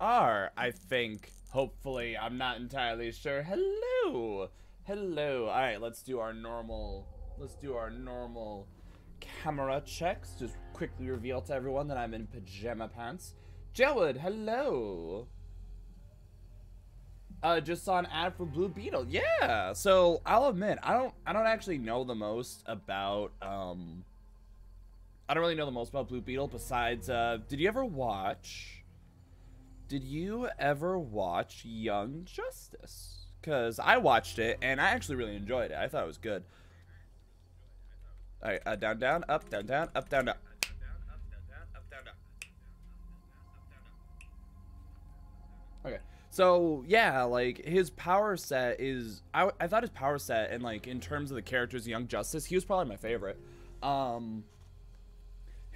are, I think. Hopefully, I'm not entirely sure. Hello! Hello. Alright, let's do our normal, let's do our normal camera checks. Just quickly reveal to everyone that I'm in pajama pants. Jelwood, hello! Uh, just saw an ad for Blue Beetle. Yeah. So I'll admit, I don't, I don't actually know the most about, um, I don't really know the most about Blue Beetle besides, uh, did you ever watch, did you ever watch Young Justice? Because I watched it and I actually really enjoyed it. I thought it was good. All right, uh, down, down, up, down, down, up, down, down. Okay. So yeah, like his power set is I, I thought his power set and like in terms of the characters Young Justice, he was probably my favorite. Um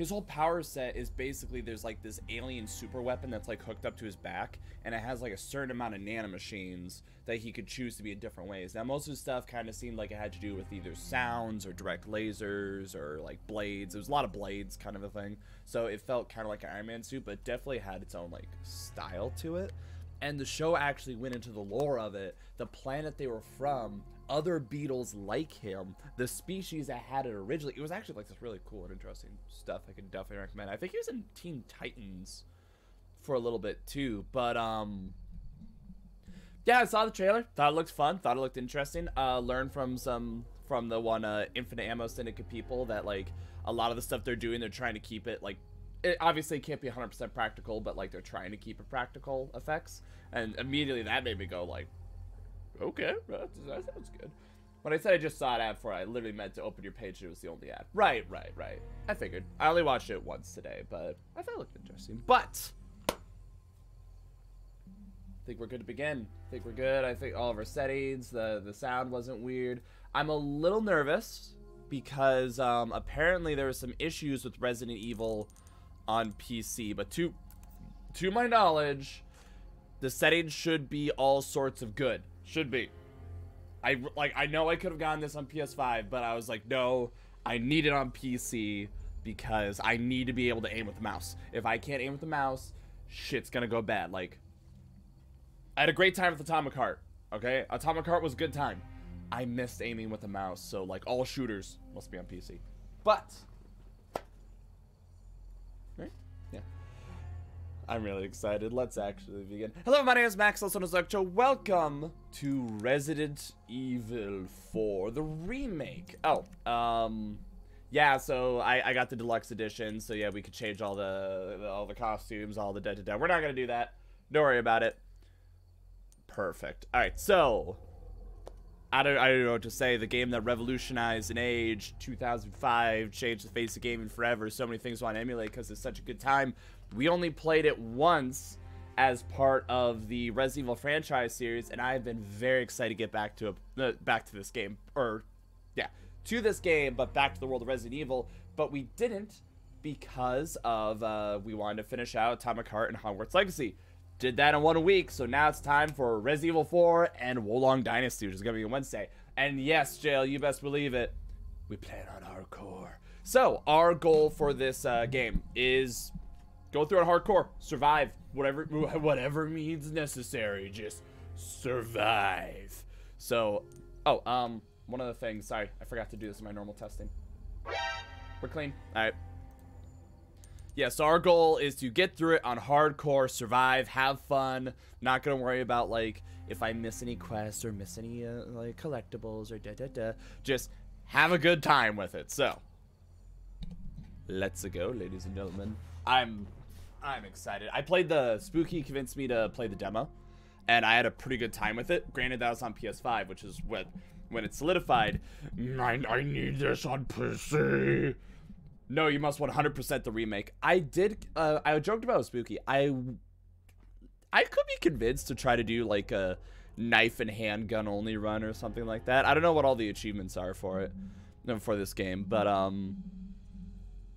his whole power set is basically there's like this alien super weapon that's like hooked up to his back and it has like a certain amount of nanomachines that he could choose to be in different ways. Now most of his stuff kind of seemed like it had to do with either sounds or direct lasers or like blades. It was a lot of blades kind of a thing. So it felt kind of like an Iron Man suit, but definitely had its own like style to it and the show actually went into the lore of it the planet they were from other beetles like him the species that had it originally it was actually like this really cool and interesting stuff i can definitely recommend i think he was in teen titans for a little bit too but um yeah i saw the trailer thought it looked fun thought it looked interesting uh learned from some from the one uh infinite ammo syndicate people that like a lot of the stuff they're doing they're trying to keep it like it obviously can't be 100% practical, but like they're trying to keep it practical effects. And immediately that made me go like, okay, that, that sounds good. When I said I just saw an ad for it, I literally meant to open your page and it was the only ad. Right, right, right. I figured. I only watched it once today, but I thought it looked interesting. But I think we're good to begin. I think we're good. I think all of our settings, the the sound wasn't weird. I'm a little nervous because um, apparently there were some issues with Resident Evil on PC, but to to my knowledge, the settings should be all sorts of good. Should be. I like I know I could have gotten this on PS5, but I was like, no, I need it on PC because I need to be able to aim with the mouse. If I can't aim with the mouse, shit's gonna go bad. Like, I had a great time with Atomic Heart. Okay, Atomic Heart was a good time. I missed aiming with the mouse, so like all shooters must be on PC. But I'm really excited. Let's actually begin. Hello, my name is Max, also known as. Welcome to Resident Evil 4, the remake. Oh, um, yeah, so I, I got the deluxe edition, so yeah, we could change all the, all the costumes, all the da da da. We're not gonna do that. Don't worry about it. Perfect. All right, so I don't, I don't know what to say. The game that revolutionized an age, 2005, changed the face of gaming forever. So many things want to emulate because it's such a good time. We only played it once as part of the Resident Evil franchise series, and I have been very excited to get back to a, uh, back to this game, or yeah, to this game, but back to the world of Resident Evil. But we didn't because of uh, we wanted to finish out Atomic Heart and Hogwarts Legacy. Did that in one week, so now it's time for Resident Evil 4 and Wolong Dynasty, which is gonna be on Wednesday. And yes, Jail, you best believe it, we plan on hardcore. So our goal for this uh, game is Go through it hardcore. Survive. Whatever whatever means necessary. Just survive. So, oh, um, one of the things, sorry, I forgot to do this in my normal testing. We're clean. Alright. Yeah, so our goal is to get through it on hardcore, survive, have fun, not gonna worry about, like, if I miss any quests or miss any, uh, like, collectibles or da-da-da. Just have a good time with it, so. Let's go, ladies and gentlemen. I'm I'm excited. I played the Spooky convinced me to play the demo, and I had a pretty good time with it. Granted, that was on PS5, which is what when it solidified. I, I need this on PC. No, you must 100% the remake. I did. Uh, I joked about Spooky. I I could be convinced to try to do like a knife and handgun only run or something like that. I don't know what all the achievements are for it for this game, but um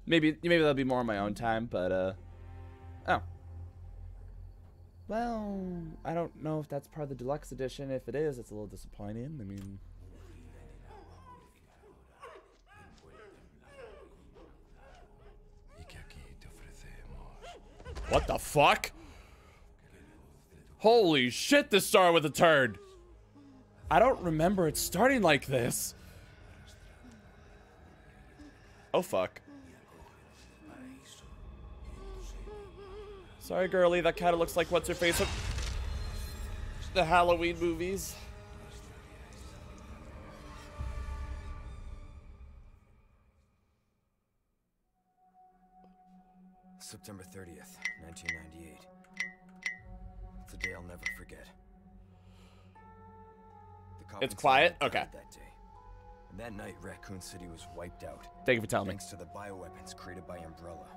maybe maybe that'll be more on my own time, but uh Oh. Well, I don't know if that's part of the deluxe edition. If it is, it's a little disappointing. I mean... What the fuck? Holy shit, this started with a turn. I don't remember it starting like this. Oh, fuck. Sorry, girlie, that kind of looks like what's her face of the Halloween movies. September 30th, 1998. It's a day I'll never forget. The It's quiet? Okay. That day. And that night, Raccoon City was wiped out. Thank you for telling me. Thanks to the bioweapons created by Umbrella.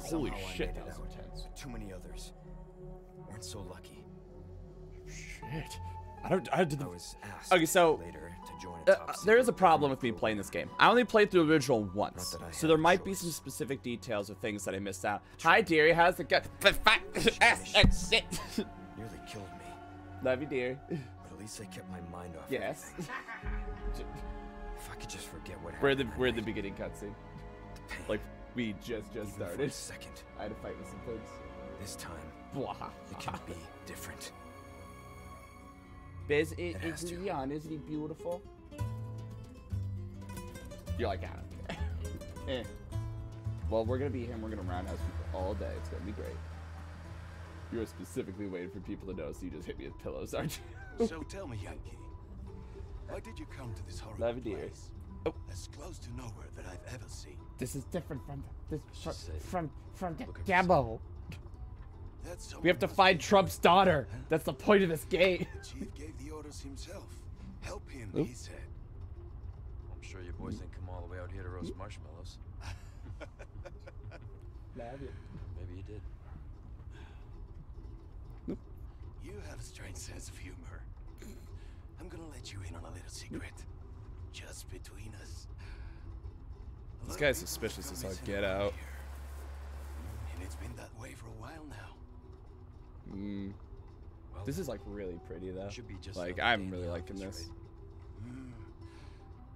Holy Somehow I shit, made that was intense. but Too many others weren't so lucky. Shit. I don't. I did I the. was asked Okay, so, later to join a Uh, there is a problem with me playing this game. I only played through the original once, Not that I so there a might be some specific details or things that I missed out. Hi, dearie. How's it going? Nearly killed me, Love you, dear. but at least I kept my mind off. Yes. If I could just forget what happened. we're the that we're at the beginning cutscene. Like we just just even for a started. second. I had to fight with some things. This time, Blah. it can be different. Biz, i- It has is to. Leon, isn't he beautiful? You're like, I don't care. eh. Well, we're gonna be here and we're gonna roundhouse people all day. It's gonna be great. You're specifically waiting for people to know, so you just hit me with pillows, aren't you? So tell me, Yankee, why did you come to this horrible Love you, dear. Place? Oh. As close to nowhere that I've ever seen. This is different from the, this from, say, from from the look demo. That's We have to find Trump's daughter. That's the point of this game. The chief gave the orders himself. Help him, Oop. he said. I'm sure you boys didn't come all the way out here to roast marshmallows. Maybe you did. You have a strange sense of humor. I'm gonna let you in on a little secret. Just between us. This guy's suspicious as missing get out. here. And it's been that way for a while now. Mm, Well, this is like really pretty though. should be just Like I'm really liking this. Hmm.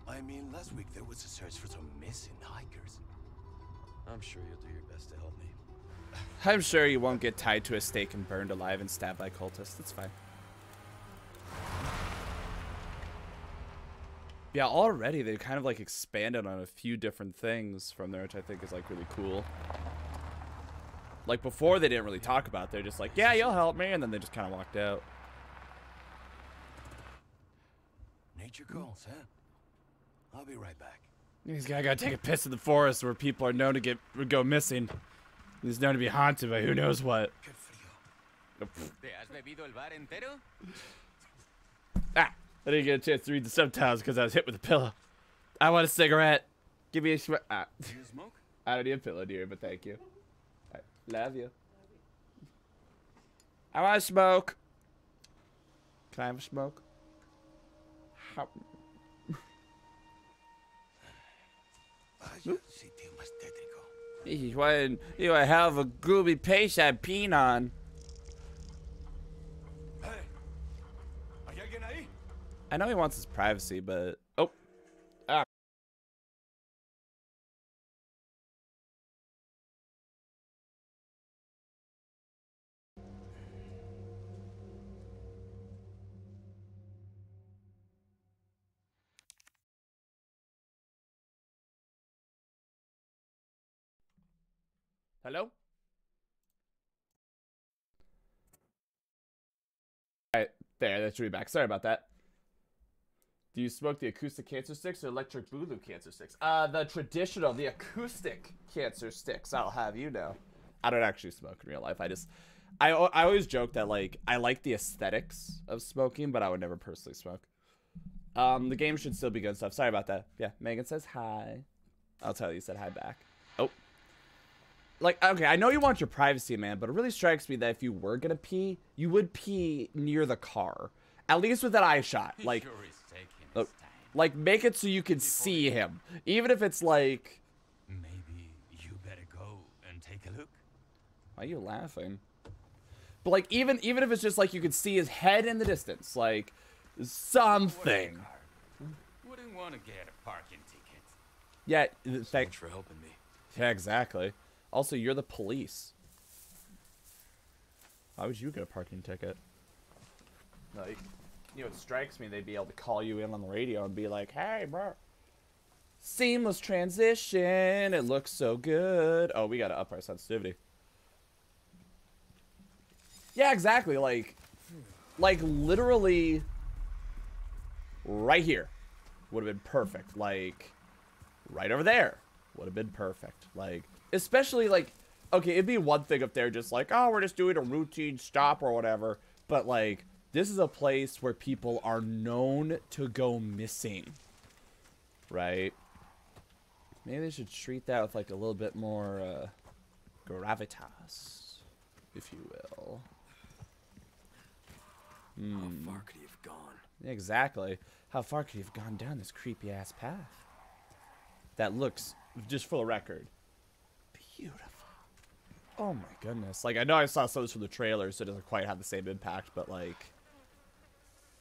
I mean, last week there was a search for some missing hikers. I'm sure you'll do your best to help me. I'm sure you won't get tied to a stake and burned alive and stabbed by cultists. That's fine. Yeah, already they kind of like expanded on a few different things from there, which I think is like really cool. Like before, they didn't really talk about. it. They're just like, "Yeah, you'll help me," and then they just kind of walked out. Nature calls, huh? I'll be right back. This guy gotta take a piss in the forest where people are known to get go missing. He's known to be haunted by who knows what. I didn't get a chance to read the subtitles because I was hit with a pillow. I want a cigarette. Give me a sh- ah. Smoke? I don't need a pillow, dear, but thank you. I love you. I want to smoke. Can I have a smoke? How? You want have a gloomy paste I'm peeing on. I know he wants his privacy, but oh, ah. Hello? Alright, there, that should be back. Sorry about that. Do you smoke the acoustic cancer sticks or electric boogaloo cancer sticks? Uh, the traditional, the acoustic cancer sticks. I'll have you know. I don't actually smoke in real life. I just, I, I always joke that like I like the aesthetics of smoking, but I would never personally smoke. Um, the game should still be good stuff. Sorry about that. Yeah, Megan says hi. I'll tell you, said hi back. Oh, like okay, I know you want your privacy, man, but it really strikes me that if you were gonna pee, you would pee near the car, at least with that eye shot. Like, sure Oh. like make it so you can see him, even if it's like. Maybe you better go and take a look. Why are you laughing? But like even even if it's just like you could see his head in the distance, like something. Wouldn't want to get a parking ticket. Yeah, th- thank. Thanks for helping me. Yeah, exactly. Also, you're the police. Why would you get a parking ticket? Like, you know, it strikes me they'd be able to call you in on the radio and be like, "Hey, bro, seamless transition. It looks so good." Oh, we gotta up our sensitivity. Yeah, exactly. Like, like literally, right here would have been perfect. Like, right over there would have been perfect. Like, especially like, okay, it'd be one thing if they're just like, oh, we're just doing a routine stop or whatever. But like, this is a place where people are known to go missing. Right? Maybe they should treat that with like a little bit more uh, gravitas, if you will. How Hmm. far could he have gone? Exactly. How far could he have gone down this creepy ass path? That looks, just for the record, beautiful. Oh my goodness. Like, I know I saw some of this from the trailer, so it doesn't quite have the same impact, but like,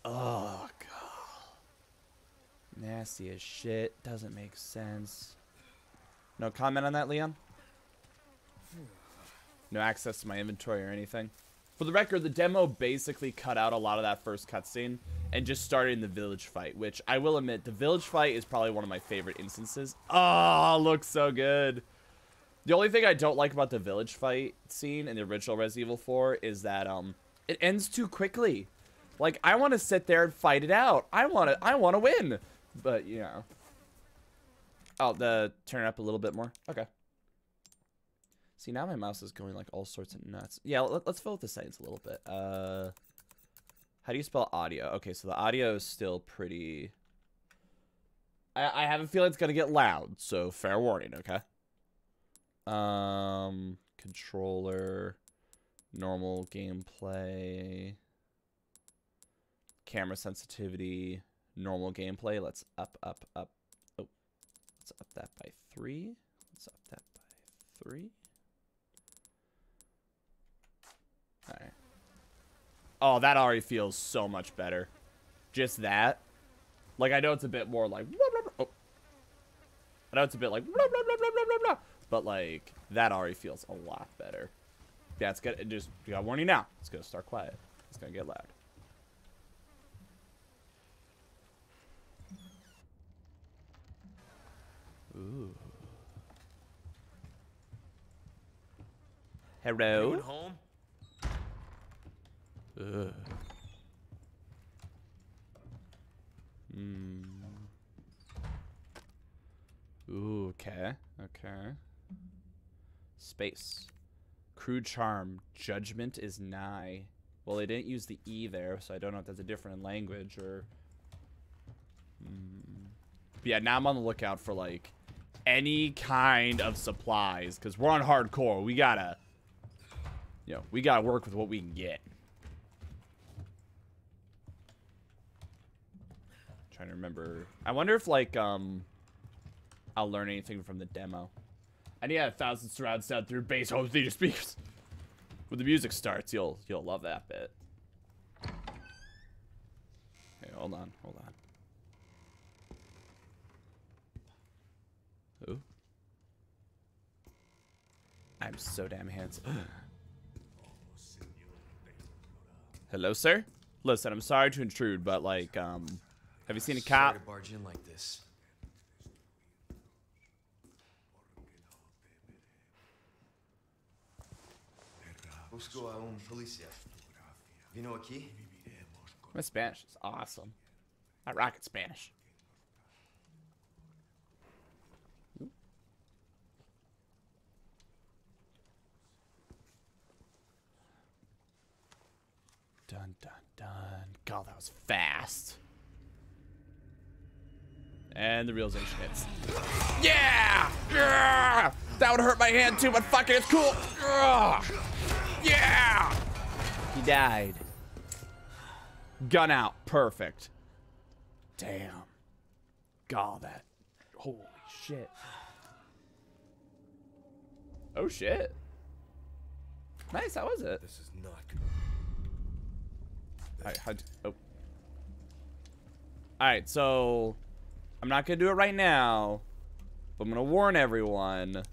oh god. Nasty as shit. Doesn't make sense. No comment on that, Leon? No access to my inventory or anything? For the record, the demo basically cut out a lot of that first cutscene and just started in the village fight, which I will admit, the village fight is probably one of my favorite instances. Oh, looks so good. The only thing I don't like about the village fight scene in the original Resident Evil 4 is that um it ends too quickly. Like I want to sit there and fight it out. I want to I want to win. But, you know. Oh, the turn it up a little bit more. Okay. See, now my mouse is going like all sorts of nuts. Yeah, let, us fill with the settings a little bit. Uh, how do you spell audio? Okay, so the audio is still pretty... I, I have a feeling it's going to get loud, so fair warning, okay? Um, controller, normal gameplay, camera sensitivity, normal gameplay. Let's up, up, up. Oh, let's up that by three. Let's up that by three. Alright. Oh, that already feels so much better. Just that. Like, I know it's a bit more like... Oh. I know it's a bit like... But, like, that already feels a lot better. Yeah, it's good. It Just, you got warning now. It's going to start quiet. It's going to get loud. Ooh. Hello? Anyone home? Ugh. Hmm. Ooh, okay. Okay. Space. Crude charm. Judgment is nigh. Well, they didn't use the E there, so I don't know if that's a different language or... Hmm. But yeah, now I'm on the lookout for, like, any kind of supplies, because we're on hardcore. We gotta... You know, we gotta work with what we can get. Trying to remember. I wonder if like um I'll learn anything from the demo. And yeah, a thousand surround sound through bass home theater speakers. When the music starts, you'll you'll love that bit. Hey, hold on, hold on. Ooh. I'm so damn handsome. Hello, sir? Listen, I'm sorry to intrude, but like, um, have you seen a cop? Sorry to barge in like this. Busco a un policía. Vino aquí? My Spanish is awesome. I rock at Spanish. Dun dun dun. God, that was fast. And the realization hits. Yeah! Yeah! That would hurt my hand too, but fuck it, it's cool. Yeah! He died. Gun out. Perfect. Damn. God, that. Holy shit. Oh shit. Nice, how was it? This is not good. Alright, how'd oh. Alright, so I'm not gonna do it right now. But I'm gonna warn everyone.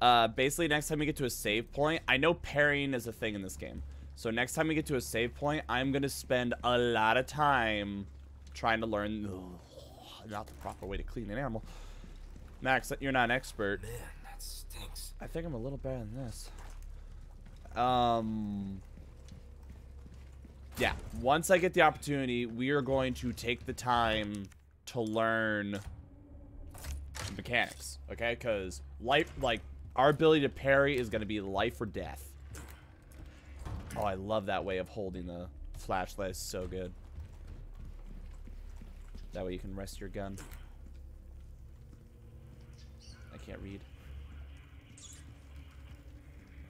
Uh, basically, next time we get to a save point, I know parrying is a thing in this game. So next time we get to a save point, I'm gonna spend a lot of time trying to learn ugh, not the proper way to clean an animal. Max, you're not an expert. Man, that stinks. I think I'm a little better than this. Um. Yeah, once I get the opportunity, we are going to take the time to learn mechanics, okay? Because life, like, our ability to parry is going to be life or death. Oh, I love that way of holding the flashlight. So good. That way you can rest your gun. I can't read.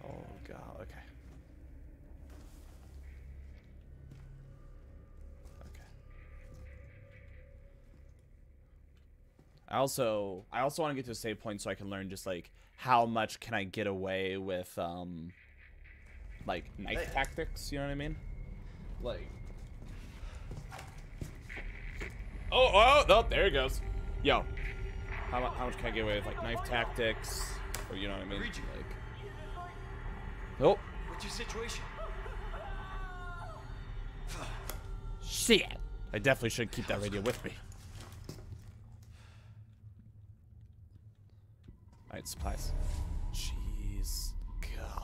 Oh god. Okay. I also I also want to get to a save point so I can learn just like how much can I get away with um like knife tactics, you know what I mean? Like Oh, oh, oh, there he goes. Yo. How, how much can I get away with like knife tactics? Or you know what I mean? Read you. Like Oh, What's your situation? shit. I definitely should keep that radio with me. Alright, supplies. Jeez. God.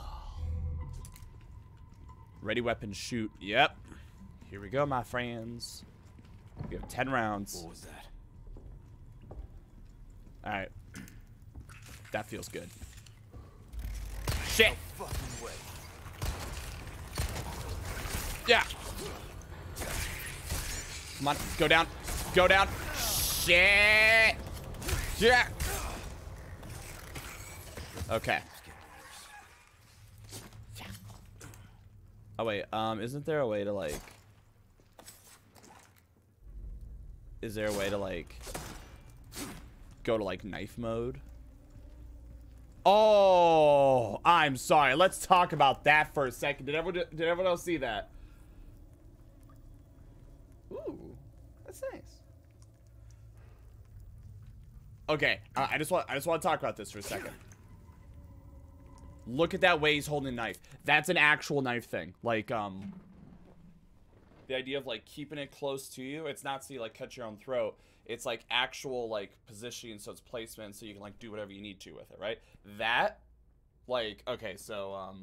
Ready weapon shoot. Yep. Here we go, my friends. We have 10 rounds. What was that? Alright. That feels good. Shit! No Fucking way. Yeah. Come on, go down. Go down. Shit. Yeah. Okay. Oh wait, um, isn't there a way to like? Is there a way to like go to like knife mode? Oh, I'm sorry. Let's talk about that for a second. Did everyone did everyone else see that? Ooh, that's nice. Okay, I I just want I just want to talk about this for a second. Look at that way he's holding a knife. That's an actual knife thing. Like um, the idea of like keeping it close to you. It's not so you like cut your own throat. It's like actual like positioning, so it's placement, so you can like do whatever you need to with it, right? That, like, okay, so um,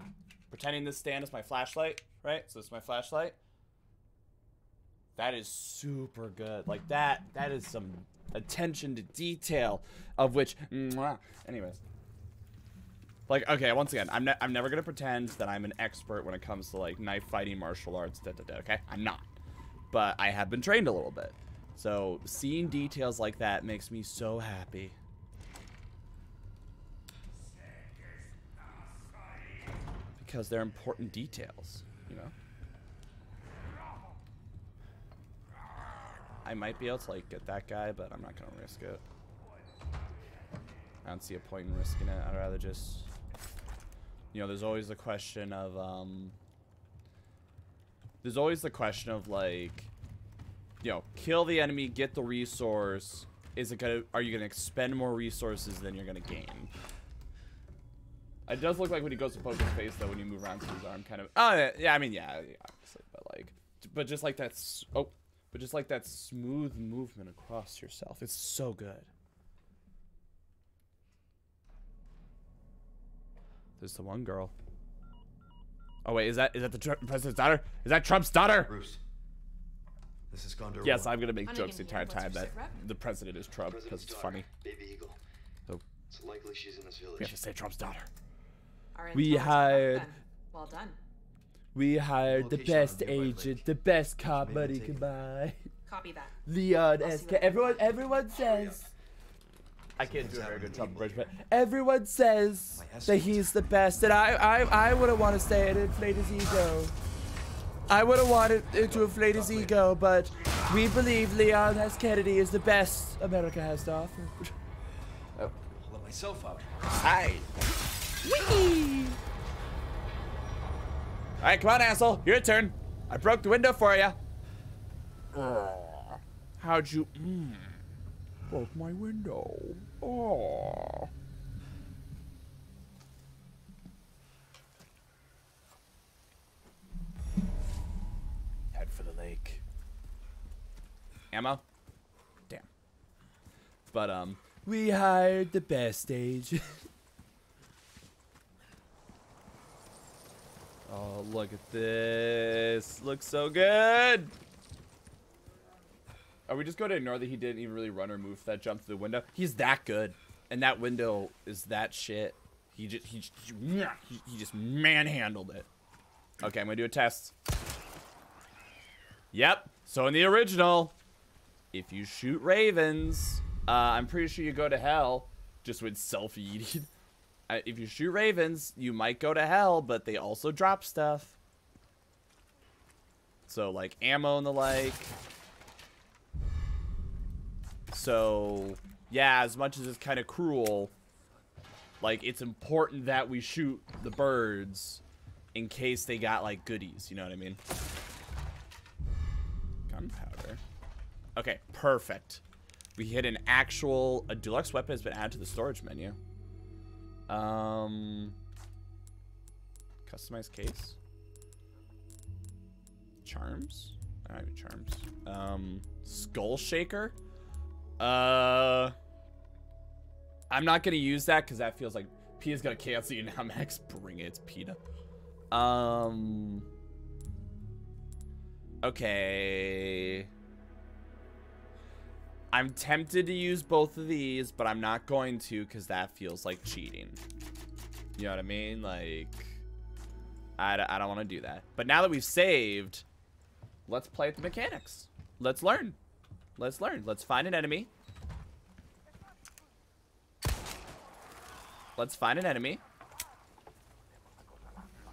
pretending this stand is my flashlight, right? So this is my flashlight. That is super good. Like that. That is some attention to detail, of which. Mwah. Anyways. Like okay, once again, I'm ne- I'm never gonna pretend that I'm an expert when it comes to like knife fighting, martial arts, da da da. Okay, I'm not, but I have been trained a little bit. So seeing details like that makes me so happy. Because they're important details, you know. I might be able to like get that guy, but I'm not gonna risk it. I don't see a point in risking it. I'd rather just, you know, there's always the question of, um, there's always the question of like, you know, kill the enemy, get the resource. Is it gonna, are you gonna expend more resources than you're gonna gain? It does look like when he goes to poke his face though, when you move around to his arm, kind of. Oh yeah, I mean yeah, obviously, but like, but just like that. s- Oh, but just like that smooth movement across yourself, it's so good. There's the one girl. Oh wait, is that is that the Trump president's daughter? Is that Trump's daughter? Bruce, this is Gondor. Yes, One. I'm gonna make I'm jokes the entire time that rep? the president is Trump because it's daughter, funny. Baby Eagle. Oh. It's likely she's in this village. We have to say Trump's daughter. Our We hired- Well done. We hired the Location best agent, the best cop Maybe money take can buy. Copy that. Leon I'll see SK. what I can Everyone, find. everyone says. I can't do a very good happening Trump to but everyone says that he's the best, and I, I, I wouldn't want to say it inflate his ego. I wouldn't want it it to inflate his ego, but we believe Leon S. Kennedy is the best America has to offer. I'll let myself out. Hi. Whee! Alright, come on, asshole. Your turn. I broke the window for you. How'd you... Mm, broke my window. Oh. Head for the lake. Ammo? Damn. But, um, we hired the best agent. oh, look at this. Looks so good. Are we just going to ignore that he didn't even really run or move that jump through the window? He's that good, and that window is that shit. He just he he, he just manhandled it. Okay, I'm gonna do a test. Yep. So in the original, if you shoot ravens, uh, I'm pretty sure you go to hell. Just with self-eating. Uh, if you shoot ravens, you might go to hell, but they also drop stuff. So like ammo and the like. So yeah, as much as it's kind of cruel, like it's important that we shoot the birds in case they got like goodies. You know what I mean? Gunpowder. Okay, perfect. We hit an actual a deluxe weapon has been added to the storage menu. Um, customized case. Charms. I don't have charms. Um, skull shaker. Uh, I'm not gonna use that because that feels like Peta's gonna cancel you now. Max, bring it, it's Peta. Um. Okay. I'm tempted to use both of these, but I'm not going to because that feels like cheating. You know what I mean? Like, I, I don't want to do that. But now that we've saved, let's play with the mechanics. Let's learn. Let's learn. Let's find an enemy. Let's find an enemy.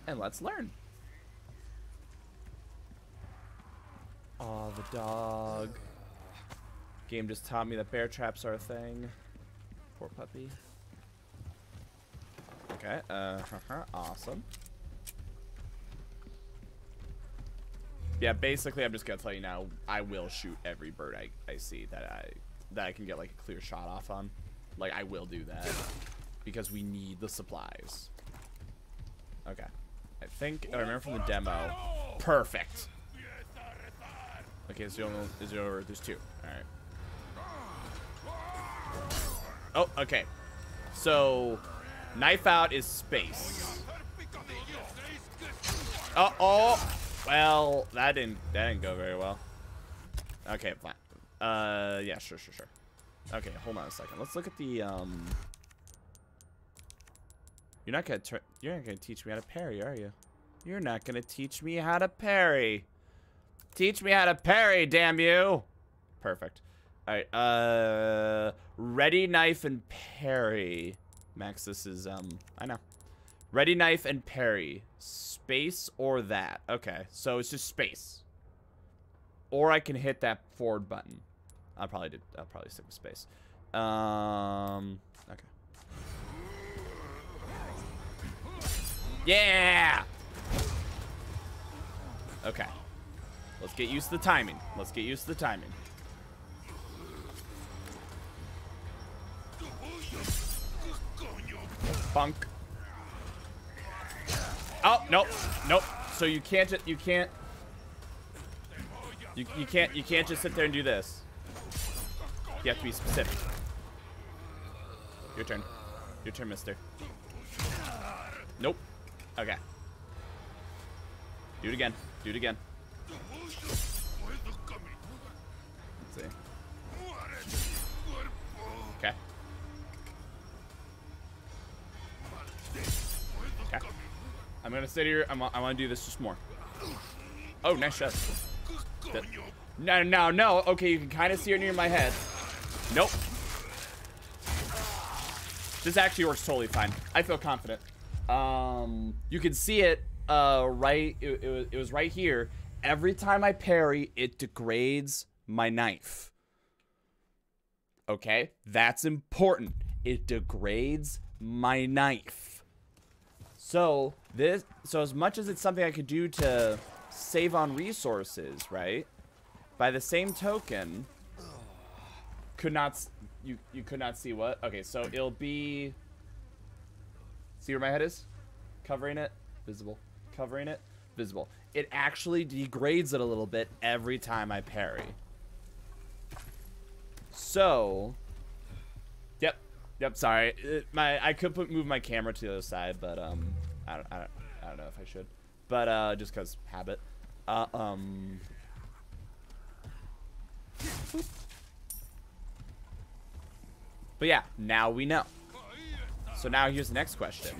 And let's learn. Oh, the dog. Game just taught me that bear traps are a thing. Poor puppy. Okay, uh, awesome. Yeah, basically, I'm just gonna tell you now. I will shoot every bird I, I see that I that I can get like a clear shot off on. Like I will do that because we need the supplies. Okay, I think I remember from the demo. Perfect. Okay, so is there, there's two. All right. Oh, okay. So, knife out is space. Uh oh. Well, that didn't that didn't go very well. Okay, fine. Uh, yeah, sure, sure, sure. Okay, hold on a second. Let's look at the um. You're not gonna. You're not gonna teach me how to parry, are you? You're not gonna teach me how to parry. Teach me how to parry, damn you! Perfect. Alright, uh... Ready knife and parry. Max, this is, um... I know. Ready knife and parry. Space or that. Okay, so it's just space. Or I can hit that forward button. I'll probably do, I'll probably stick with space. Um... Okay. Yeah! Okay. Let's get used to the timing. Let's get used to the timing. Bunk. Oh, nope. Nope. So you can't just, you can't, you, you can't, you can't just sit there and do this. You have to be specific. Your turn. Your turn, mister. Nope. Okay. Do it again. Do it again. Let's see. I'm gonna sit here. I'm, I want to do this just more. Oh, nice shot. No, no, no. Okay, you can kind of see it near my head. Nope. This actually works totally fine. I feel confident. Um, you can see it uh, right. It, it, was, it was right here. Every time I parry, it degrades my knife. Okay, that's important. It degrades my knife. So this, so as much as it's something I could do to save on resources, right? By the same token, could not you you could not see what? Okay, so it'll be. See where my head is? Covering it, visible. Covering it, visible. it actually degrades it a little bit every time I parry. So, yep, yep. Sorry, it, my I could put move my camera to the other side, but um, I don't, I don't, I don't know if I should, but uh, just cause habit. Uh, um. But yeah, now we know. So now here's the next question.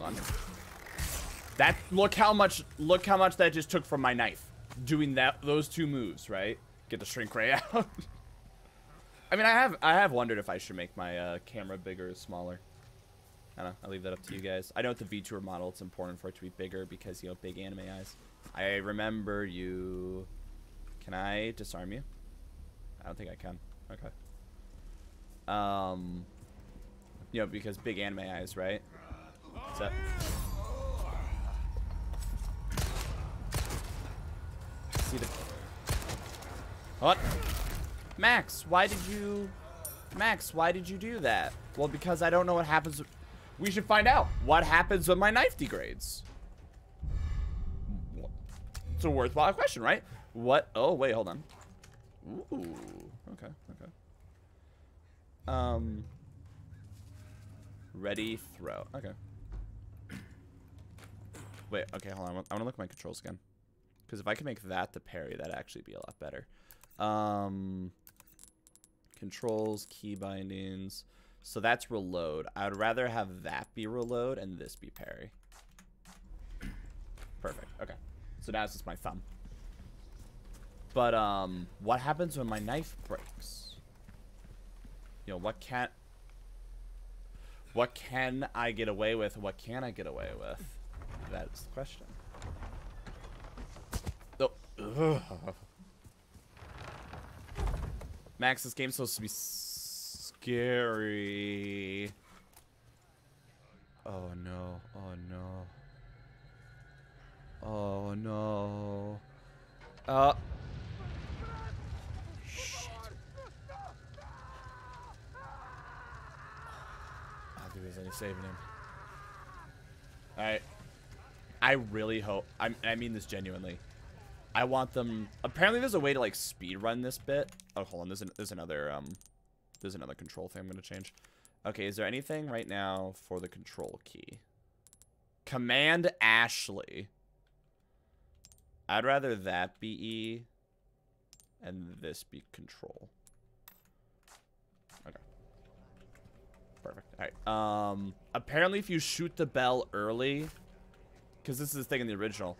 On. That look how much look how much that just took from my knife. Doing that those two moves, right? Get the shrink ray out. I mean, I have I have wondered if I should make my uh, camera bigger or smaller. I don't know. I'll leave that up to you guys. I know with the VTuber model, it's important for it to be bigger because, you know, big anime eyes. I remember you... Can I disarm you? I don't think I can. Okay. Um... You know, because big anime eyes, right? What's up? What? Max, why did you... Max, why did you do that? Well, because I don't know what happens... We should find out. What happens when my knife degrades? It's a worthwhile question, right? What? Oh, wait, hold on. Ooh. Okay, okay. Um. Ready, throw. Okay. Wait, okay, hold on. I want to look at my controls again. Because if I can make that the parry, that'd actually be a lot better. Um, controls, key bindings. So that's reload. I would rather have that be reload and this be parry. Perfect. Okay. So now it's just my thumb. But um, what happens when my knife breaks? You know, what can't... What can I get away with? What can I get away with? That's the question. Ugh. Max, this game's supposed to be scary. Oh no. Oh no. Oh no. Uh. Shit. I don't think there's any saving him. Alright. I really hope. I, I mean this genuinely. I want them. Apparently, there's a way to like speed run this bit. Oh, hold on. There's an, there's another um, there's another control thing I'm gonna change. Okay, is there anything right now for the control key? Command Ashley. I'd rather that be E, and this be control. Okay. Perfect. All right. Um. Apparently, if you shoot the bell early, because this is the thing in the original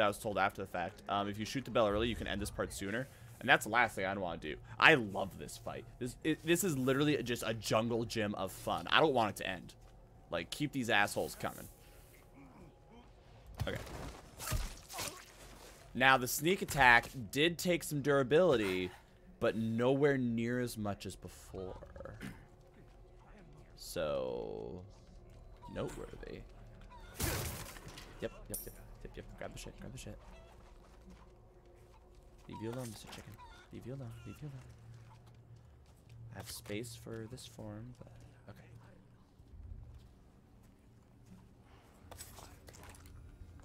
that I was told after the fact. Um, if you shoot the bell early, you can end this part sooner. And that's the last thing I want to do. I love this fight. This it, this is literally just a jungle gym of fun. I don't want it to end. Like, keep these assholes coming. Okay. Now, the sneak attack did take some durability, but nowhere near as much as before. So, noteworthy. Yep, yep, yep. Yep. Grab the shit. Grab the shit. Leave you alone, Mr. Chicken. Leave you alone. Leave you alone. I have space for this form, but okay.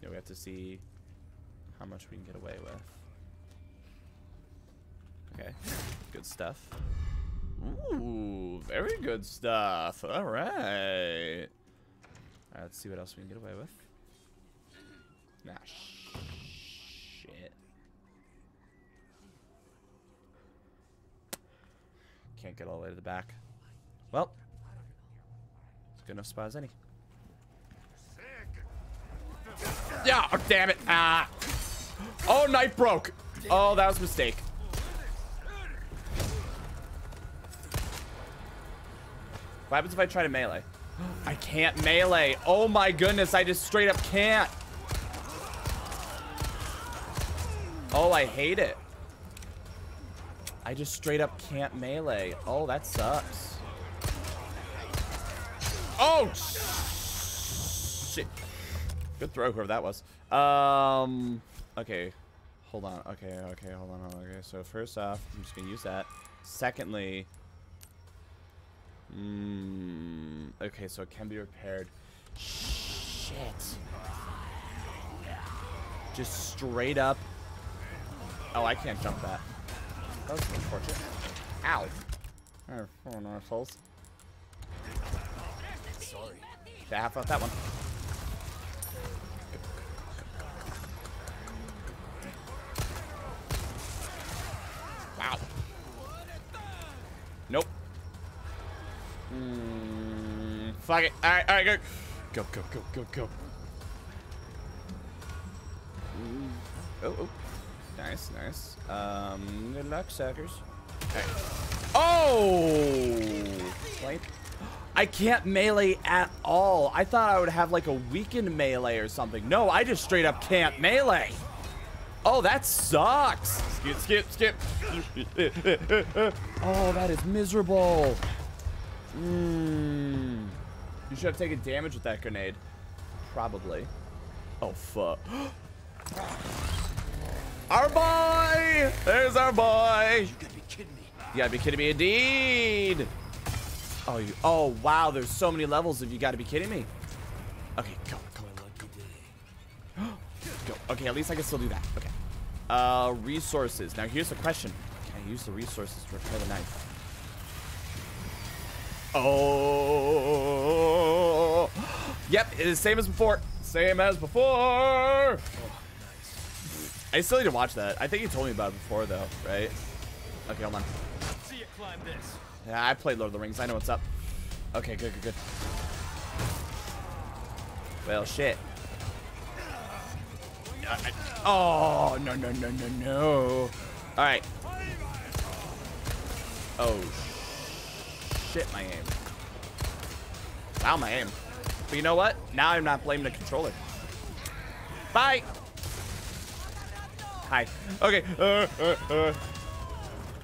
Yeah, we have to see how much we can get away with. Okay, good stuff. Ooh, very good stuff. All right. All right, let's see what else we can get away with. Nah, shit. Can't get all the way to the back. Well, it's good enough spot as any. Yeah, oh, damn it. Ah. Oh, knife broke. Oh, that was a mistake. What happens if I try to melee? I can't melee. Oh my goodness, I just straight up can't. Oh, I hate it. I just straight up can't melee. Oh, that sucks. Oh, shit. Good throw, whoever that was. Um, okay. hold on. Okay, okay, hold on. Okay, so first off, I'm just gonna use that. Secondly, mm, okay, so it can be repaired. Shit. Just straight up. Oh, I can't jump that. That was unfortunate. Ow. Oh no, souls. Sorry. Yeah, have fun with that one. Wow. Nope. Mm, fuck it. Alright, alright, go. Go, go, go, go, go. Mm. Oh, oh. Nice, nice. Um, good luck, suckers. Oh! Swipe. I can't melee at all. I thought I would have like a weakened melee or something. No, I just straight up can't melee. Oh, that sucks. Skip, skip, skip. oh, that is miserable. Mm. You should have taken damage with that grenade. Probably. Oh, fuck. Our boy! There's our boy! You gotta be kidding me. You gotta be kidding me indeed. Oh, you, oh wow, there's so many levels if you gotta be kidding me. Okay, go, go, go, go. go. Okay, at least I can still do that. Okay. Uh, resources. Now here's the question. Can I use the resources to repair the knife? Oh. Yep, it is same as before. Same as before. I still need to watch that. I think you told me about it before though, right? Okay, hold on. See you climb this. Yeah, I played Lord of the Rings. I know what's up. Okay, good, good, good. Well, shit. I- oh, no, no, no, no, no. All right. Oh, shit, my aim. Wow, my aim. But you know what? Now I'm not blaming the controller. Bye. Hi. Okay. Uh, uh, uh.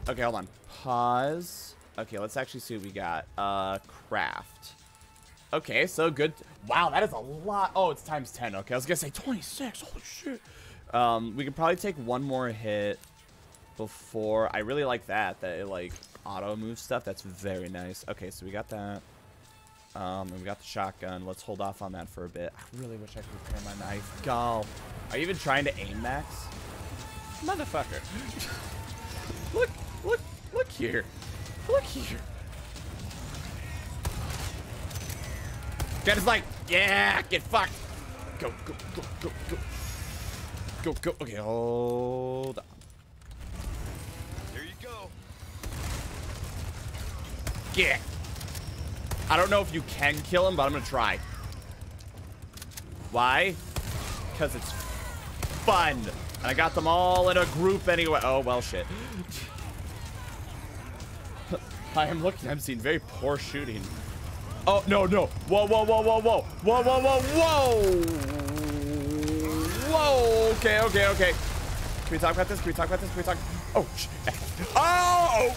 Okay, hold on. Pause. Okay, let's actually see what we got. Uh, craft. Okay, so good. Wow, that is a lot. Oh, it's times 10. Okay, I was gonna say 26. Holy shit. Um, we could probably take one more hit before. I really like that, that it, like, auto moves stuff. That's very nice. Okay, so we got that. Um, and we got the shotgun. Let's hold off on that for a bit. I really wish I could repair my knife. Go. Are you even trying to aim max? Motherfucker. look, look, look here. Look here. Jen is like, yeah, get fucked. Go, go, go, go, go. Go, go. Okay, hold on. Here you go. Get. I don't know if you can kill him, but I'm gonna try. Why? Because it's fun. And I got them all in a group anyway. Oh, well, shit. I am looking. I'm seeing very poor shooting. Oh, no, no. Whoa, whoa, whoa, whoa, whoa. Whoa, whoa, whoa, whoa. Whoa. Okay, okay, okay. Can we talk about this? Can we talk about this? Can we talk? Oh, shit. Oh!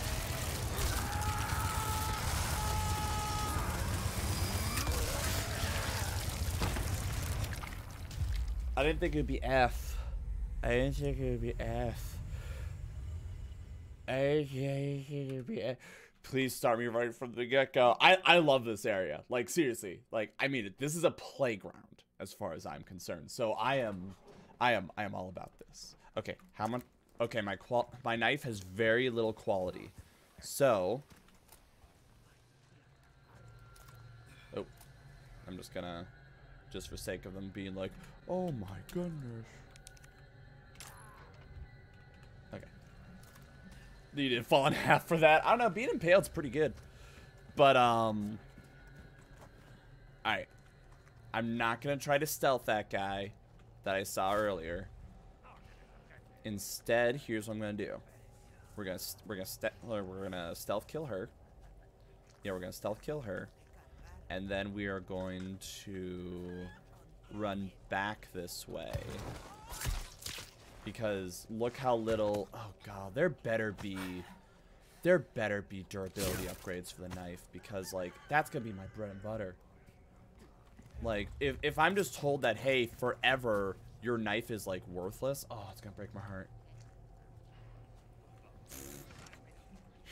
I didn't think it would be F. I didn't think it would be F. I didn't think it would be F. Please start me right from the get-go. I, I love this area. Like, seriously. Like, I mean. This is a playground as far as I'm concerned. So I am, I am, I am all about this. Okay, how much? Okay, my qual, my knife has very little quality. So, oh, I'm just gonna, just for sake of them being like, oh my goodness. You didn't fall in half for that. I don't know, being impaled's pretty good. But, um, alright. I'm not gonna try to stealth that guy that I saw earlier. Instead, here's what I'm gonna do. We're gonna we're gonna ste- we're gonna stealth kill her. Yeah, we're gonna stealth kill her, and then we are going to run back this way because look how little... Oh, God. There better be... There better be durability upgrades for the knife. Because, like, that's going to be my bread and butter. Like, if, if I'm just told that, hey, forever your knife is, like, worthless... Oh, it's going to break my heart.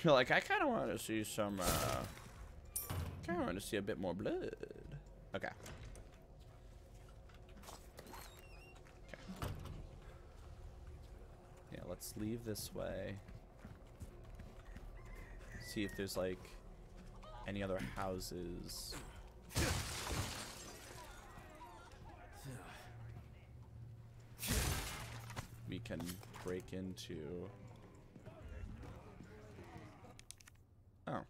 You're like, I kind of want to see some... Uh, kind of want to see a bit more blood. Okay. Let's leave this way. See if there's, like, any other houses. We can break into. Oh.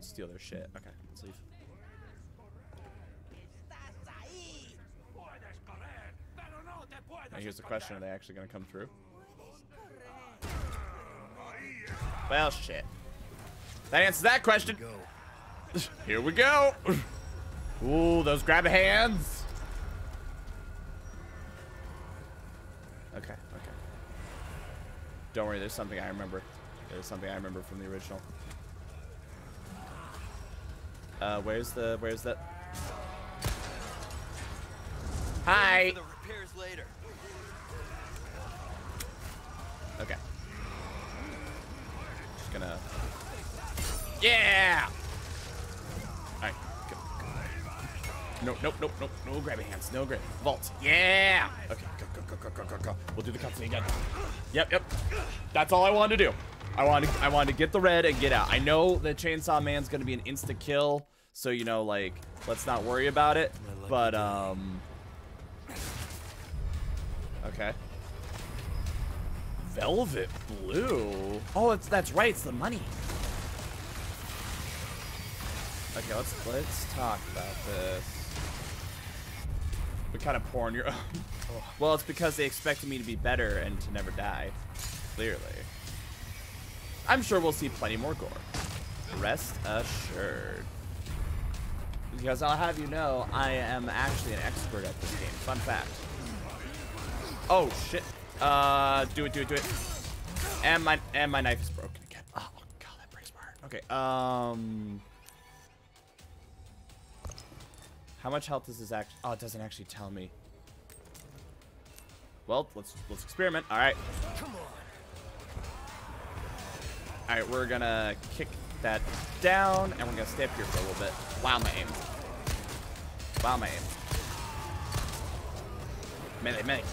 Steal their shit. Okay, let's leave. Now here's the question, are they actually gonna come through? Well, shit. That answers that question. Here we go. Ooh, those grab hands. Okay, okay. Don't worry, there's something I remember. There's something I remember from the original. Uh, where's the, where's that? Hi. For the repairs later. Okay. Just gonna. Yeah. All right. Go. go. No, nope, nope, nope, no grabbing hands, no grab. Vault. Yeah. Okay. Go, go, go, go, go, go, go. We'll do the cutscene again. Yep, yep. That's all I wanted to do. I wanted, I wanted to get the red and get out. I know the Chainsaw Man's gonna be an insta kill, so you know, like, let's not worry about it. But um. Okay. Velvet blue. Oh, it's that's right. It's the money. Okay, let's let's talk about this. We kind of porn you're? well, it's because they expected me to be better and to never die. Clearly. I'm sure we'll see plenty more gore. Rest assured. Because I'll have you know, I am actually an expert at this game. Fun fact. Oh shit. Uh, do it, do it, do it. And my and my knife is broken again. Oh god, that breaks my heart. Okay. Um. How much health does this actually? Oh, it doesn't actually tell me. Well, let's let's experiment. All right. Come on. All right, we're gonna kick that down, and we're gonna stay up here for a little bit. Wow, my aim. Wow, my aim. Melee, melee.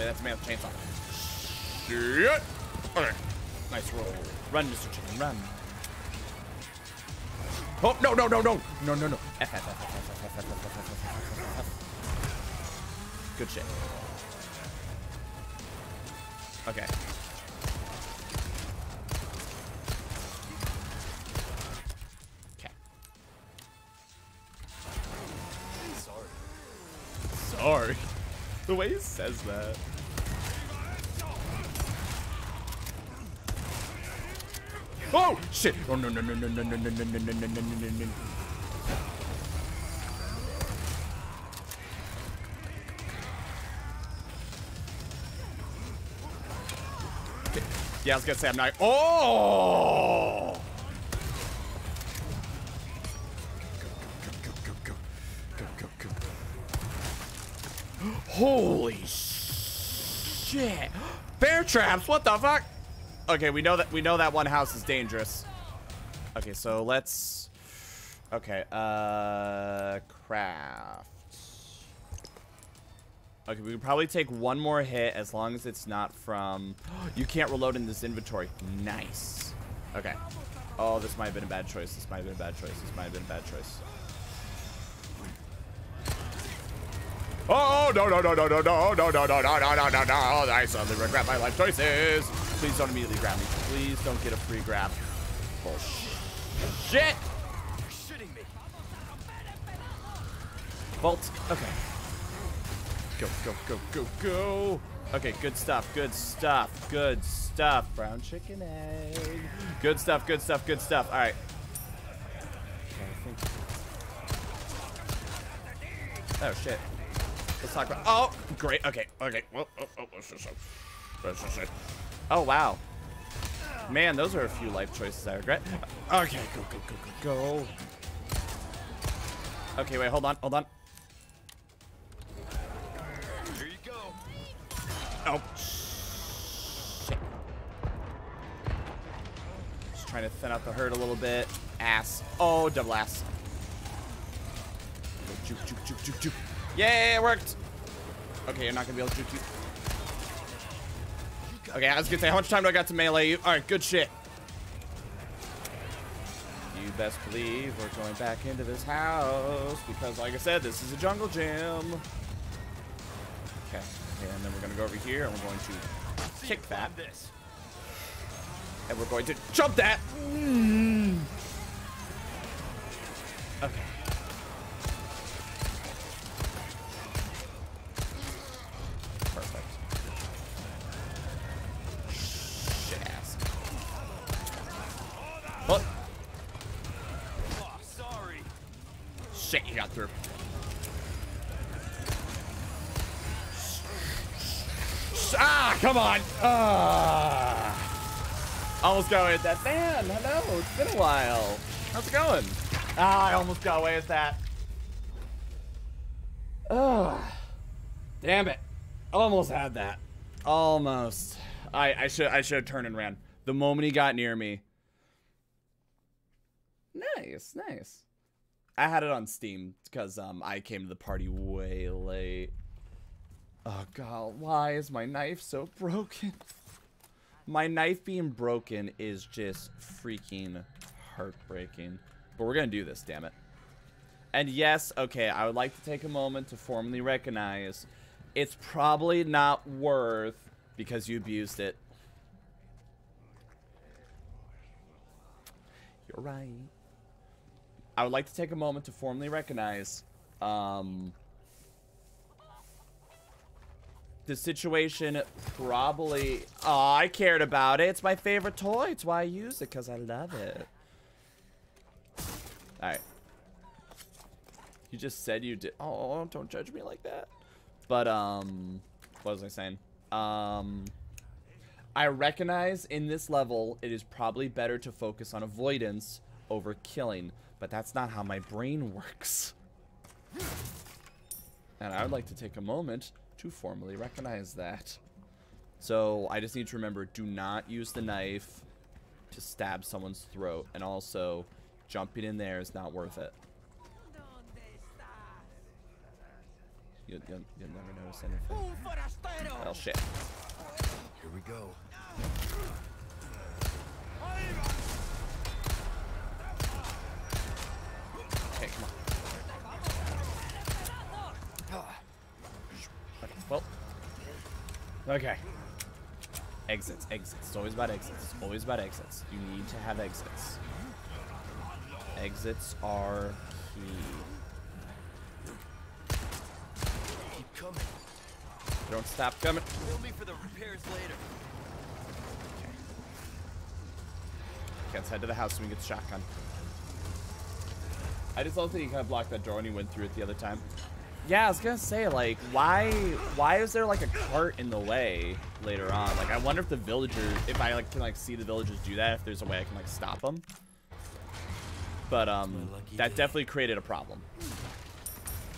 Wait, that's a man with a chainsaw. Shit. Okay. Nice roll. Run, Mr. Chicken, run. Oh, no, no, no, no. No, no, no. F, F, F, F, F, F, F, F, F, F, F, F, F. Good shit. Okay. Okay. Sorry. The way he says that. Oh shit! Oh no no no no no no no no no no no no no no. Yeah, I was gonna say I'm not. Oh! Holy shit! Bear traps! What the fuck? Okay, we know that we know that one house is dangerous. Okay, so let's. Okay, uh, craft. Okay, we could probably take one more hit as long as it's not from. You can't reload in this inventory. Nice. Okay. Oh, this might have been a bad choice. This might have been a bad choice. This might have been a bad choice. Oh no no no no no no no no no no no no no no! I suddenly regret my life choices. Please don't immediately grab me. Please don't get a free grab. Bullshit. You're shitting me. Vault. Okay. Go go go go go. Okay, good stuff. Good stuff. Good stuff. Brown chicken egg. Good stuff. Good stuff. Good stuff. All right. Okay, I think. Oh shit. Let's talk about. Oh, great. Okay. Okay. Well, oh, oh, just. Oh wow. Man, those are a few life choices I regret. Okay, go, go, go, go, go. Okay, wait, hold on, hold on. Here you go. Oh, shit. trying to thin out the herd a little bit. Ass. Oh, double ass. Go Juke, juke, juke, juke, juke. Yay, it worked. Okay, you're not gonna be able to juke you. Okay, I was gonna say, how much time do I got to melee you? All right, good shit. You best believe we're going back into this house because, like I said, this is a jungle gym. Okay, okay, and then we're gonna go over here and we're going to kick that. This. And we're going to jump that. Mm. Okay. Come on. Ah. Almost got away with that. Man, hello. It's been a while. How's it going? Ah, I almost got away with that. Ugh. Damn it. Almost had that. Almost. I, I should I should have turned and ran. The moment he got near me. Nice, nice. I had it on Steam because um I came to the party way late. Oh god, why is my knife so broken? My knife being broken is just freaking heartbreaking. But we're gonna do this, damn it. And yes, okay, I would like to take a moment to formally recognize it's probably not worth because you abused it. You're right. I would like to take a moment to formally recognize um, the situation probably... Oh, I cared about it. It's my favorite toy. It's why I use it, because I love it. Alright. You just said you did... Oh, don't judge me like that. But, um... What was I saying? Um... I recognize in this level, it is probably better to focus on avoidance over killing. But that's not how my brain works. And I would like to take a moment to formally recognize that. So I just need to remember, do not use the knife to stab someone's throat. And also, jumping in there is not worth it. You, you'll, you'll never notice anything. Oh shit. Here we go. Okay, come on. Okay, well. Okay. Exits, exits. It's always about exits. It's always about exits. You need to have exits. Exits are key. Keep coming. Don't stop coming. Bill me for the repairs later. Okay, let's head to the house and we get shotgun. I just love that you kind of blocked that door when you went through it the other time. Yeah, I was gonna say, like, why why is there like a cart in the way later on? Like, I wonder if the villagers, if I like can like see the villagers do that, if there's a way I can like stop them. But um, that day. definitely created a problem.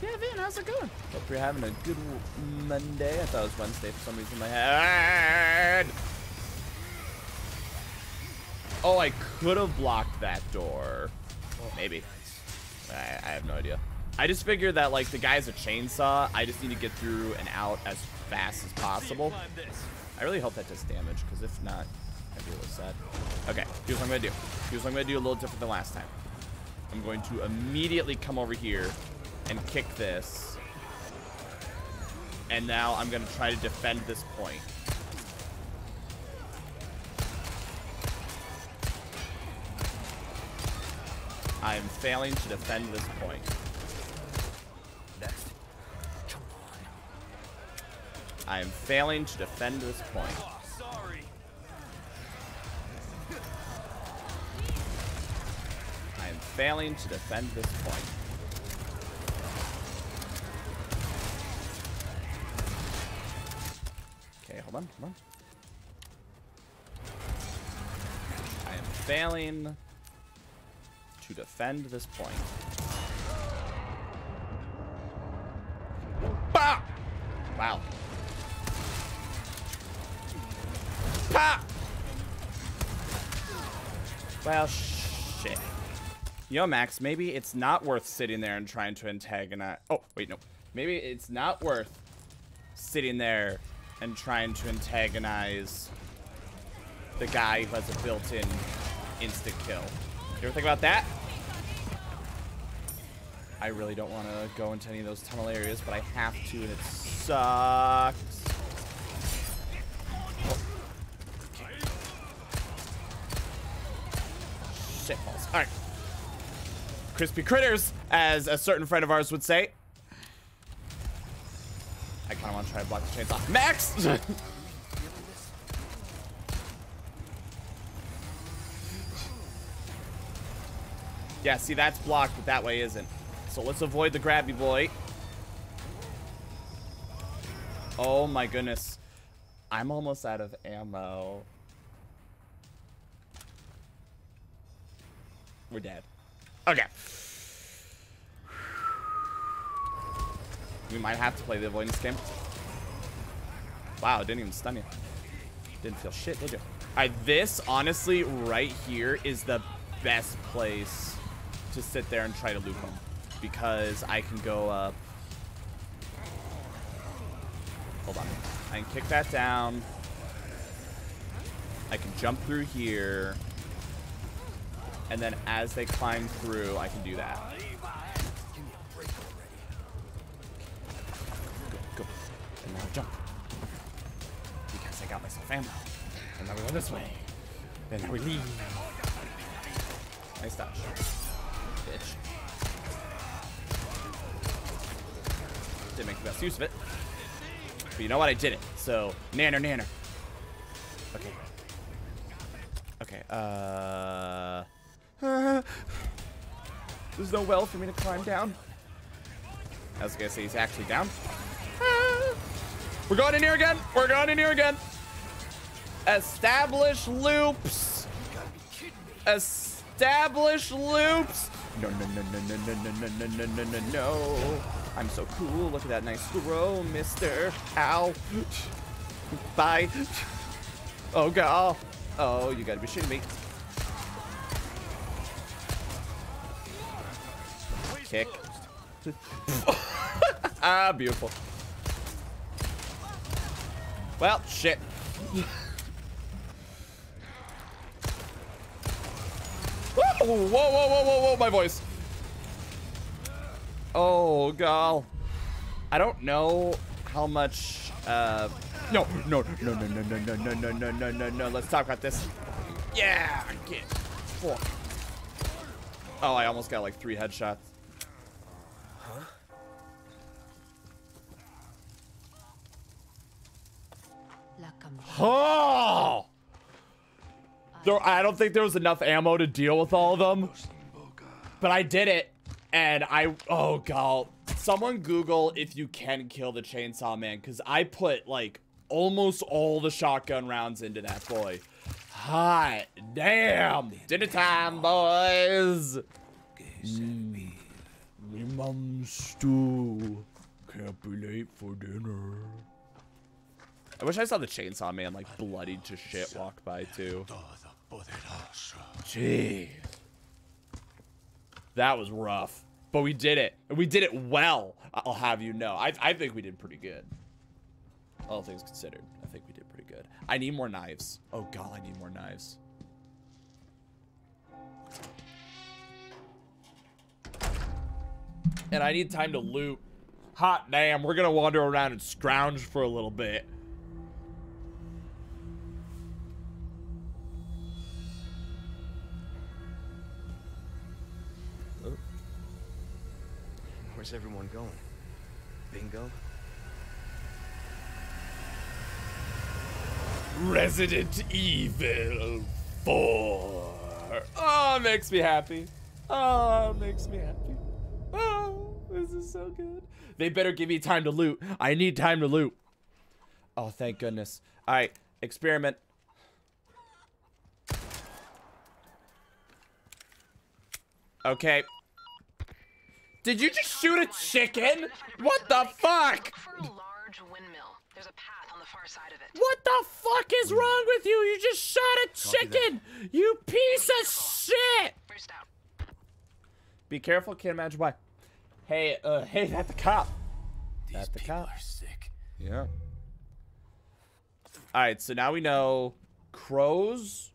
Yeah, Vin, how's it going? Hope you're having a good Monday. I thought it was Wednesday for some reason in my head. Oh, I could have blocked that door. Maybe. I, I have no idea. I just figured that, like, the guy's a chainsaw. I just need to get through and out as fast as possible. I really hope that does damage, because if not, I'd be a little sad. Okay, here's what I'm to do. Here's what I'm to do a little different than last time. I'm going to immediately come over here and kick this. And now I'm to try to defend this point. I am failing to defend this point. I am failing to defend this point. I am failing to defend this point. Okay, hold on, hold on. I am failing to defend this point. Bah! Wow. Pa! Well, shit. Yo, Max, maybe it's not worth sitting there and trying to antagonize. Oh, wait, no. Maybe it's not worth sitting there and trying to antagonize the guy who has a built-in instant kill. You ever think about that? I really don't want to go into any of those tunnel areas, but I have to, and it sucks. Crispy critters, as a certain friend of ours would say. I kind of want to try to block the chainsaw. Max! yeah, see, that's blocked, but that way isn't. So let's avoid the grabby boy. Oh my goodness. I'm almost out of ammo. We're dead. Okay. We might have to play the avoidance game. Wow, didn't even stun you. Didn't feel shit, did you? Alright, this, honestly, right here is the best place to sit there and try to loop him. Because I can go up... Hold on. I can kick that down. I can jump through here. And then as they climb through, I can do that. Go, go. And now jump. Because I got myself ammo. And now we go this way. Now we leave. Nice dodge. Bitch. Didn't make the best use of it. But you know what? I did it. So, nanner, nanner. Okay. Okay, uh... uh... There's no well for me to climb down. I was gonna say he's actually down. Ah. We're going in here again. We're going in here again. Establish loops. Establish loops. No, no, no, no, no, no, no, no, no, no, no, no. I'm so cool. Look at that nice throw, mister. Ow. Bye. Oh, God. Oh, you gotta be shitting me. Kick. ah, beautiful. Well, shit. whoa, whoa, whoa, whoa, whoa, my voice. Oh, God. I don't know how much, uh, no, no, no, no, no, no, no, no, no, no, no, no, no, let's talk about this. Yeah, get, fuck. Oh, I almost got like three headshots. Oh! There, I don't think there was enough ammo to deal with all of them. But I did it. And I, oh god. Someone Google if you can kill the Chainsaw Man. Because I put like almost all the shotgun rounds into that boy. Hot damn. Dinner time, boys. Mm. Mum stew. Can't be late for dinner. I wish I saw the Chainsaw Man like bloodied to shit walk by too. Jeez. That was rough. But we did it. And we did it well, I'll have you know. I, I think we did pretty good. All things considered, I think we did pretty good. I need more knives. Oh god, I need more knives. And I need time to loot. Hot damn, we're gonna wander around and scrounge for a little bit. Where's everyone going? Bingo? Resident Evil 4. Oh, makes me happy. Oh, makes me happy. Oh, this is so good. They better give me time to loot. I need time to loot. Oh, thank goodness. All right, experiment. Okay. Did you just shoot a chicken? What the fuck? For a large windmill. There's a path on the far side of it. What the fuck is wrong with you? You just shot a chicken! You piece of shit! Be careful, can't imagine why. Hey, uh, hey, that's the cop. These That's the people cop. are sick. Yeah. Alright, so now we know crows,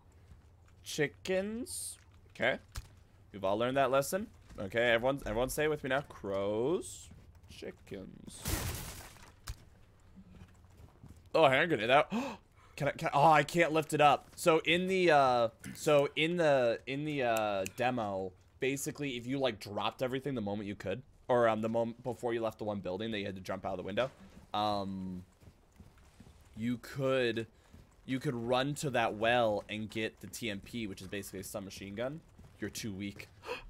chickens. Okay. We've all learned that lesson. Okay, everyone everyone say it with me now. Crows, chickens. Oh, hand grenade out. Can I, can oh, I can't lift it up. So in the, uh, so in the, in the, uh, demo, basically, if you, like, dropped everything the moment you could, or, um, the moment before you left the one building that you had to jump out of the window, um, you could, you could run to that well and get the TMP, which is basically a submachine gun. You're too weak.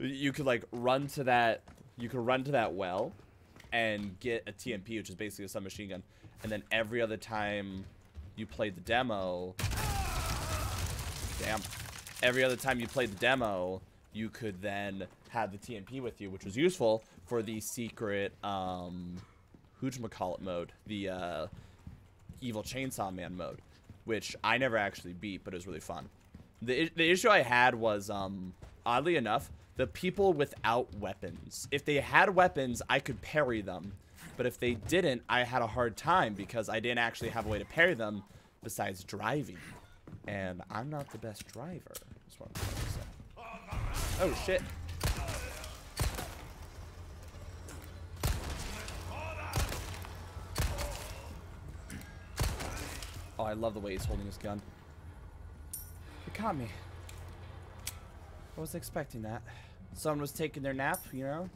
you could, like, run to that, you could run to that well and get a TMP, which is basically a submachine gun. And then every other time you played the demo, damn, every other time you played the demo, you could then have the TMP with you, which was useful for the secret, um, who'chamacallit mode, the, uh, evil chainsaw man mode, which I never actually beat, but it was really fun. The, the issue I had was, um, oddly enough, the people without weapons. If they had weapons, I could parry them. But if they didn't, I had a hard time because I didn't actually have a way to parry them besides driving. And I'm not the best driver. Oh, shit. Oh, I love the way he's holding his gun. It caught me. I was expecting that. Someone was taking their nap, you know?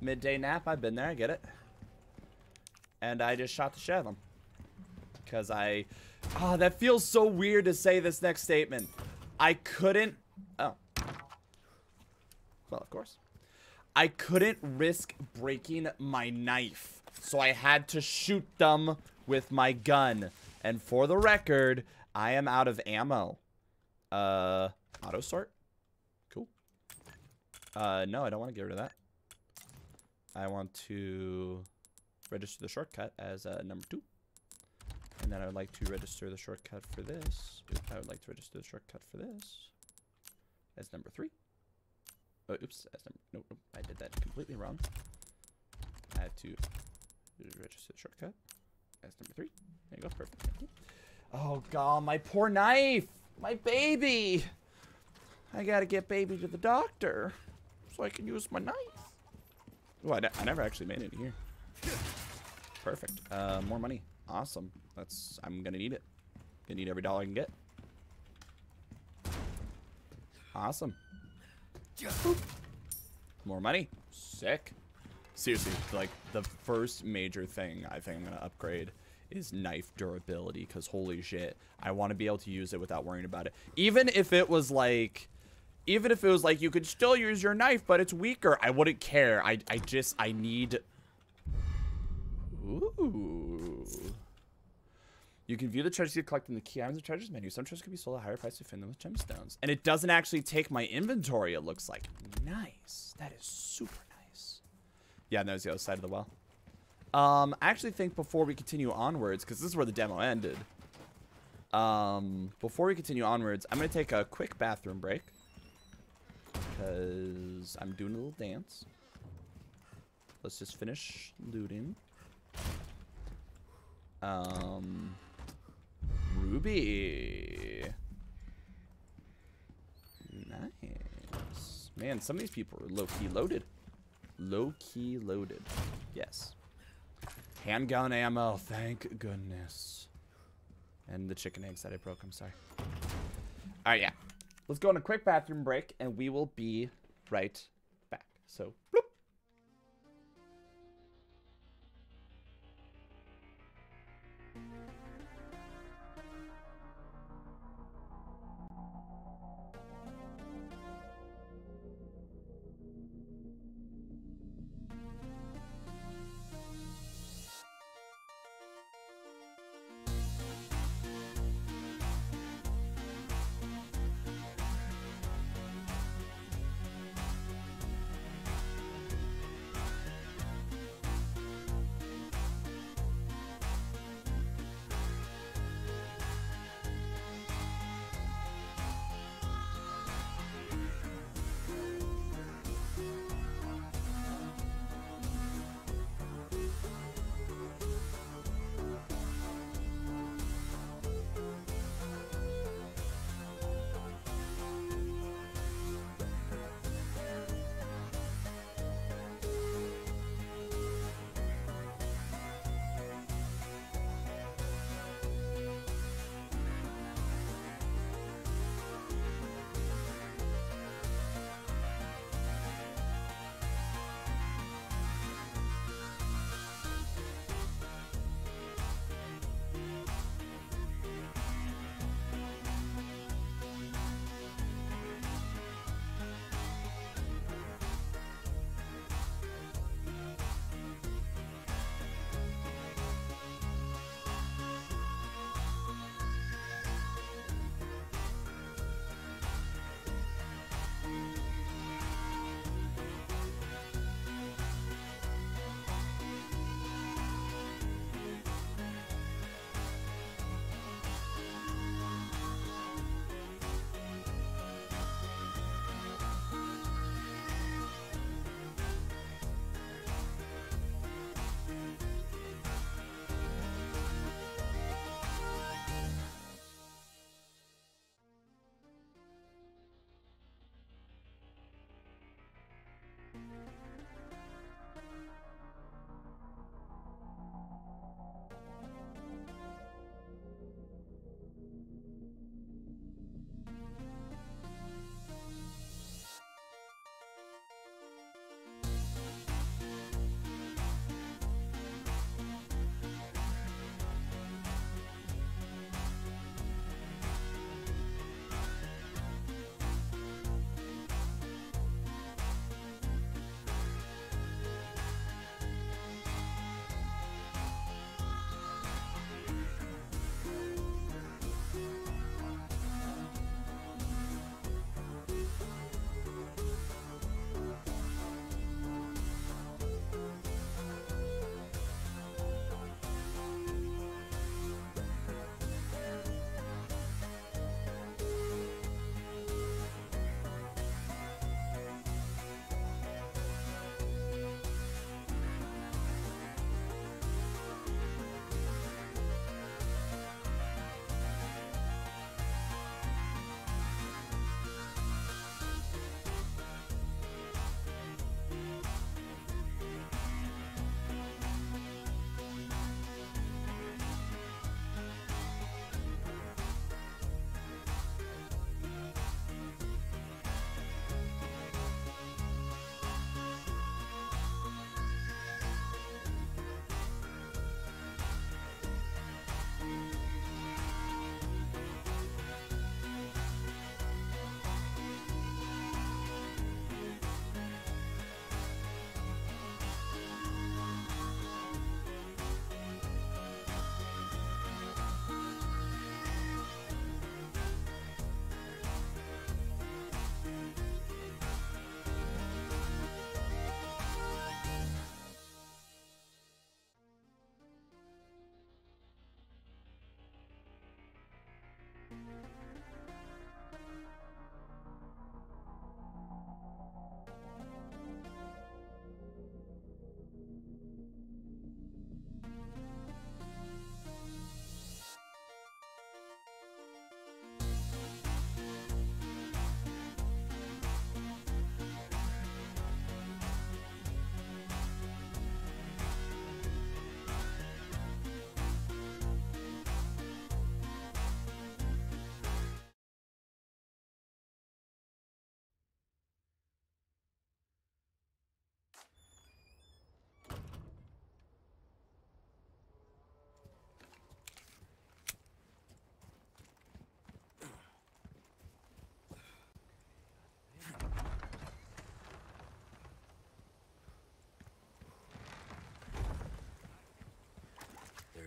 Midday nap, I've been there, I get it. And I just shot the shit out of them. Because I... Oh, that feels so weird to say this next statement. I couldn't... Oh. Well, of course. I couldn't risk breaking my knife. So I had to shoot them with my gun. And for the record, I am out of ammo. Uh, auto sort? Uh, no, I don't want to get rid of that. I want to register the shortcut as uh, number two. And then I would like to register the shortcut for this. I would like to register the shortcut for this as number three. Oh, oops, as number, nope, nope, I did that completely wrong. I have to register the shortcut as number three. There you go, perfect. You. Oh god, my poor knife! My baby! I gotta get baby to the doctor I can use my knife. Oh, I, ne- I never actually made it here. Perfect. Uh, more money. Awesome. That's I'm gonna need it. Gonna need every dollar I can get. Awesome. More money. Sick. Seriously, like the first major thing I think I'm gonna upgrade is knife durability because holy shit, I want to be able to use it without worrying about it. Even if it was like, even if it was like you could still use your knife but it's weaker, I wouldn't care. I I just I need. Ooh. You can view the treasures you collect in the key items and treasures menu. Some treasures can be sold at a higher price to find them with gemstones. And it doesn't actually take my inventory, it looks like. Nice. That is super nice. Yeah, and there's the other side of the well. Um, I actually think before we continue onwards, because this is where the demo ended. Um, before we continue onwards, I'm going to take a quick bathroom break. Because I'm doing a little dance. Let's just finish looting. Um, Ruby. Nice. Man, some of these people are low-key loaded. Low-key loaded. Yes. Handgun ammo, thank goodness. And the chicken eggs that I broke, I'm sorry. Alright, yeah. Let's go on a quick bathroom break, and we will be right back. So,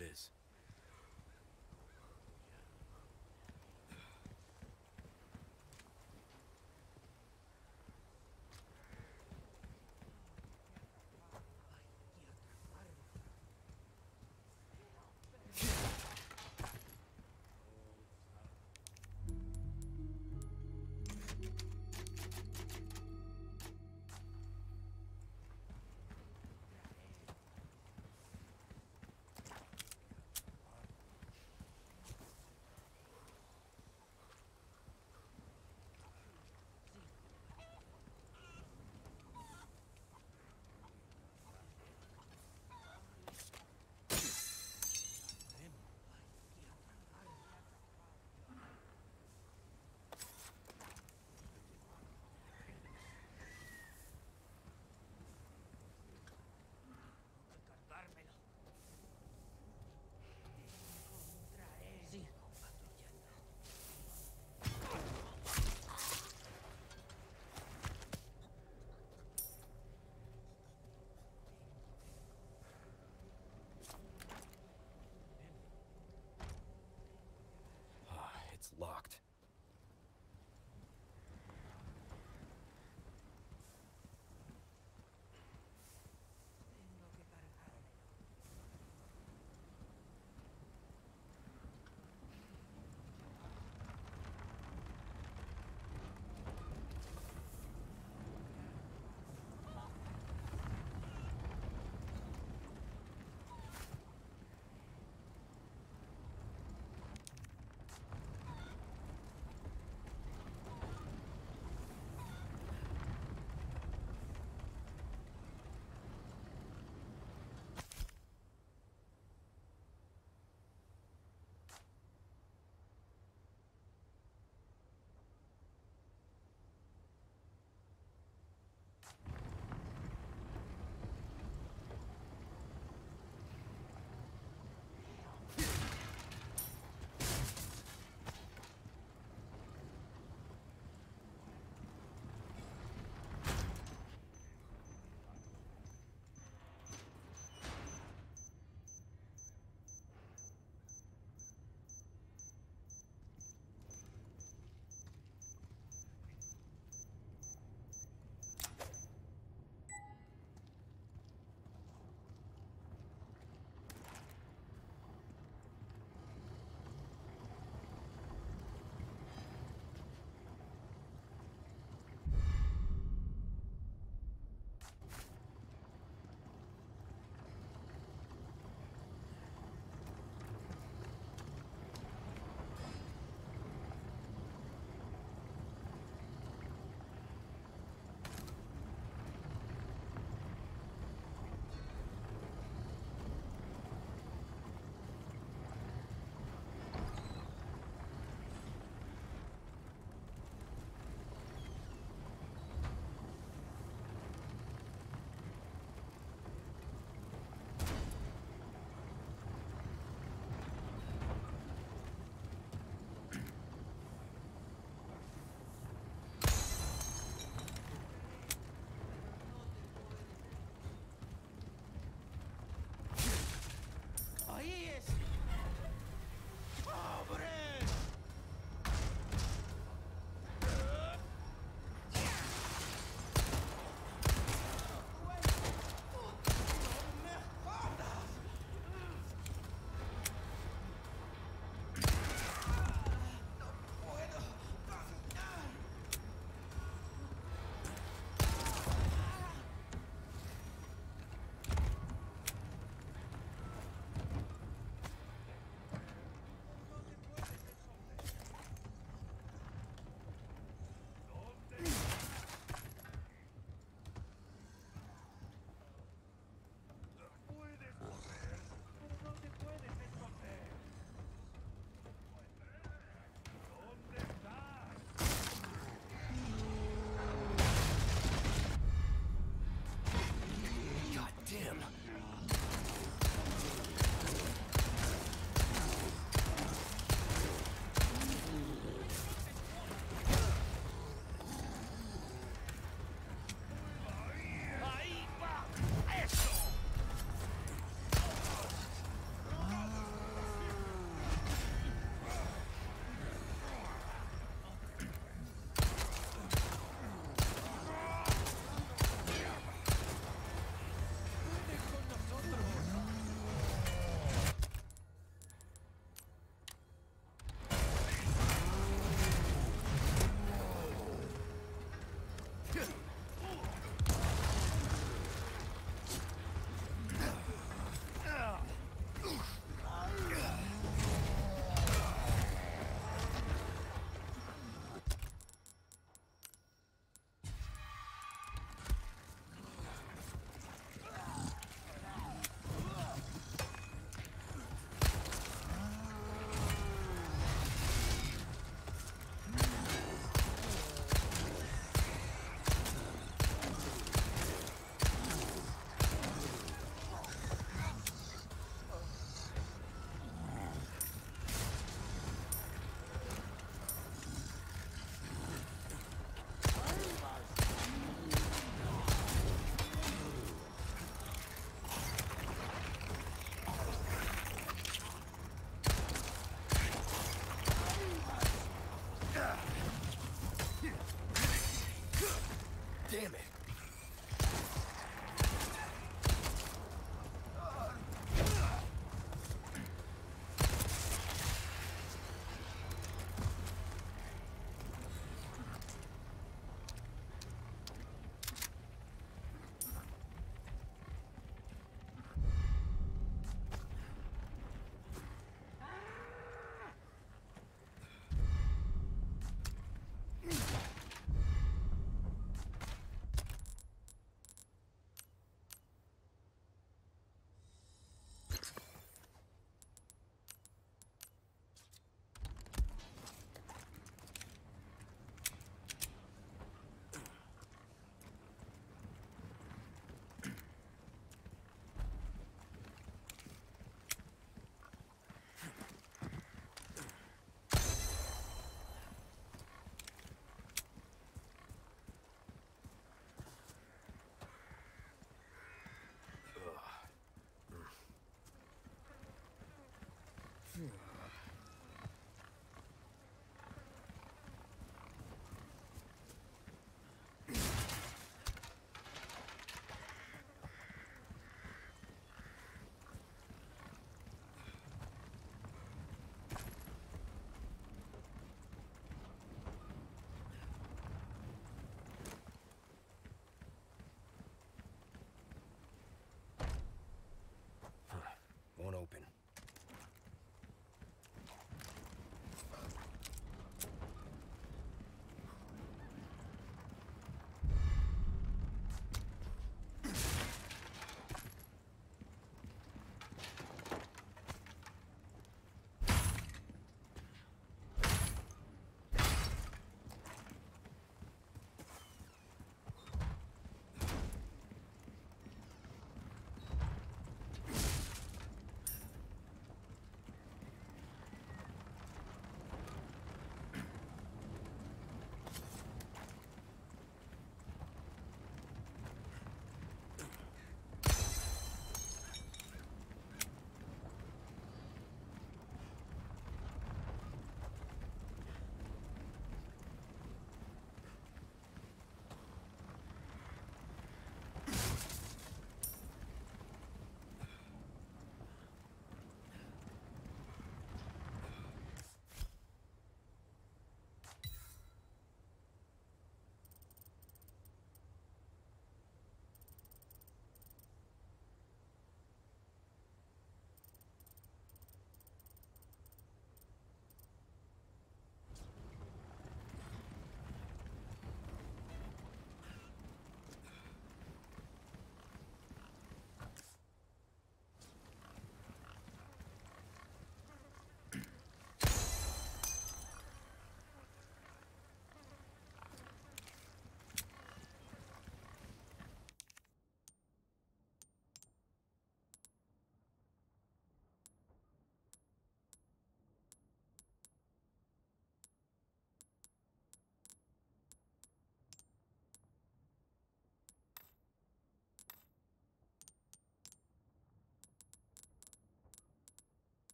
it is.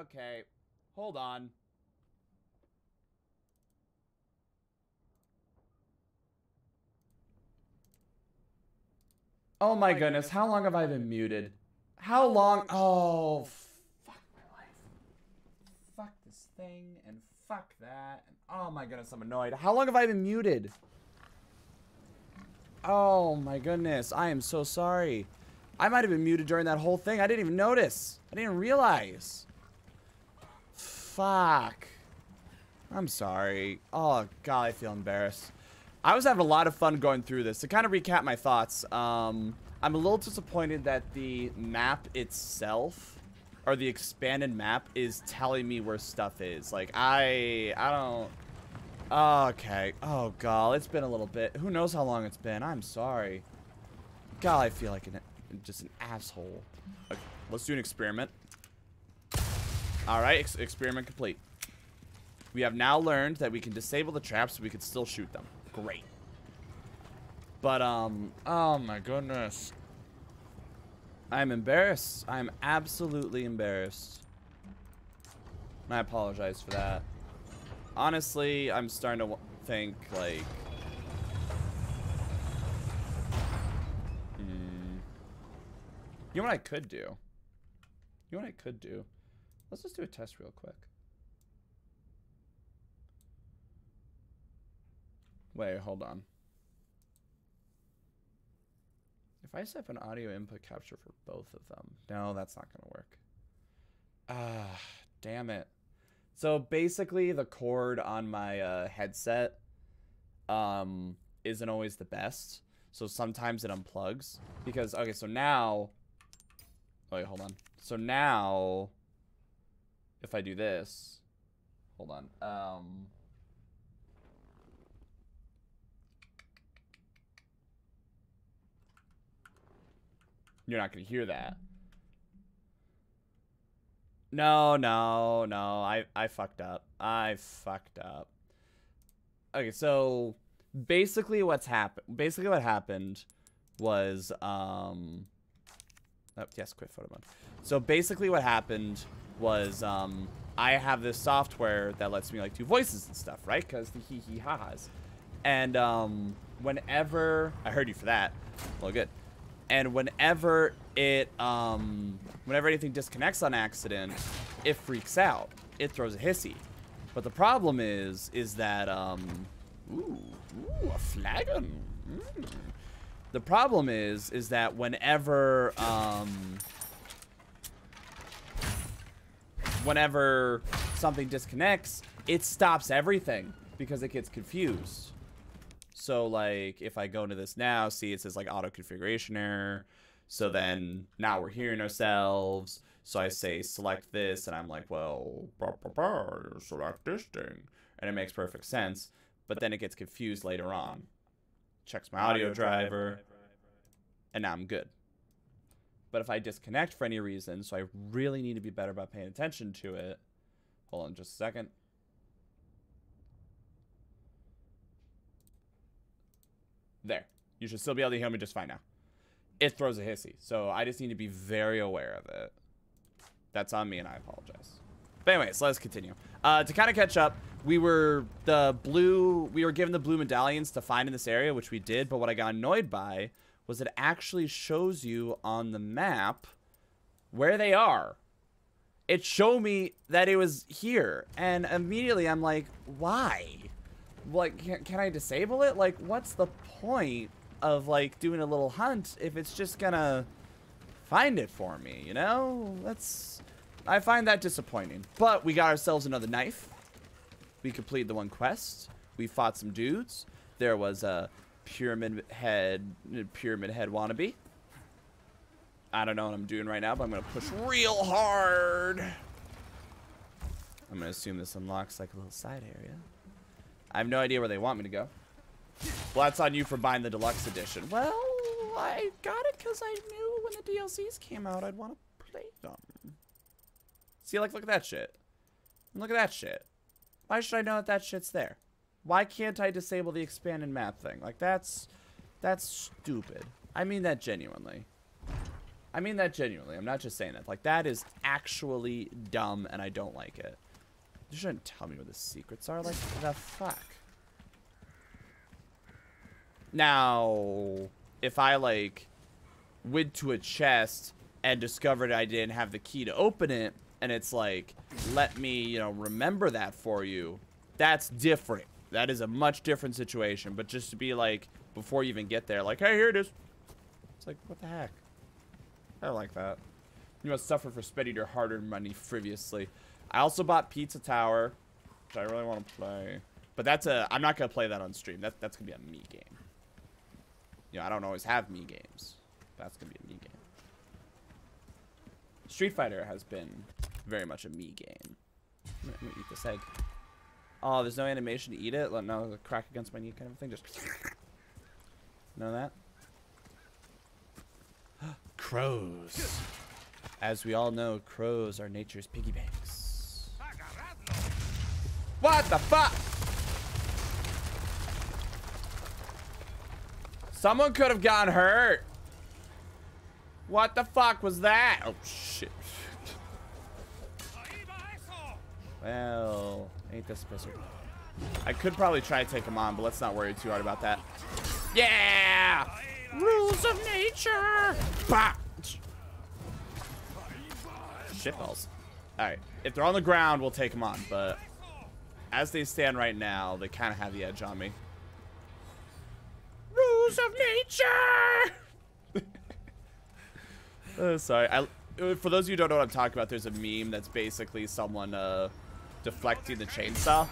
Okay. Hold on. Oh my goodness, how long have I been muted? How long? Oh, fuck my life. Fuck this thing and fuck that. And oh my goodness, I'm annoyed. How long have I been muted? Oh my goodness, I am so sorry. I might have been muted during that whole thing. I didn't even notice. I didn't realize. Fuck. I'm sorry. Oh, God, I feel embarrassed. I was having a lot of fun going through this. To kind of recap my thoughts, um, I'm a little disappointed that the map itself, or the expanded map, is telling me where stuff is. Like, I, I don't... Okay. Oh, God, it's been a little bit. Who knows how long it's been? I'm sorry. God, I feel like an, just an asshole. Okay, let's do an experiment. All right, ex experiment complete. We have now learned that we can disable the traps so we can still shoot them. Great. But, um, oh my goodness. I'm embarrassed. I'm absolutely embarrassed. I apologize for that. Honestly, I'm starting to think, like... Hmm. You know what I could do? You know what I could do? Let's just do a test real quick. Wait, hold on. If I set up an audio input capture for both of them, no, that's not going to work. Ah, damn it. So basically, the cord on my uh, headset um, isn't always the best. So sometimes it unplugs. Because, okay, so now... Wait, hold on. So now, if I do this... Hold on. Um... You're not going to hear that. No, no, no. I, I fucked up. I fucked up. Okay, so basically what's happened basically what happened was um oh, yes, quit photo mode. So basically what happened was um I have this software that lets me like do voices and stuff, right? Cuz the hee hee ha ha's. And um whenever I heard you for that. Well, good and whenever it um whenever anything disconnects on accident it freaks out it throws a hissy but the problem is is that um ooh, ooh a flagon mm. the problem is is that whenever um whenever something disconnects it stops everything because it gets confused so like if I go into this now, see it says like auto configuration error. So then now we're hearing ourselves. So I say select this and I'm like, well, bah, bah, bah, select this thing. And it makes perfect sense. But then it gets confused later on. Checks my audio driver. And now I'm good. But if I disconnect for any reason, so I really need to be better about paying attention to it. Hold on just a second. There. You should still be able to hear me just fine now. It throws a hissy. So I just need to be very aware of it. That's on me and I apologize. But anyways, let's continue. Uh, to kind of catch up, we were the blue, we were given the blue medallions to find in this area, which we did. But what I got annoyed by was it actually shows you on the map where they are. It showed me that it was here. And immediately I'm like, why? like can, can I disable it? Like what's the point of like doing a little hunt if it's just gonna find it for me, you know? That's I find that disappointing. But we got ourselves another knife. We completed the one quest. We fought some dudes. There was a pyramid head pyramid head wannabe. I don't know what I'm doing right now, but I'm gonna push real hard. I'm gonna assume this unlocks like a little side area. I have no idea where they want me to go. Well, that's on you for buying the deluxe edition. Well, I got it because I knew when the DLCs came out I'd want to play them. See, like, look at that shit. Look at that shit. Why should I know that that shit's there? Why can't I disable the expanded map thing? Like, that's... That's stupid. I mean that genuinely. I mean that genuinely. I'm not just saying that. Like, that is actually dumb, and I don't like it. You shouldn't tell me what the secrets are. Like, the fuck? Now, if I, like, went to a chest and discovered I didn't have the key to open it, and it's like, let me, you know, remember that for you, that's different. That is a much different situation. But just to be like, before you even get there, like, hey, here it is. It's like, what the heck? I don't like that. You must suffer for spending your hard-earned money frivolously. I also bought Pizza Tower, which I really want to play. But that's a, I'm not going to play that on stream. That, that's going to be a me game. You know, I don't always have me games. That's going to be a me game. Street Fighter has been very much a me game. I'm I'm gonna eat this egg. Oh, there's no animation to eat it? Let no the crack against my knee kind of thing. Just know that. crows. As we all know, crows are nature's piggy banks. What the fuck? Someone could have gotten hurt. What the fuck was that? Oh shit. Well, ain't this pisser. I could probably try to take him on, but let's not worry too hard about that. Yeah! Rules of nature! Bah! Shitballs. Alright, if they're on the ground, we'll take them on, but as they stand right now, they kind of have the edge on me. Rules of nature! uh, sorry, I, uh, for those of you who don't know what I'm talking about, there's a meme that's basically someone, uh, deflecting the chainsaw.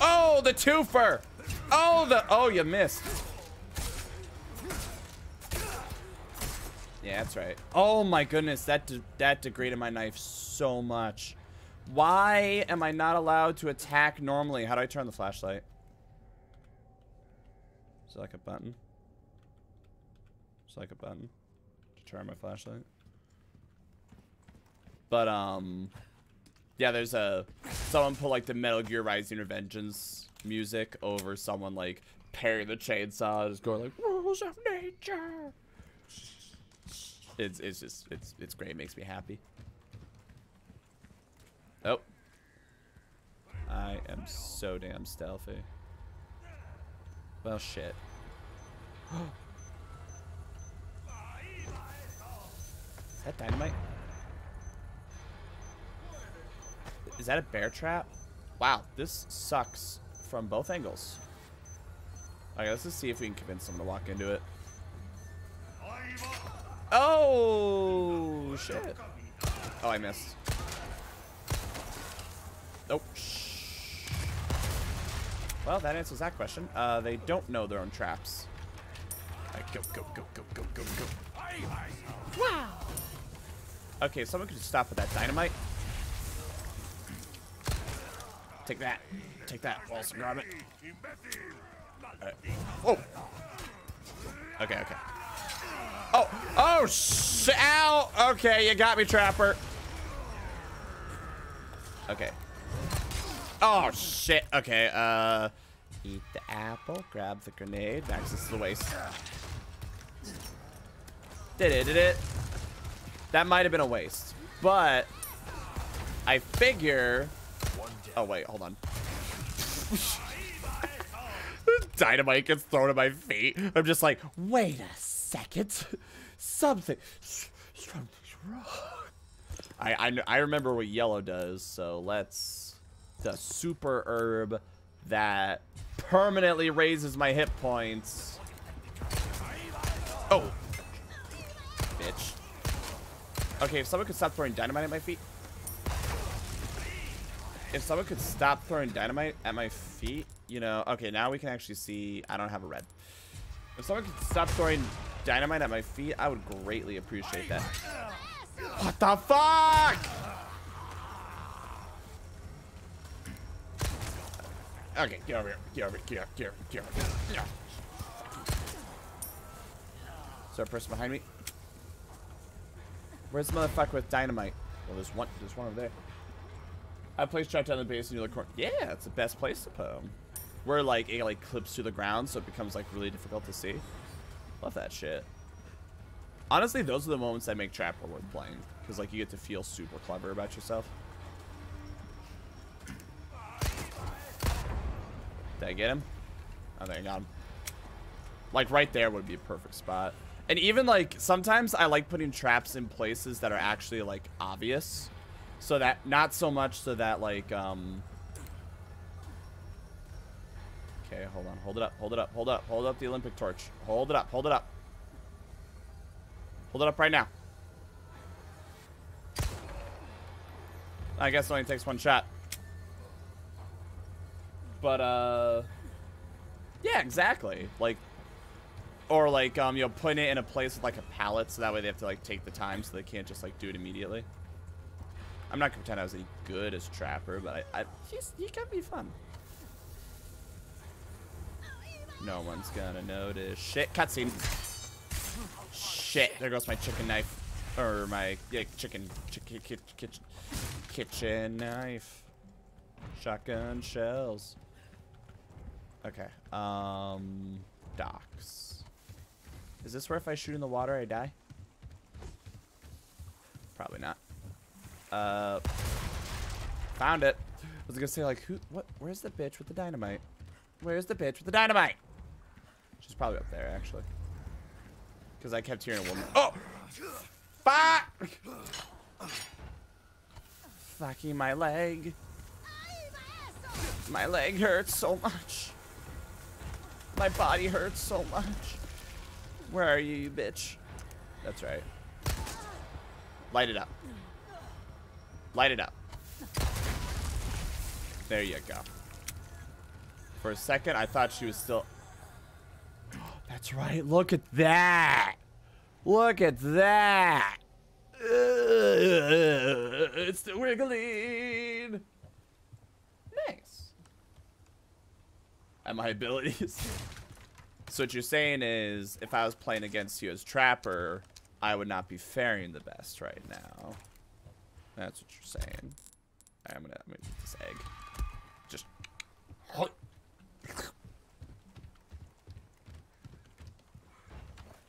Oh, the twofer! Oh, the oh, you missed. Yeah, that's right. Oh my goodness, that de that degraded my knife so much. Why am I not allowed to attack normally? How do I turn the flashlight? Is it like a button? Is It's like a button to turn my flashlight. But um yeah, there's a someone put like the Metal Gear Rising Revengeance music over someone like parrying the chainsaw, just going like rules of nature. It's it's just it's it's great. It makes me happy. Oh, I am so damn stealthy. Well, shit. Is that dynamite? Is that a bear trap? Wow, this sucks from both angles. Okay, let's just see if we can convince someone to walk into it. Oh, shit. Oh, I missed. Nope. Well, that answers that question. Uh, they don't know their own traps. Right, go, go, go, go, go, go, go. Wow. Okay, someone could just stop with that dynamite. Take that. Take that, Wilson Gromit. Right. Oh. Okay, okay. Oh, oh, sh ow. Okay, you got me, Trapper. Okay. Oh, shit. Okay, uh, eat the apple, grab the grenade, max this to the waist. Did it, did it? That might have been a waste, but I figure. Oh, wait, hold on. Dynamite gets thrown at my feet. I'm just like, wait a second. Something. Something's wrong. I, I, I remember what yellow does, so let's... The super herb that permanently raises my hit points. Oh. Bitch. Okay, if someone could stop throwing dynamite at my feet. If someone could stop throwing dynamite at my feet, you know, okay, now we can actually see, I don't have a red. If someone could stop throwing dynamite at my feet, I would greatly appreciate that. What the fuck? Okay, get over here. Get over here. Get over here. Get over here. Yeah. Is there a person behind me? Where's the motherfucker with dynamite? Well, there's one. There's one over there. I placed trapped down the base near the corner. Yeah, it's the best place to put them. Where like it like clips to the ground, so it becomes like really difficult to see. Love that shit. Honestly, those are the moments that make Trapper worth playing. Because, like, you get to feel super clever about yourself. Did I get him? I think I got him. Like, right there would be a perfect spot. And even, like, sometimes I like putting traps in places that are actually, like, obvious. So that, not so much so that, like, um... Okay, hold on. Hold it up, hold it up, hold up, hold up the Olympic torch. Hold it up, hold it up. Hold it up right now. I guess it only takes one shot. But, uh... Yeah, exactly. Like, or like, um, you know, putting it in a place with like a pallet so that way they have to like take the time so they can't just like do it immediately. I'm not gonna pretend I was any good as Trapper, but I, I he's, he can be fun. No one's gonna notice. Shit, cutscene. Shit, there goes my chicken knife. Or my, yeah, chicken, chicken, kitchen, kitchen knife. Shotgun shells. Okay, um, docks. Is this where if I shoot in the water, I die? Probably not. Uh, found it. I was gonna say like, who? What? Where's the bitch with the dynamite? Where's the bitch with the dynamite? She's probably up there actually. Because I kept hearing a woman. Oh, fuck! Fucking my leg. My leg hurts so much. My body hurts so much. Where are you, you bitch? That's right. Light it up. Light it up. There you go. For a second, I thought she was still... That's right. Look at that. Look at that. it's the wiggling. Nice. And my abilities. So what you're saying is, if I was playing against you as Trapper, I would not be faring the best right now. That's what you're saying. I'm gonna, I'm gonna eat this egg. Just.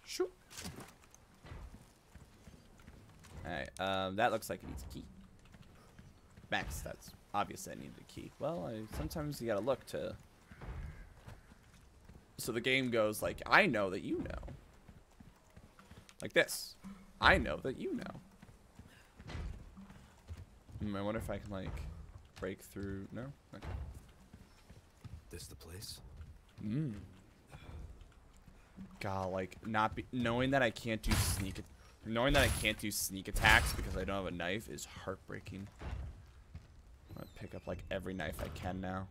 Shoot. Alright, um, that looks like it needs a key. Max, that's obvious I need a key. Well, I, sometimes you gotta look to so the game goes like, I know that you know. Like this. I know that you know. Hmm, I wonder if I can like break through. No? Okay. This the place? Mm. God, like not be knowing that I can't do sneak, knowing that I can't do sneak attacks because I don't have a knife is heartbreaking. I'm gonna pick up like every knife I can now.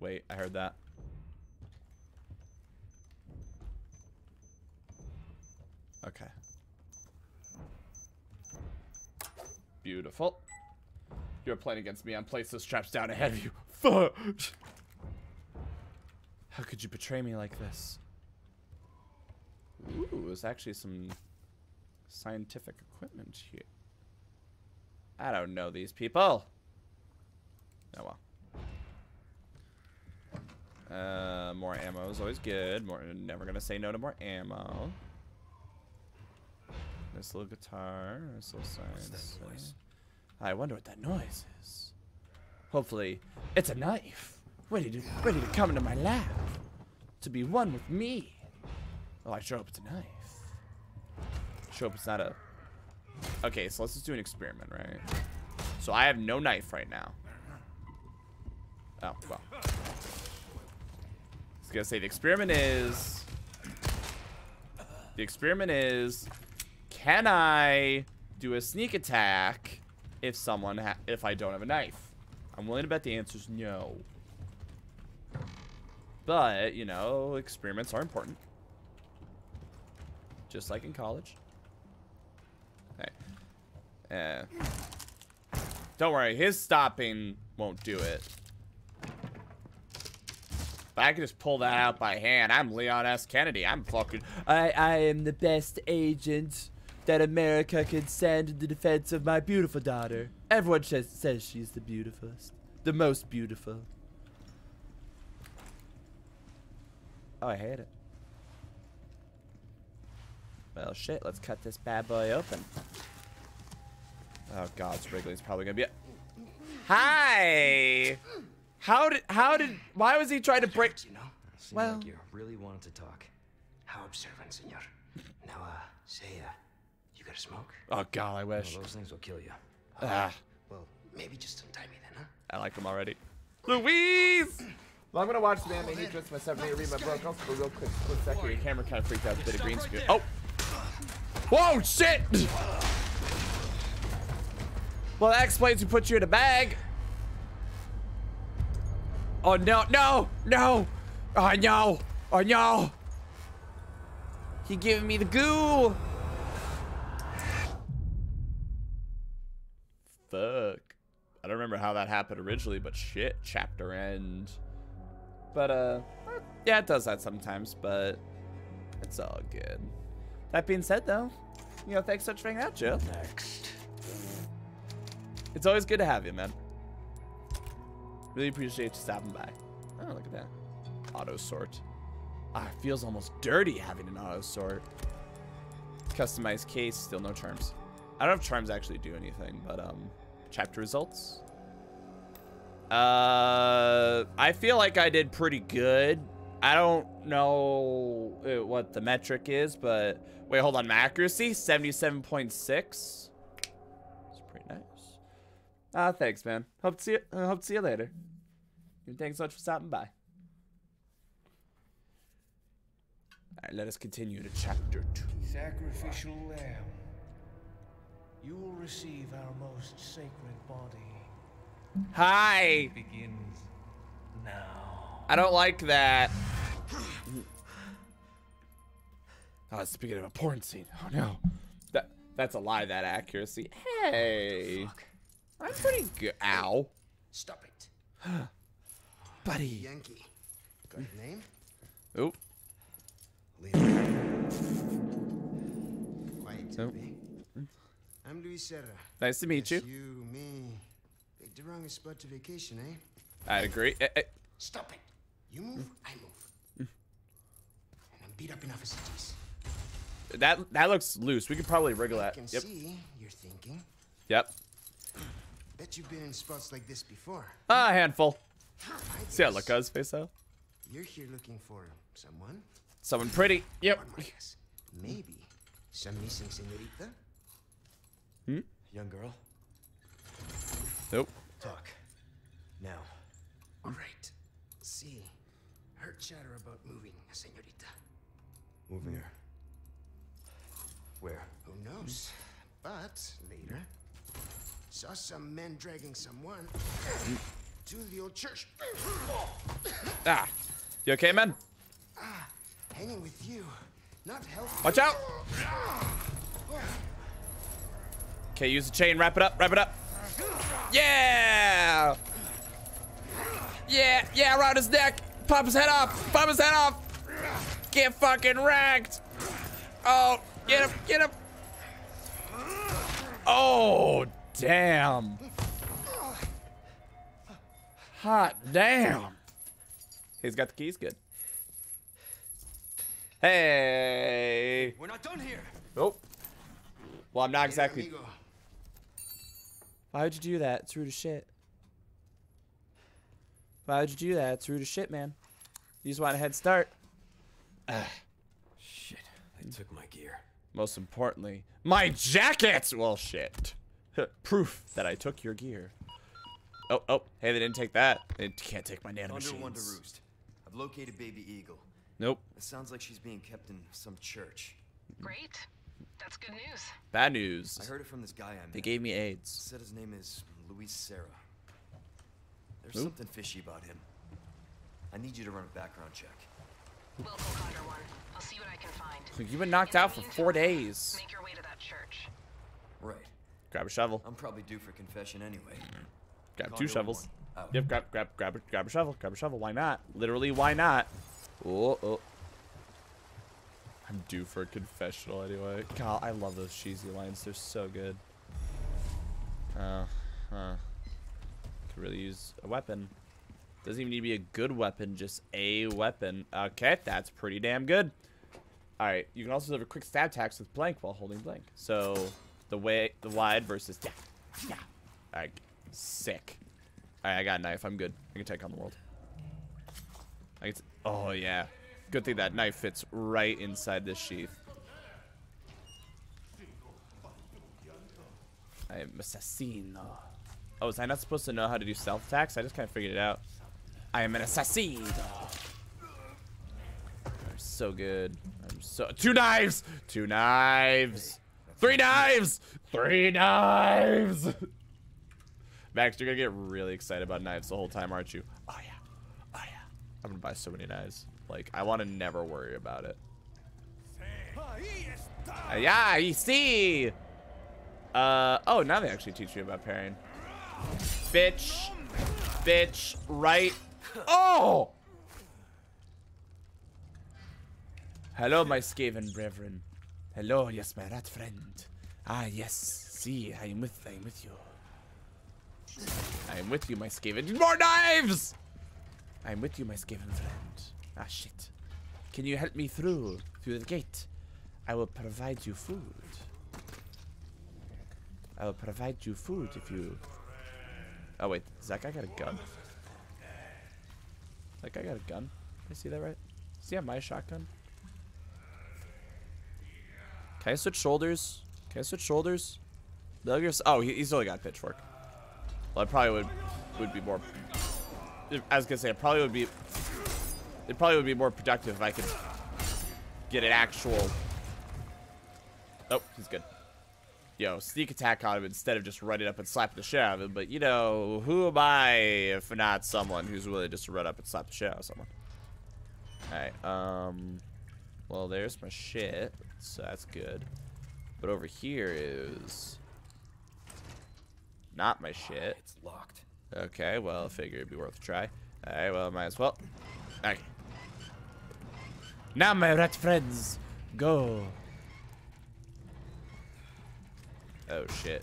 Wait, I heard that. Okay. Beautiful. You're playing against me. I'm placed those traps down ahead of you. Fuck! How could you betray me like this? Ooh, there's actually some scientific equipment here. I don't know these people. Oh well. Uh, more ammo is always good. More, never gonna say no to more ammo. This little guitar, this little science. I wonder what that noise is. Hopefully, it's a knife. Ready to, ready to come into my lap. To be one with me. Oh, I sure hope it's a knife. Sure hope it's not a... Okay, so let's just do an experiment, right? So I have no knife right now. Oh, well. I was gonna say, the experiment is... The experiment is... Can I do a sneak attack if someone if I don't have a knife? I'm willing to bet the answer is no. But, you know, experiments are important. Just like in college. Okay. Uh, don't worry, his stopping won't do it. But I can just pull that out by hand. I'm Leon S. Kennedy. I'm fucking... I, I am the best agent that America can send in the defense of my beautiful daughter. Everyone says, says she's the beautifulest. The most beautiful. Oh, I hate it. Well, shit. Let's cut this bad boy open. Oh god, Wrigley's probably gonna be. A Hi. How did? How did? Why was he trying to break? You know? Well- like you really wanted to talk. How observant, senor. Now, uh, say, uh, you smoke? Oh god, I wish. Well, those things will kill you. Ah, Well, maybe just untie me then, huh? I like him already. Luis. Well, I'm gonna watch the anime Just my seven eight read my book. Also, for real quick split second, your camera kind of freaked out. A bit of green screen. Oh. Whoa, shit! Well, that explains who put you in a bag. Oh no, no, no! Oh no! Oh no! He giving me the goo! Fuck. I don't remember how that happened originally, but shit, chapter end. But, uh, yeah, it does that sometimes, but it's all good. That being said, though, you know, thanks so much for hanging out, Joe. Next. It's always good to have you, man. Really appreciate you stopping by. Oh, look at that. Auto sort. Ah, it feels almost dirty having an auto sort. Customized case, still no charms. I don't know if charms actually do anything, but um, chapter results. Uh, I feel like I did pretty good. I don't know uh, what the metric is, but wait, hold on. My accuracy, 77.6. It's pretty nice. Ah, thanks, man. Hope to see you. Uh, hope to see you later. And thanks so much for stopping by. All right, let us continue to chapter two. Sacrificial lamb, you will receive our most sacred body. Hi. Begins now. I don't like that. Ah, oh, it's the beginning of a porn scene. Oh no. That that's a lie, that accuracy. Hey. I'm pretty good. Ow. Stop it. Buddy. Yankee. Got your name? Oop. Leon. Quiet, Nope. I'm Luis Serra. Nice to meet Guess you. You, me. Picked the wrongest spot to vacation, eh? I'd agree. Eh, eh, Stop it. You move, I move. And I'm beat up enough as it is. That that looks loose. We could probably wriggle I can Yep. see you're thinking. Yep. Bet you've been in spots like this before. Ah, a handful. I See how look his face though? You're here looking for someone. Someone pretty. Yep. Maybe some missing senorita. Hmm? Young girl. Nope. Talk. Now. Great. See. Heard chatter about moving a senorita. Moving her. Where? Who knows? But later, saw some men dragging someone to the old church. Ah. You okay, man? Ah, hanging with you. Not healthy. Watch out. Okay, use the chain. Wrap it up. Wrap it up. Yeah. Yeah. Yeah. Around his neck. Pop his head off. Pop his head off. Get fucking wrecked. Oh, get him. Get him. Oh, damn. Hot damn. He's got the keys. Good. Hey. We're not done here. Nope. Well, I'm not exactly. Amigo. Why would you do that? It's rude as shit. Why would you do that? It's rude as shit, man. You just want a head start. Ah, Shit. They took my gear. Most importantly, my jacket! Well, shit. Proof that I took your gear. Oh, oh. Hey, they didn't take that. They can't take my Under one to nanomachines. roost. I've located Baby Eagle. Nope. It sounds like she's being kept in some church. Great. That's good news. Bad news. I heard it from this guy I met. They gave me AIDS. Said his name is Luis Serra. There's Who? something fishy about him. I need you to run a background check. We'll conjure one. I'll see what I can find. You've been knocked In out for four days. Make your way to that church. Right. Grab a shovel. I'm probably due for confession anyway. Grab two shovels. Oh. Yep, grab, grab, grab, a- grab a shovel. Grab a shovel. Why not? Literally, why not? Oh, oh. Due for a confessional anyway. God, I love those cheesy lines. They're so good. Uh, huh. Could really use a weapon. Doesn't even need to be a good weapon, just a weapon. Okay, that's pretty damn good. Alright, you can also deliver quick stab attacks with blank while holding blank. So, the way, the wide versus, yeah, yeah. Alright, sick. Alright, I got a knife. I'm good. I can take on the world. I can oh, yeah. Good thing that knife fits right inside this sheath. I am assassino. Oh, was I not supposed to know how to do stealth attacks? I just kind of figured it out. I am an assassino. So good. I'm so two knives, two knives, three knives, three knives. Max, you're gonna get really excited about knives the whole time, aren't you? Oh yeah, oh yeah. I'm gonna buy so many knives. Like I want to never worry about it. Yeah, you see. Uh oh, now they actually teach you about parrying. Bitch, bitch, right. Oh. Hello, my Skaven brethren. Hello, yes, my rat friend. Ah, yes. See, I am with, I am with you. I am with you, my Skaven. More knives! I am with you, my Skaven friend. Ah, shit. Can you help me through, through the gate? I will provide you food. I will provide you food if you... Oh, wait. That guy got a gun? Like, I got a gun? I see that right? Does he my shotgun? Can I switch shoulders? Can I switch shoulders? Belgers? Oh, he, he's only got pitchfork. Well, I probably would would be more. I was gonna say, I probably would be. It probably would be more productive if I could get an actual. Oh, he's good. Yo, sneak attack on him instead of just running up and slapping the shit out of him. But you know, who am I if not someone who's willing just to run up and slap the shit out of someone? All right. Um. Well, there's my shit, so that's good. But over here is not my shit. It's locked. Okay, well, I figure it'd be worth a try. Alright, well, might as well. Alright. Now, my rat friends, go. Oh, shit.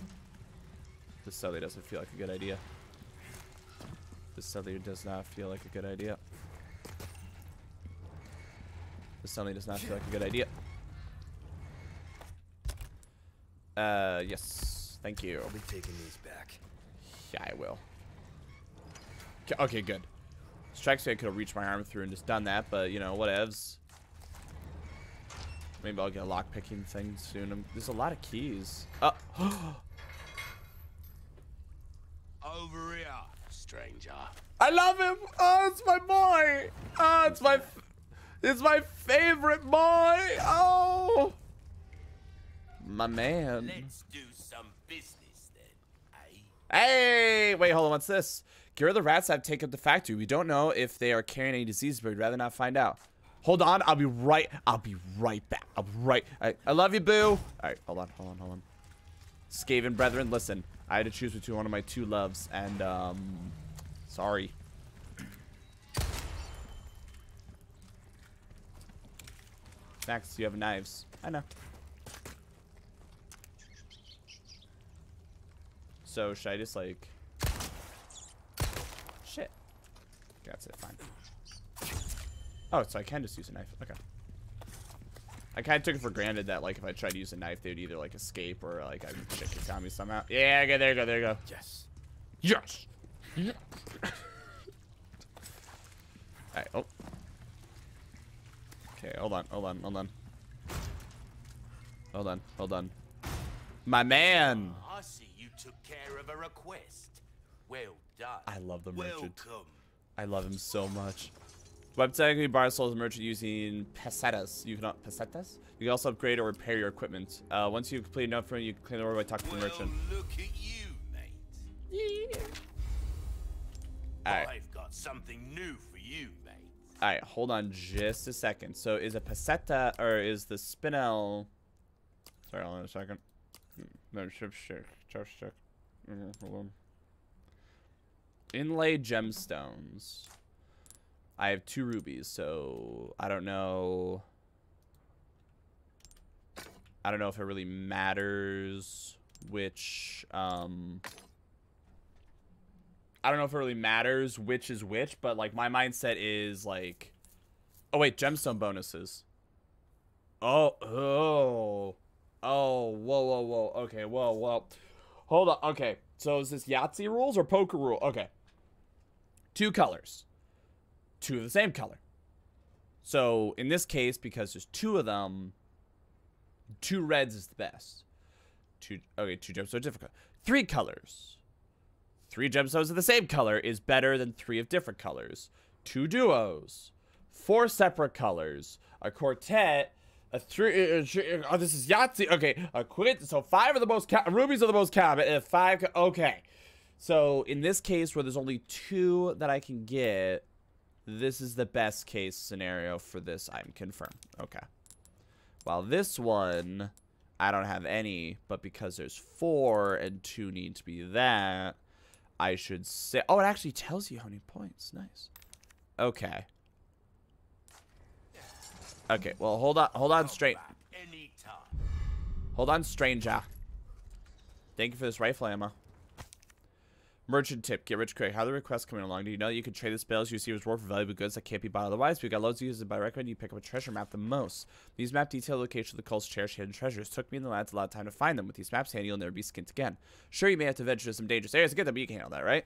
This suddenly doesn't feel like a good idea. This suddenly does not feel like a good idea. This suddenly does not feel like a good idea. Uh, yes. Thank you. I'll be taking these back. Yeah, I will. Okay, okay good. Strikes me I could have reached my arm through and just done that, but, you know, whatevs. Maybe I'll get a lockpicking thing soon. Um, There's a lot of keys. Uh, Over here, stranger. I love him! Oh, it's my boy! Oh, it's my... It's my favorite boy! Oh! My man. Let's do some business then, eh? Hey, wait, hold on. What's this? Get rid of the rats that have taken up the factory. We don't know if they are carrying any disease, but we'd rather not find out. Hold on. I'll be right. I'll be right back. I'll be right. I, I love you, boo. All right, hold on, hold on, hold on. Skaven brethren, listen. I had to choose between one of my two loves, and um, sorry. Max, you have knives. I know. So should I just like? Shit. That's it. Fine. Oh, so I can just use a knife. Okay. I kind of took it for granted that like if I tried to use a knife, they'd either like escape or like I would shit kick on me somehow. Yeah. Okay. There you go. There you go. Yes. Yes. Alright. Oh. Okay. Hold on. Hold on. Hold on. Hold on. Hold on. My man. I see you took care of a request. Well done. I love the merchant. Welcome. I love him so much. Website can buy Souls merchant using pesetas. You can pesetas. You can also upgrade or repair your equipment. Uh, once you complete enough for it, you can claim the order by talking to the Well, merchant. look at you, mate. Alright. I've got something new for you, mate. Alright, hold on just a second. So is a peseta or is the spinel Sorry, hold on a second. Hmm, No, chip check. Chip check. Mhm, Hold on. Inlaid gemstones. I have two rubies, so I don't know. I don't know if it really matters which um I don't know if it really matters which is which, but like my mindset is like Oh wait, gemstone bonuses. Oh, oh, oh, whoa, whoa, whoa. Okay, whoa, whoa. Hold on. Okay, so is this Yahtzee rules or poker rule? Okay. Two colors. Two of the same color. So in this case, because there's two of them, two reds is the best. Two okay, two gemstones different. color. Three colors. Three gemstones of the same color is better than three of different colors. Two duos. Four separate colors. A quartet. A three. Uh, uh, oh, this is Yahtzee. Okay, a quit. So five of the most rubies are the most common. Uh, five. Okay. So in this case, where there's only two that I can get, this is the best case scenario for this item confirmed. Okay. While this one, I don't have any, but because there's four and two need to be that, I should say. Oh, it actually tells you how many points. Nice. Okay. Okay. Well, hold on. Hold on, straight. Hold on, stranger. Thank you for this rifle ammo. Merchant tip, get rich quick. How are the requests coming along? Do you know that you can trade the spells you see as reward for valuable goods that can't be bought otherwise? We've got loads of users, but I recommend you pick up a treasure map the most. These map detail locations of the cult's cherished hidden treasures. Took me and the lads a lot of time to find them. With these maps handy, you'll never be skint again. Sure, you may have to venture to some dangerous areas to get them, but you can handle that, right?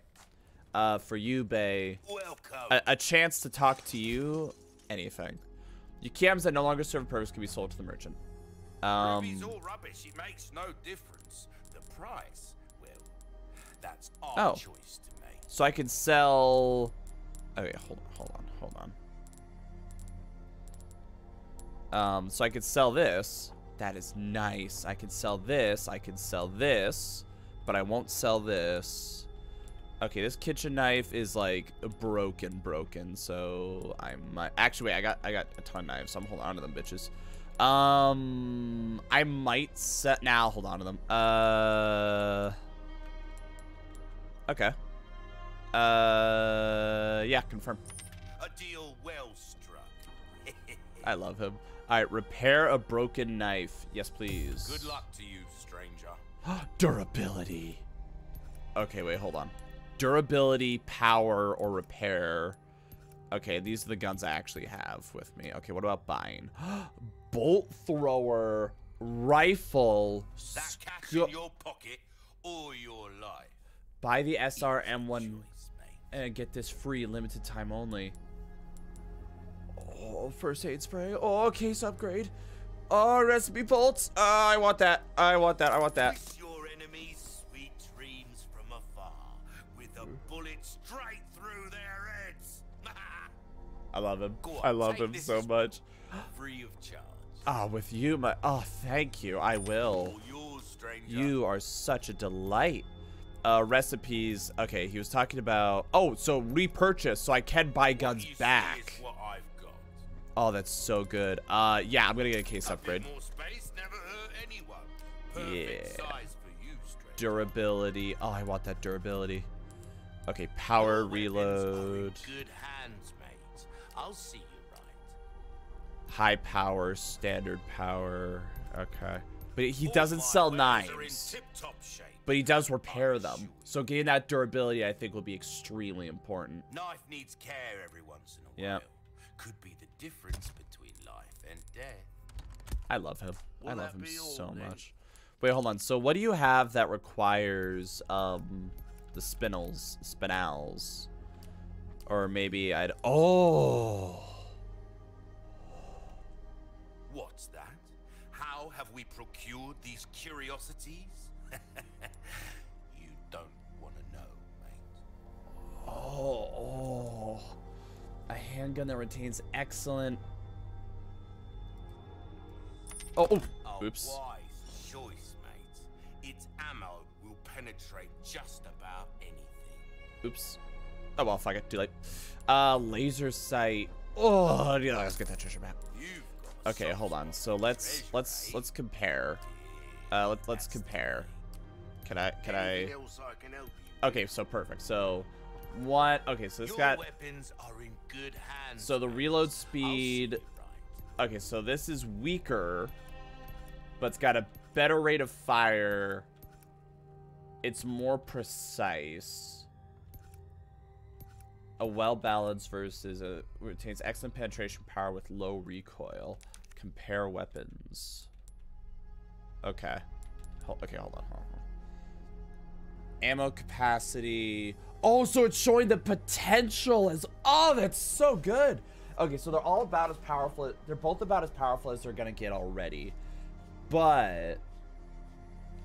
Uh, for you, Bay, Welcome. a, a chance to talk to you, anything. Your cams that no longer serve a purpose can be sold to the merchant. Um, Ruby's all rubbish. It makes no difference. The price, that's our Oh. choice to make. So I can sell. Okay, hold on, hold on, hold on. Um, so I could sell this. That is nice. I could sell this. I could sell this, but I won't sell this. Okay, this kitchen knife is like broken, broken. So I might actually wait. I got I got a ton of knives, so I'm holding on to them, bitches. Um, I might set now. hold on to them. Uh, okay. Uh, yeah, confirm. A deal well struck. I love him. All right, repair a broken knife. Yes, please. Good luck to you, stranger. Durability. Okay, wait, hold on. Durability, power, or repair. Okay, these are the guns I actually have with me. Okay, what about buying? Bolt thrower, rifle. That cash in your pocket or your life. Buy the SRM one and get this free, limited time only. Oh, first aid spray. Oh, case upgrade. Oh, recipe bolts. Uh, I want that. I want that. I want that. Your enemies sweet dreams from afar with a bullet straight through their heads. I love him. On, I love him so much. Free of charge. Ah, with you, my. Oh, thank you. I will. Yours. You are such a delight. Uh, recipes. Okay, he was talking about. Oh, so repurchase, so I can buy guns back. what I've got. Oh, that's so good. Uh, yeah, I'm gonna get a case upgrade. more space never hurt anyone. Yeah. size for you. Durability. Oh, I want that durability. Okay, power Your weapons are in reload. Good hands, mate. I'll see you right. High power, standard power. Okay. But he doesn't sell knives. But he does repair them. So getting that durability, I think, will be extremely important. Knife needs care every once in a Yeah. while. Could be the difference between life and death. I love him. I love him so then? much. Wait, hold on. So what do you have that requires um the spinels, spinels? Or maybe I'd Oh. What's that? How have we procured these curiosities? A handgun that retains excellent Oh, oh. A Oops. wise choice, mate. Its ammo will penetrate just about anything. Oops. Oh well, fuck it. Too late. Uh, laser sight. Oh, yeah, let's get that treasure map. You've got a Okay, hold on. So let's let's let's compare. Uh, let, let's compare. Can I can I? Anything else I can help you with? Okay, so perfect. So one. Okay, so this got. weapons are in good hands. So the reload speed. right. Okay, so this is weaker, but it's got a better rate of fire. It's more precise. A well balanced versus a retains excellent penetration power with low recoil. Compare weapons. Okay. Hol- okay, hold on, hold on. Ammo capacity. Oh, so it's showing the potential as. Oh, that's so good. Okay, so they're all about as powerful. They're both about as powerful as they're gonna get already. But.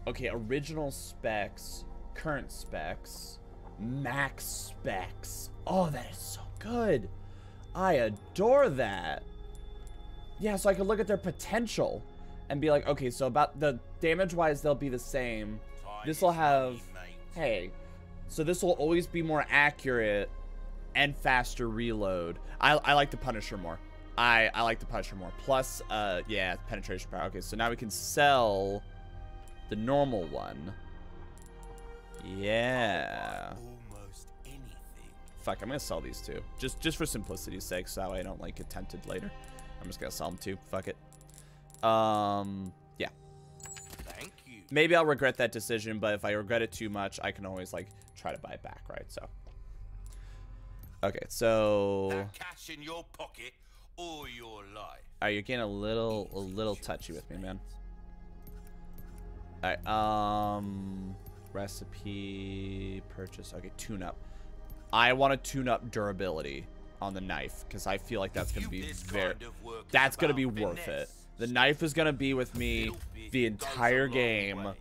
Okay, original specs, current specs, max specs. Oh, that is so good. I adore that. Yeah, so I could look at their potential and be like, okay, so about the damage wise, they'll be the same. This will have, hey, so this will always be more accurate and faster reload. I, I like the Punisher more. I, I like the Punisher more. Plus, uh, yeah, penetration power. Okay, so now we can sell the normal one. Yeah. Almost anything. Fuck, I'm gonna sell these two. Just just for simplicity's sake, so that way I don't like get tempted later. I'm just gonna sell them too. Fuck it. Um, yeah. Thank you. Maybe I'll regret that decision, but if I regret it too much, I can always like try to buy it back, right? So. Okay, so That cash in your pocket all your life. are you getting a little a little touchy with me, man? Alright, um recipe purchase. Okay, tune up. I want to tune up durability on the knife because I feel like that's gonna be very kind of that's gonna be worth it. The knife is gonna be with me the entire game.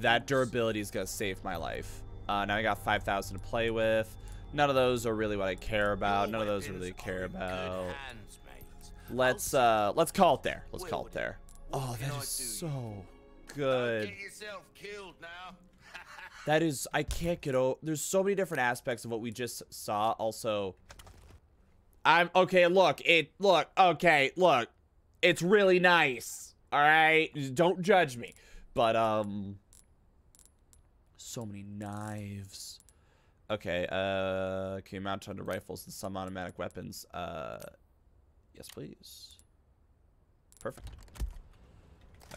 That durability is gonna save my life. Uh, now I got 5,000 to play with. None of those are really what I care about. None of those really care about. Let's uh let's call it there. Let's call it there. Oh, that is so good. That is I can't get over there's so many different aspects of what we just saw. Also I'm okay, look, it look, okay, look. It's really nice. Alright? Don't judge me. But um so many knives. Okay, uh can you mount onto rifles and some automatic weapons? Uh yes please. Perfect.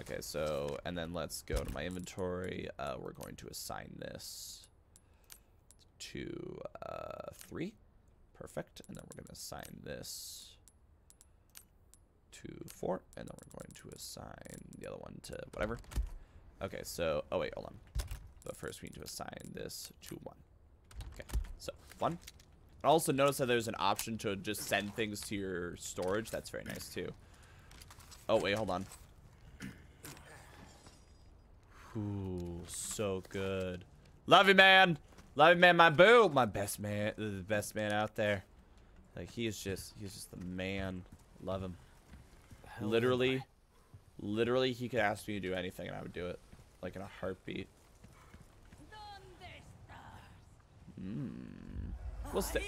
Okay, so, and then let's go to my inventory. Uh, we're going to assign this to uh, three. Perfect. And then we're going to assign this to four. And then we're going to assign the other one to whatever. Okay, so, oh wait, hold on. But first we need to assign this to one. Okay, so one. I also notice that there's an option to just send things to your storage. That's very nice too. Oh, wait, hold on. Ooh, so good. Love you, man. Love you, man. My boo. My best man. The best man out there. Like, he is just, he's just the man. Love him. Literally, literally, he could ask me to do anything and I would do it. Like, in a heartbeat. Mmm. We'll stay.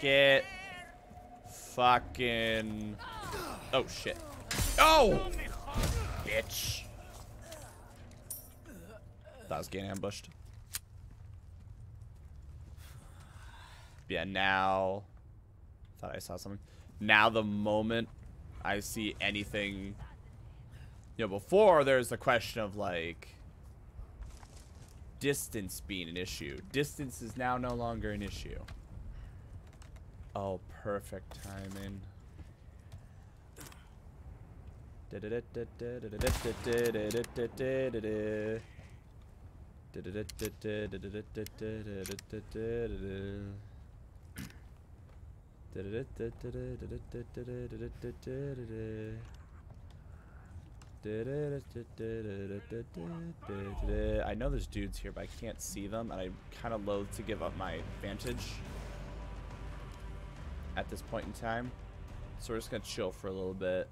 Get fucking. Oh shit. Oh! Bitch. Thought I was getting ambushed. Yeah, now. Thought I saw something. Now, the moment I see anything. You know, before there's the question of like. Distance being an issue. Distance is now no longer an issue. Oh, perfect timing. I know there's dudes here, but I can't see them, and I'm kind of loath to give up my vantage at this point in time. So we're just gonna chill for a little bit.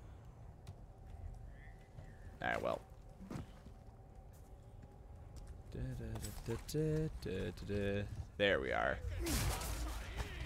Alright, well. There we are.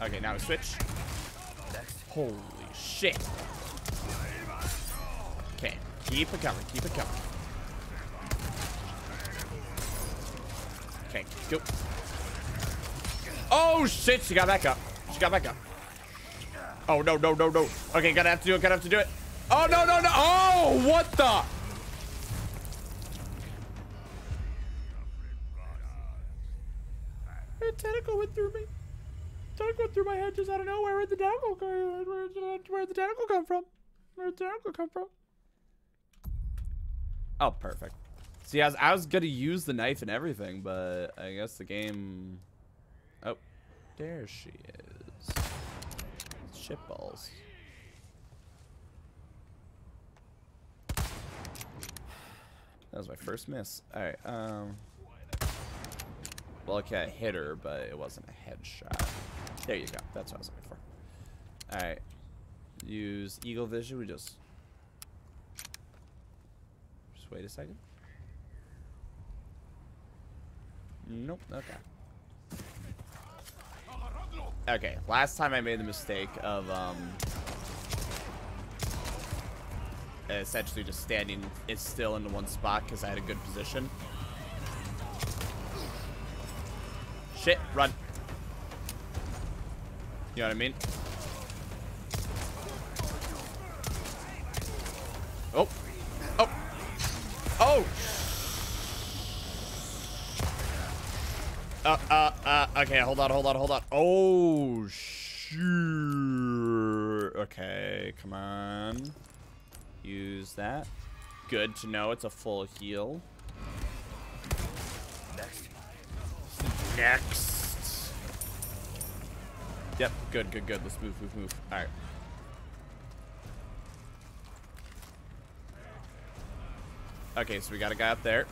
Okay, now we switch. Holy shit. Okay, keep it coming, keep it coming. Okay, go. Oh shit, she got back up. She got back up. Oh no, no, no, no. Okay, gotta have to do it, gotta have to do it. Oh no, no, no. Oh, what the? A tentacle went through me. Tentacle went through my head just out of nowhere. Where'd the tentacle go? Where'd where'd the tentacle come from? Where'd the tentacle come from? Oh, perfect. See, I was, I was gonna use the knife and everything, but I guess the game... Oh, there she is. Shitballs. That was my first miss. Alright, um... Well, okay, I hit her, but it wasn't a headshot. There you go. That's what I was looking for. Alright. Use Eagle Vision. We just... Just wait a second. Nope. Okay. Okay. Last time I made the mistake of, um... Essentially just standing is still in one spot because I had a good position. Shit, run. You know what I mean? Oh. Oh. Oh. Uh, uh, uh, okay, hold on, hold on, hold on. Oh, sure. Okay, come on. Use that. Good to know it's a full heal. Next. Yep, good, good, good. Let's move, move, move. All right. Okay, so we got a guy up there.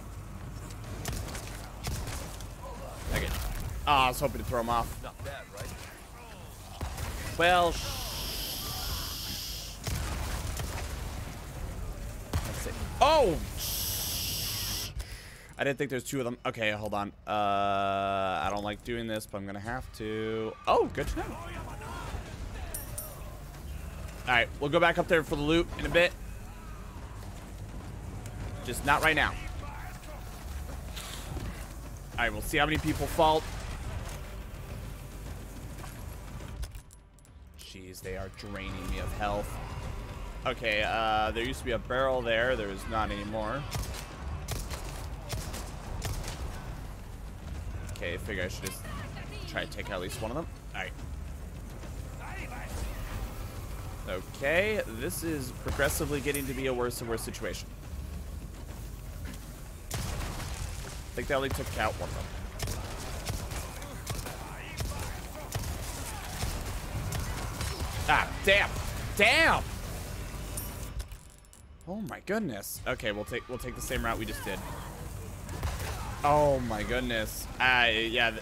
Okay. Oh, I was hoping to throw him off. Not bad, right? Well, sh- let's see. Oh! I didn't think there's two of them. Okay, hold on. Uh, I don't like doing this, but I'm gonna have to. Oh, good to know. All right, we'll go back up there for the loot in a bit. Just not right now. All right, we'll see how many people fall. Jeez, they are draining me of health. Okay, uh, there used to be a barrel there. There is not anymore. Okay, I figure I should just try to take out at least one of them. Alright. Okay, this is progressively getting to be a worse and worse situation. I think they only took out one of them. Ah, damn. Damn! Oh my goodness. Okay, we'll take we'll take the same route we just did. Oh my goodness. Uh, yeah.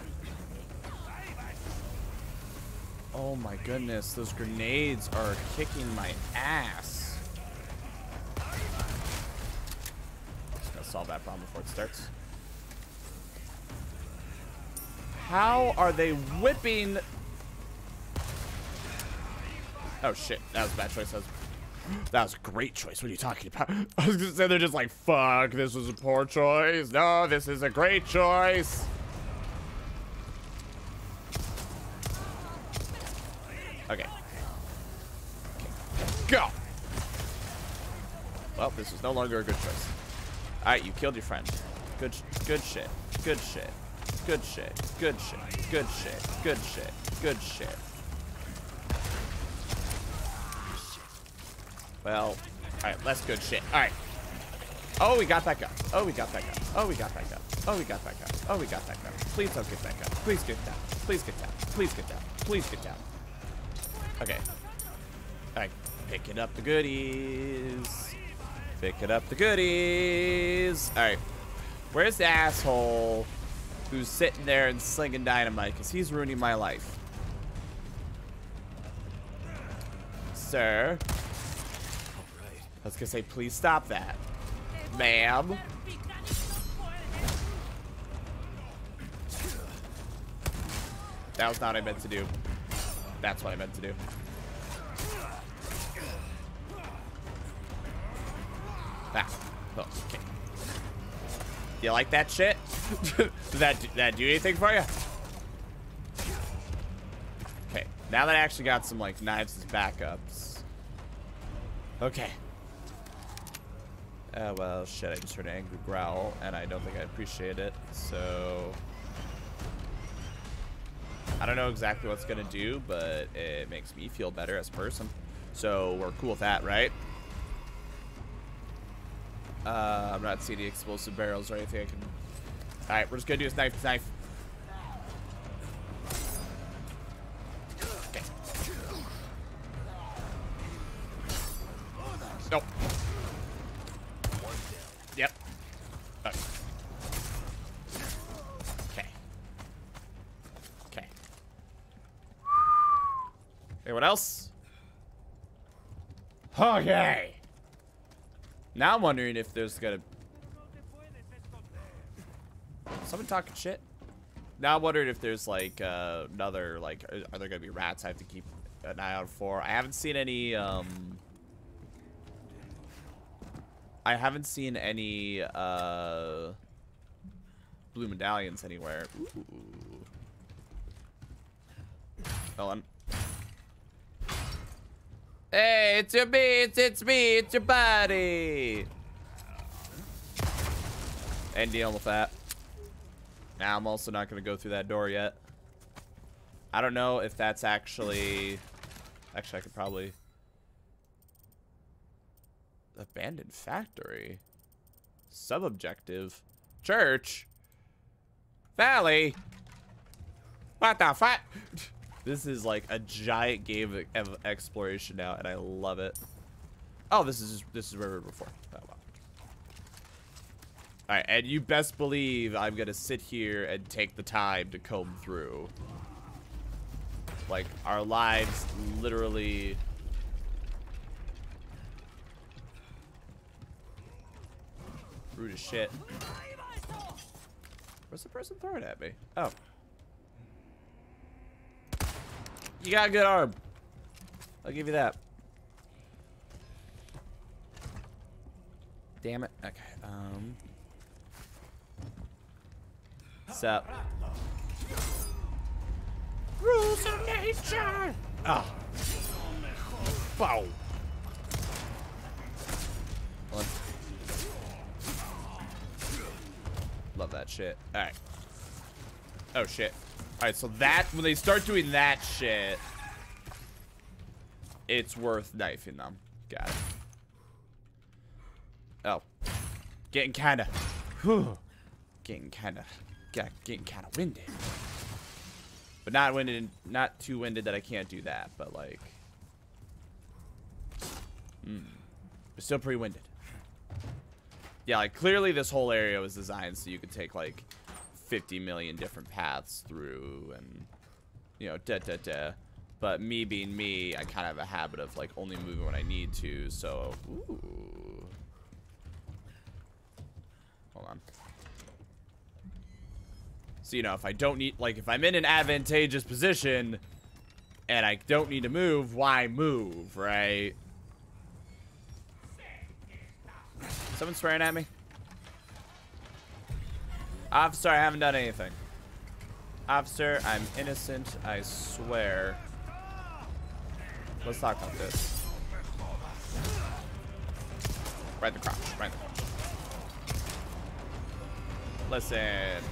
Oh my goodness, those grenades are kicking my ass. Just gonna solve that problem before it starts. How are they whipping? Oh shit, that was a bad choice. That was, that was a great choice. What are you talking about? I was gonna say they're just like, fuck, this was a poor choice. No, this is a great choice. Okay. Go. Well, this is no longer a good choice. All right, you killed your friend. Good, good shit. Good shit. Good shit. Good shit. Good shit. Good shit. Good shit. Well, all right, less good shit. All right. Oh, we got that gun. Oh, we got that gun. Oh, we got that gun. Oh, we got that gun. Oh, we got that gun. Please don't get that gun. Please get down. Please get down. Please get down. Please get down. Okay. All right. Picking up the goodies. Picking up the goodies. All right. Where's the asshole who's sitting there and slinging dynamite? Because he's ruining my life. Sir. I was gonna say, please stop that. Ma'am. That was not what I meant to do. That's what I meant to do. Ah. Oh, okay. You like that shit? Did that, did that do anything for you? Okay. Now that I actually got some, like, knives as backups. Okay. Uh, well, shit, I just heard an angry growl, and I don't think I appreciate it, so... I don't know exactly what's gonna do, but it makes me feel better as a person. So, we're cool with that, right? Uh, I'm not seeing any explosive barrels or anything I can... Alright, we're just gonna do this knife to knife. Okay. Nope. Yep. Okay. Okay. Okay. Anyone else? Okay. Now I'm wondering if there's gonna... Someone talking shit? Now I'm wondering if there's like uh, another, like, are there gonna be rats I have to keep an eye out for? I haven't seen any, um... I haven't seen any, uh... Blue medallions anywhere. Ooh. Hold on. Hey, it's your me, it's, it's me, it's your body. And dealing with that. Now I'm also not going to go through that door yet. I don't know if that's actually... Actually, I could probably... Abandoned factory. Sub-objective. Church. Valley. What the fuck? This is like a giant game of, exploration now, and I love it. Oh, this is this is were before. Oh, wow. All right, and you best believe I'm gonna sit here and take the time to comb through. Like our lives, literally. Rude as shit. Where's the person throwing at me? Oh. You got a good arm. I'll give you that. Damn it. Okay. Um. What's up? Rules of nature. Ah. Bow. Love that shit. All right. Oh shit. Alright, so that, when they start doing that shit, it's worth knifing them. Got it. Oh. Getting kinda, whew, getting kinda, getting kinda winded. But not winded, not too winded that I can't do that, but like, hmm. But still pretty winded. Yeah, like clearly this whole area was designed so you could take like 50 million different paths through and you know da da da. But me being me I kind of have a habit of like only moving when I need to so ooh. hold on. So you know if I don't need like if I'm in an advantageous position and I don't need to move why move right? Someone swearing at me Officer, I haven't done anything. Officer, I'm innocent, I swear. Let's talk about this. Right in the crotch, right in the crotch. Listen.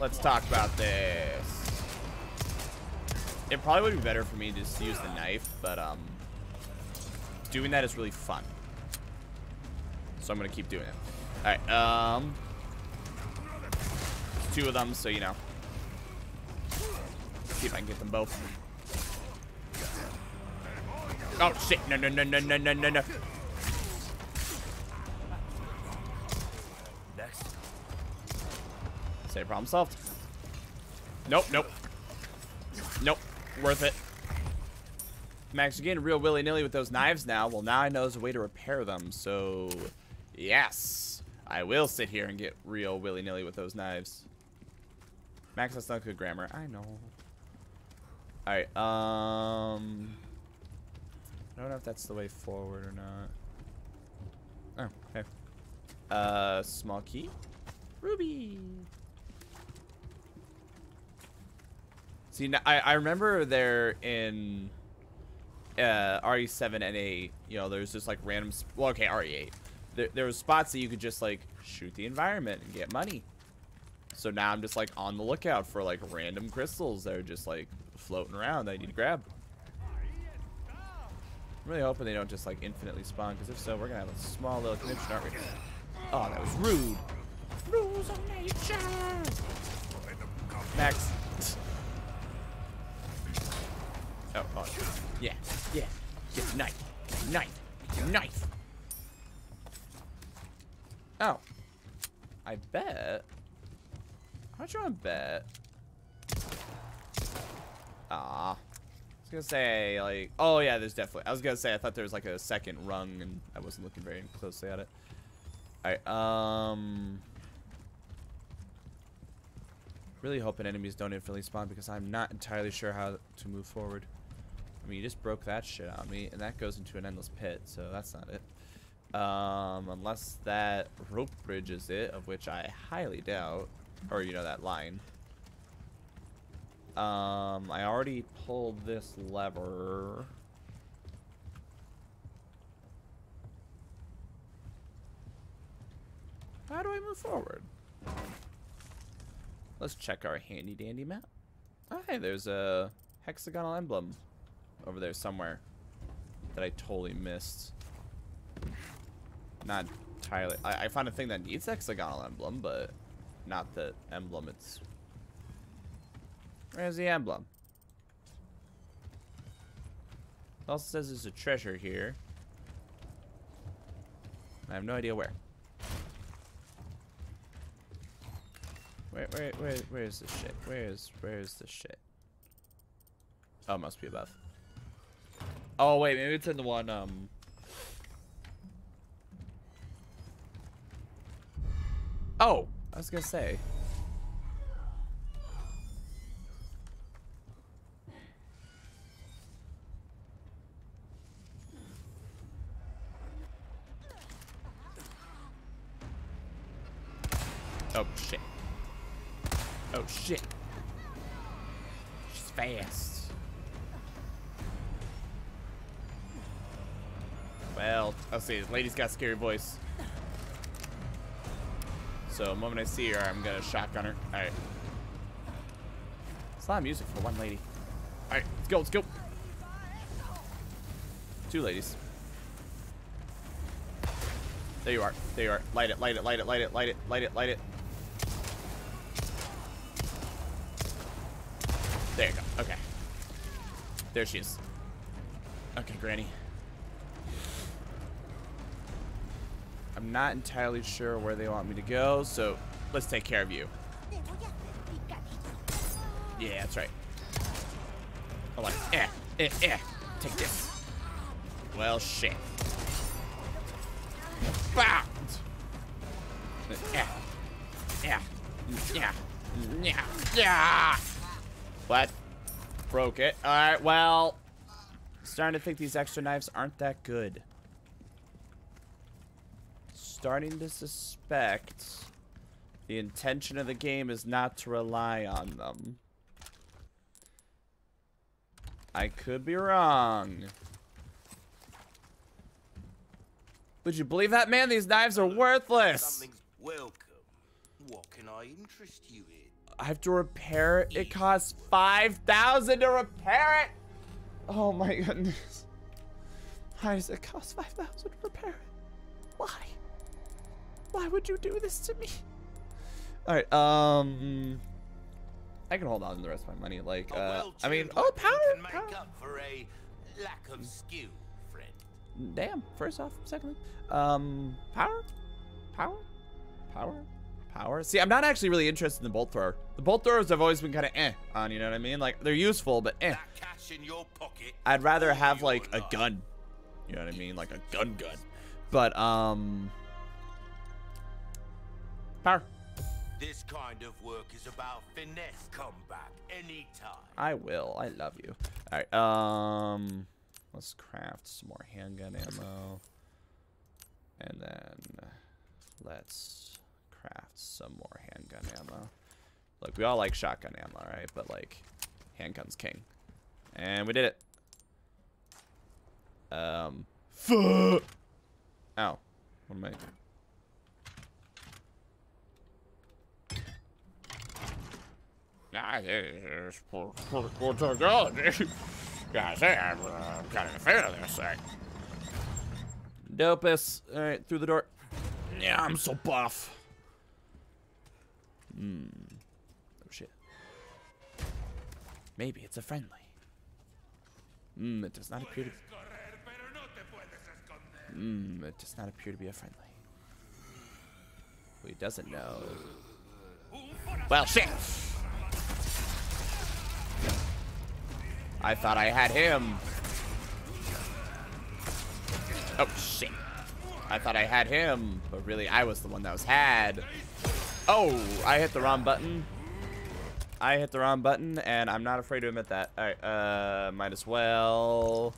Let's talk about this. It probably would be better for me to just use the knife, but um, doing that is really fun. So I'm gonna keep doing it. All right, um, two of them, so you know. See if I can get them both. Oh shit! No no no no no no no no. Say problem solved. Nope, nope. Nope. Worth it. Max, getting real willy-nilly with those knives now. Well, now I know there's a way to repair them, so... Yes. I will sit here and get real willy-nilly with those knives. Max, that's not good grammar. I know. Alright, um... I don't know if that's the way forward or not. Oh, okay. Uh, small key. Ruby! See, I, I remember there in uh, RE7 and 8, you know, there's just like random, well, okay, RE8. There, there was spots that you could just like shoot the environment and get money. So now I'm just like on the lookout for like random crystals that are just like floating around that I need to grab. I'm really hoping they don't just like infinitely spawn, because if so, we're gonna have a small little conniption, aren't we? Oh, that was rude. Rules of nature. Max. Oh, oh, yeah, yeah. The knife, knife, knife. Oh, I bet. You want to bet? Ah. I was gonna say, like, oh yeah, there's definitely, I was gonna say, I thought there was like a second rung and I wasn't looking very closely at it. Alright, um. Really hoping enemies don't infinitely spawn because I'm not entirely sure how to move forward. I mean, you just broke that shit on me, and that goes into an endless pit, so that's not it. Um, unless that rope bridge is it, of which I highly doubt. Or, you know, that line. Um, I already pulled this lever. How do I move forward? Let's check our handy dandy map. Oh, hey, there's a hexagonal emblem over there somewhere that I totally missed. Not entirely. I, I found a thing that needs hexagonal emblem, but not the emblem. It's where's the emblem? It also says there's a treasure here. I have no idea where. Where, where, where, where is this shit? Where is, where is this shit? Oh, it must be above. Oh, wait, maybe it's in the one, um... Oh, I was gonna say. Oh, shit. Oh, shit. She's fast. Well, I'll see. This lady's got a scary voice. So, the moment I see her, I'm gonna shotgun her. Alright. It's a lot of music for one lady. Alright, let's go, let's go. Two ladies. There you are. There you are. Light it, light it, light it, light it, light it, light it, light it. There you go. Okay. There she is. Okay, Granny. I'm not entirely sure where they want me to go, so let's take care of you. Yeah, that's right. Like, eh, eh, eh. Take this. Well, shit. Bah! Yeah. Yeah. Yeah. Yeah. Yeah. What? Broke it. Alright, well. Starting to think these extra knives aren't that good. Starting to suspect the intention of the game is not to rely on them. I could be wrong. Would you believe that, man? These knives are worthless. Something's welcome. What can I interest you in? I have to repair it. It costs 5000 to repair it. Oh my goodness. Why does it cost 5000 to repair it? Why? Why would you do this to me? Alright, um... I can hold on to the rest of my money. Like, A uh, I mean, oh, weapon power, can make power. up for a lack of skill, friend. Damn, first off, secondly. Um, power? Power? Power? Power? See, I'm not actually really interested in the bolt thrower. The bolt throwers have always been kind of eh on, you know what I mean? Like, they're useful, but eh. That cash in your pocket. I'd rather have, like, a gun. You know what I mean? Like a gun gun. But, um... Power. This kind of work is about finesse. Come back anytime. I will. I love you. All right. Um, let's craft some more handgun ammo, and then let's craft some more handgun ammo. Look, we all like shotgun ammo, right? But like, handgun's king, and we did it. Um, fuck. Ow. What am I? Ah, it's good go. Gotta say, I'm uh, kind of a fan of this thing. Dopest. All right, through the door. Yeah, I'm so buff. Hmm. Oh shit. Maybe it's a friendly. Hmm. It does not appear to. Hmm. It does not appear to be a friendly. Well, he doesn't know. Well, shit. I thought I had him. Oh, shit. I thought I had him, but really I was the one that was had. Oh, I hit the wrong button. I hit the wrong button, and I'm not afraid to admit that. Alright, uh, might as well.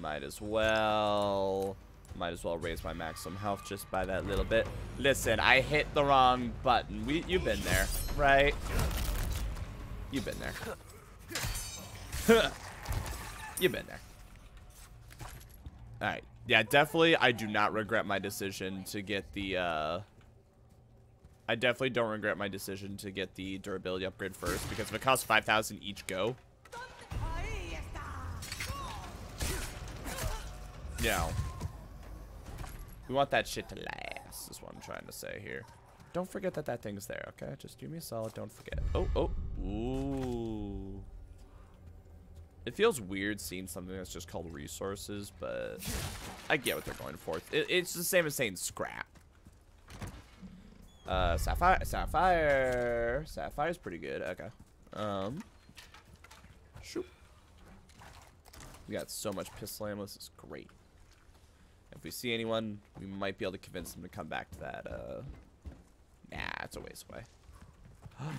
Might as well. Might as well raise my maximum health just by that little bit. Listen, I hit the wrong button. We, you've been there, right? You've been there. You've been there. Alright. Yeah, definitely I do not regret my decision to get the, uh... I definitely don't regret my decision to get the durability upgrade first, because if it costs 5,000 each go... You know. We want that shit to last, is what I'm trying to say here. Don't forget that that thing's there, okay? Just do me a solid, don't forget. Oh, oh. Ooh. It feels weird seeing something that's just called resources, but I get what they're going for. It, it's the same as saying scrap. Uh, sapphire, sapphire, sapphire's pretty good. Okay. Um. Shoot. We got so much pistol ammo. This is great. If we see anyone, we might be able to convince them to come back to that. Uh. Nah, it's a ways away. I'll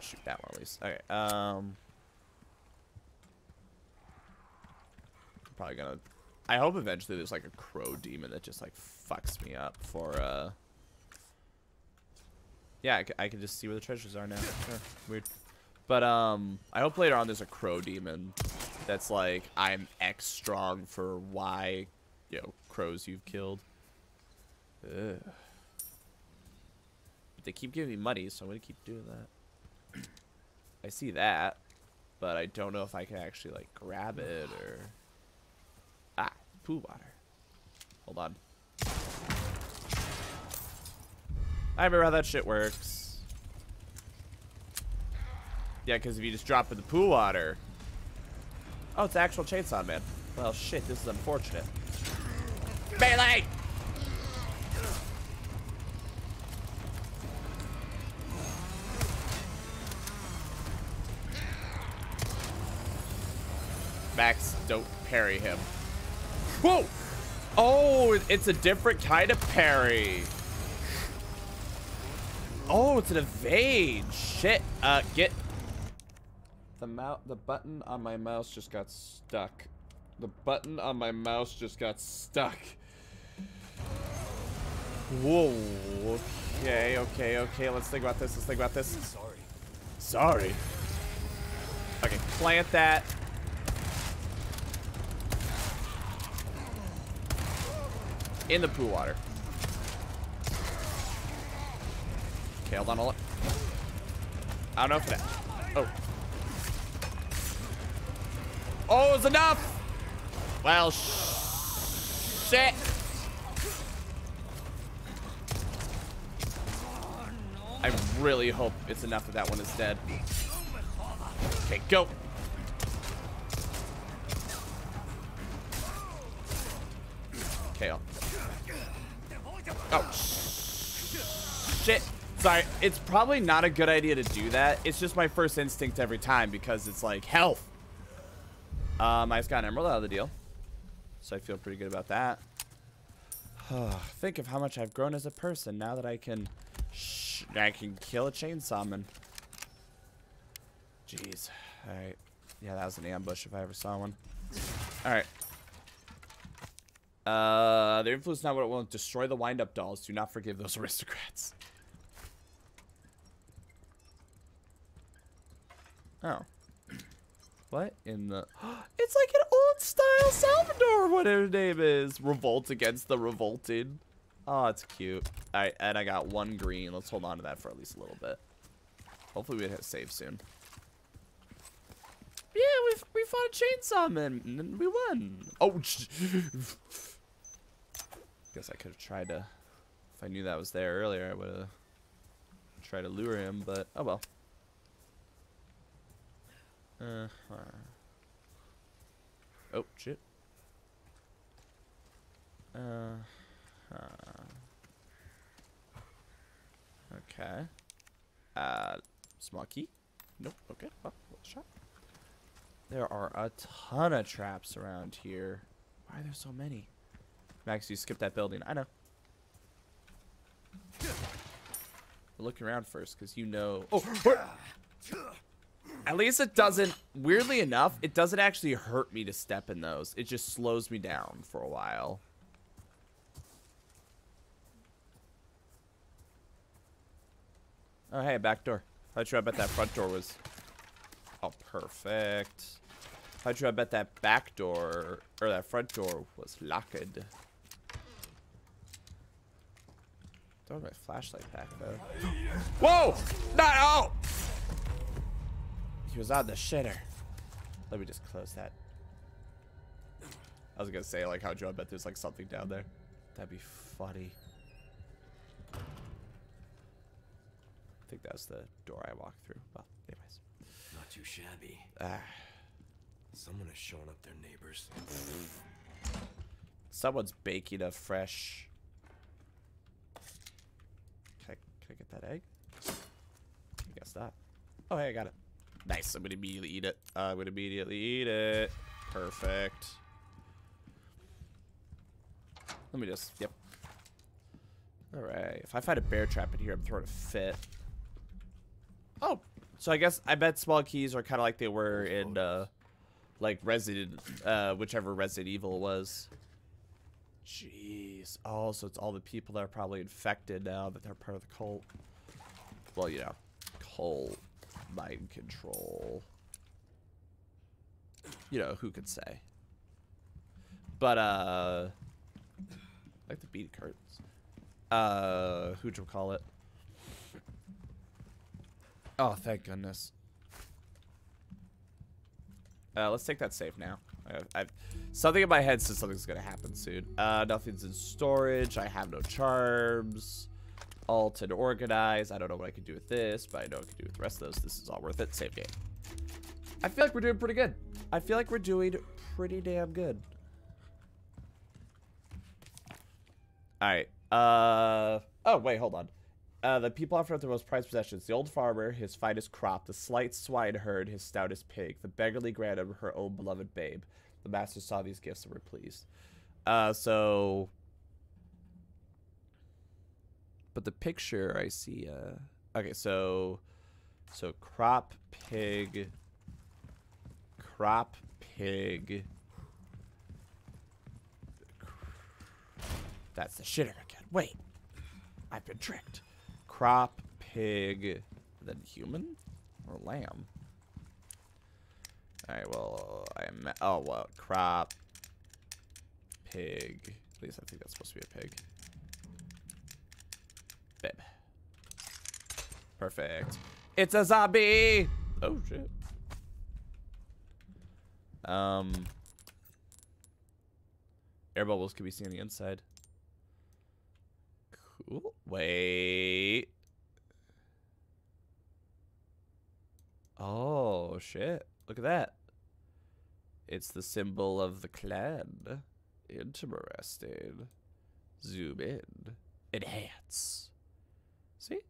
shoot that one at least. Okay, um... I'm probably gonna... I hope eventually there's like a crow demon that just like fucks me up for, uh... Yeah, I, can just see where the treasures are now. Sure, weird. But, um, I hope later on there's a crow demon that's like, I'm X strong for Y, you know, crows you've killed. Ugh. But they keep giving me money, so I'm gonna keep doing that. I see that, but I don't know if I can actually like grab it or. Ah, poo water. Hold on. I remember how that shit works. Yeah, because if you just drop in the pool water. Oh, it's actual chainsaw man. Well, shit, this is unfortunate. Melee! Max, don't parry him. Whoa! Oh, it's a different kind of parry. Oh, it's an evade. Shit. Uh, get. The mouse, the button on my mouse just got stuck. The button on my mouse just got stuck. Whoa. Okay, okay, okay. Let's think about this. Let's think about this. Sorry. Sorry. Okay, plant that. In the pool water. Okay, hold on, hold on. I don't know if that. Oh. Oh, it's enough! Well, sh shit. I really hope it's enough that that one is dead. Okay, go. Okay, Oh, shit. Sorry, it's probably not a good idea to do that. It's just my first instinct every time because it's like health. Um, I just got an emerald out of the deal. So I feel pretty good about that. Think of how much I've grown as a person now that I can, I can kill a chainsaw man. Jeez. All right. Yeah, that was an ambush if I ever saw one. All right. Uh, their influence now will destroy the wind-up dolls. Do not forgive those aristocrats. Oh. What in the... It's like an old-style Salvador, whatever his name is. Revolt against the revolted. Oh, it's cute. All right, and I got one green. Let's hold on to that for at least a little bit. Hopefully we hit save soon. Yeah, we we fought a chainsaw man and we won. Oh, guess I could have tried to. If I knew that was there earlier, I would have tried to lure him. But oh well. Uh huh. Oh shit. Uh huh. Okay. Uh, small key. Nope. Okay. Well, shot. There are a ton of traps around here. Why are there so many? Max, you skipped that building. I know. Look around first, because you know... Oh! At least it doesn't... Weirdly enough, it doesn't actually hurt me to step in those. It just slows me down for a while. Oh, hey, back door. Thought you I bet that front door was... Oh, perfect. How'd you I bet that back door, or that front door was locked? Throw my flashlight back, though. Whoa! Not out! He was on the shitter. Let me just close that. I was gonna say, like, how'd you I bet there's, like, something down there? That'd be funny. I think that was the door I walked through. Well, anyways. Not too shabby. Ah. Someone has shown up their neighbors. Someone's baking a fresh. Can I, get that egg? I guess not. Oh, hey, I got it. Nice. I'm gonna immediately eat it. I'm gonna immediately eat it. Perfect. Let me just. Yep. All right. If I find a bear trap in here, I'm throwing a fit. Oh, so I guess I bet small keys are kind of like they were in. Uh, like Resident, uh, whichever Resident Evil was. Jeez. Oh, so it's all the people that are probably infected now that they're part of the cult. Well, you know, cult, mind control. You know, who could say? But, uh, I like the bead curtains. Uh, who'd you call it? Oh, thank goodness. Uh, let's take that safe now. I, I've, something in my head says something's gonna happen soon. Uh, nothing's in storage. I have no charms. Alt and organize. I don't know what I can do with this, but I know I can do with the rest of those. This is all worth it. Save game. I feel like we're doing pretty good. I feel like we're doing pretty damn good. All right. Uh. Oh wait, hold on. Uh, the people offer their most prized possessions: the old farmer, his finest crop; the slight swineherd, his stoutest pig; the beggarly grandam, her own beloved babe. The master saw these gifts and were pleased. Uh, so, but the picture I see. Uh, okay, so, so crop pig, crop pig. That's the shitter again. Wait, I've been tricked crop, pig, then human or lamb. All right, well, I'm oh well, crop, pig. At least I think that's supposed to be a pig. Babe. Perfect. It's a zombie. Oh shit. Um. Air bubbles can be seen on the inside. Cool. Wait. Oh, shit. Look at that. It's the symbol of the clan. Interesting. Zoom in. Enhance. See?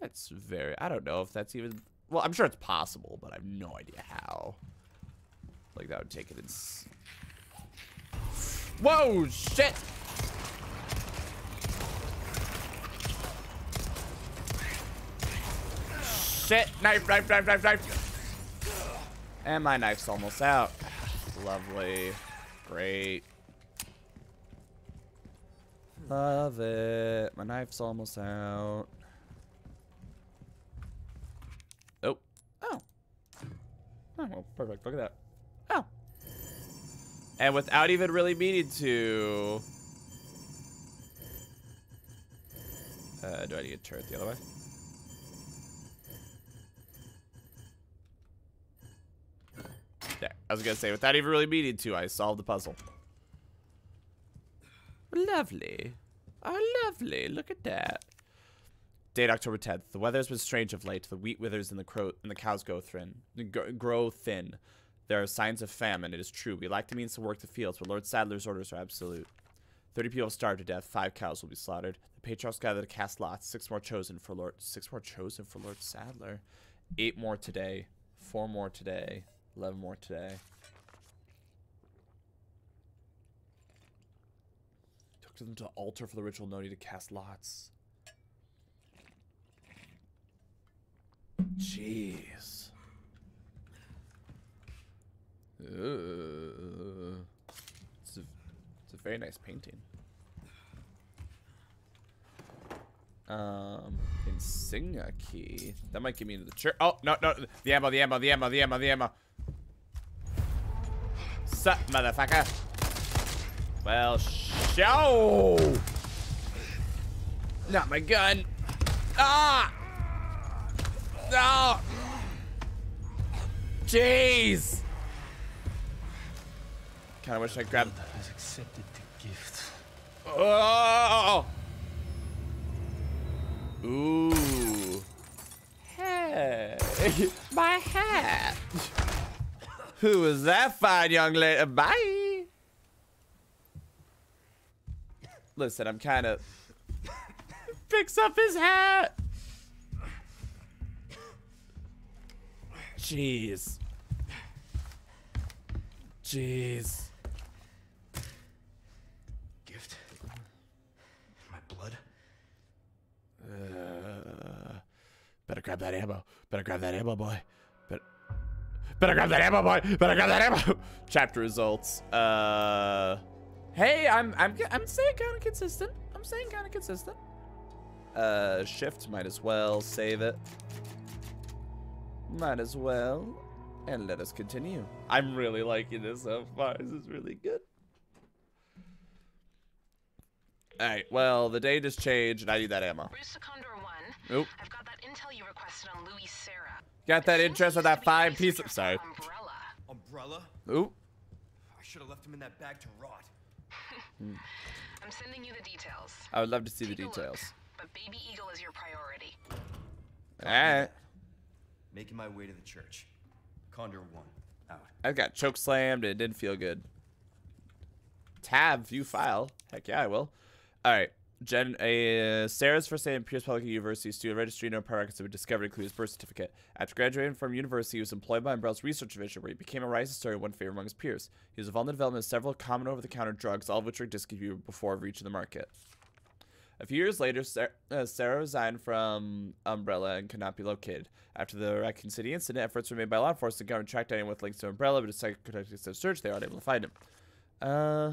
That's very... I don't know if that's even... Well, I'm sure it's possible, but I have no idea how. Like, that would take it in... Whoa, shit! Shit. Knife, knife, knife, knife, knife. And my knife's almost out. Lovely. Great. Love it. My knife's almost out. Oh. Oh. Oh, perfect. Look at that. Oh. And without even really meaning to... Uh, do I need to turn it the other way? I was gonna say, without even really meaning to, I solved the puzzle. Lovely. Oh, lovely. Look at that. Date October 10th. The weather has been strange of late. The wheat withers and the, crow and the cows go thin. Grow thin. There are signs of famine. It is true. We lack the means to work the fields, but Lord Sadler's orders are absolute. Thirty people have starved to death. Five cows will be slaughtered. The patriarchs gather to cast lots. Six more chosen for Lord. Six more chosen for Lord Sadler. Eight more today. Four more today. Eleven more today. Took them to altar for the ritual. No need to cast lots. Jeez. It's a, it's a very nice painting. Um, insignia key. That might get me into the church. Oh, no, no. The ammo, the ammo, the ammo, the ammo, the ammo. Sup, motherfucker. Well, show. Not my gun. Ah! No! Jeez! Kinda wish I grabbed. Has accepted the gift. Oh! Ooh. Hey, my hat. Who is that fine young lady? Bye. Listen, I'm kind of. Picks up his hat. Jeez. Jeez. Gift? My blood? Uh, better grab that ammo. Better grab that ammo, boy. Better, better grab that ammo, boy. Better grab that ammo. Chapter results. Uh, hey, I'm I'm I'm staying kind of consistent. I'm staying kind of consistent. Uh, shift might as well save it. Might as well, and let us continue. I'm really liking this so far. This is really good. All right. Well, the day just changed, and I need that ammo. Rooster Condor 1. Oop. I've got that intel you requested on Luis Serra. Got that interest he in used that to five piece of researcher sorry. Umbrella. Umbrella? Ooh. I should have left him in that bag to rot. I'm sending you the details. I would love to see the Take a look, details. But Baby Eagle is your priority. Alright. Making my way to the church. Condor 1. Out. I got choke slammed and it didn't feel good. Tab view file. Heck yeah, I will. Alright. Jen, uh, Serra's first day in Pierce Public University student registry prior records have been discovered, including his birth certificate. After graduating from university, he was employed by Umbrella's research division, where he became a rising star and won favor among his peers. He was involved in the development of several common over-the-counter drugs, all of which were discontinued before reaching the market. A few years later, Serra, uh, Serra resigned from Umbrella and could not be located. After the Raccoon City incident, efforts were made by law enforcement to track down anyone with links to Umbrella, but despite conducting a search, they were unable to find him. Uh,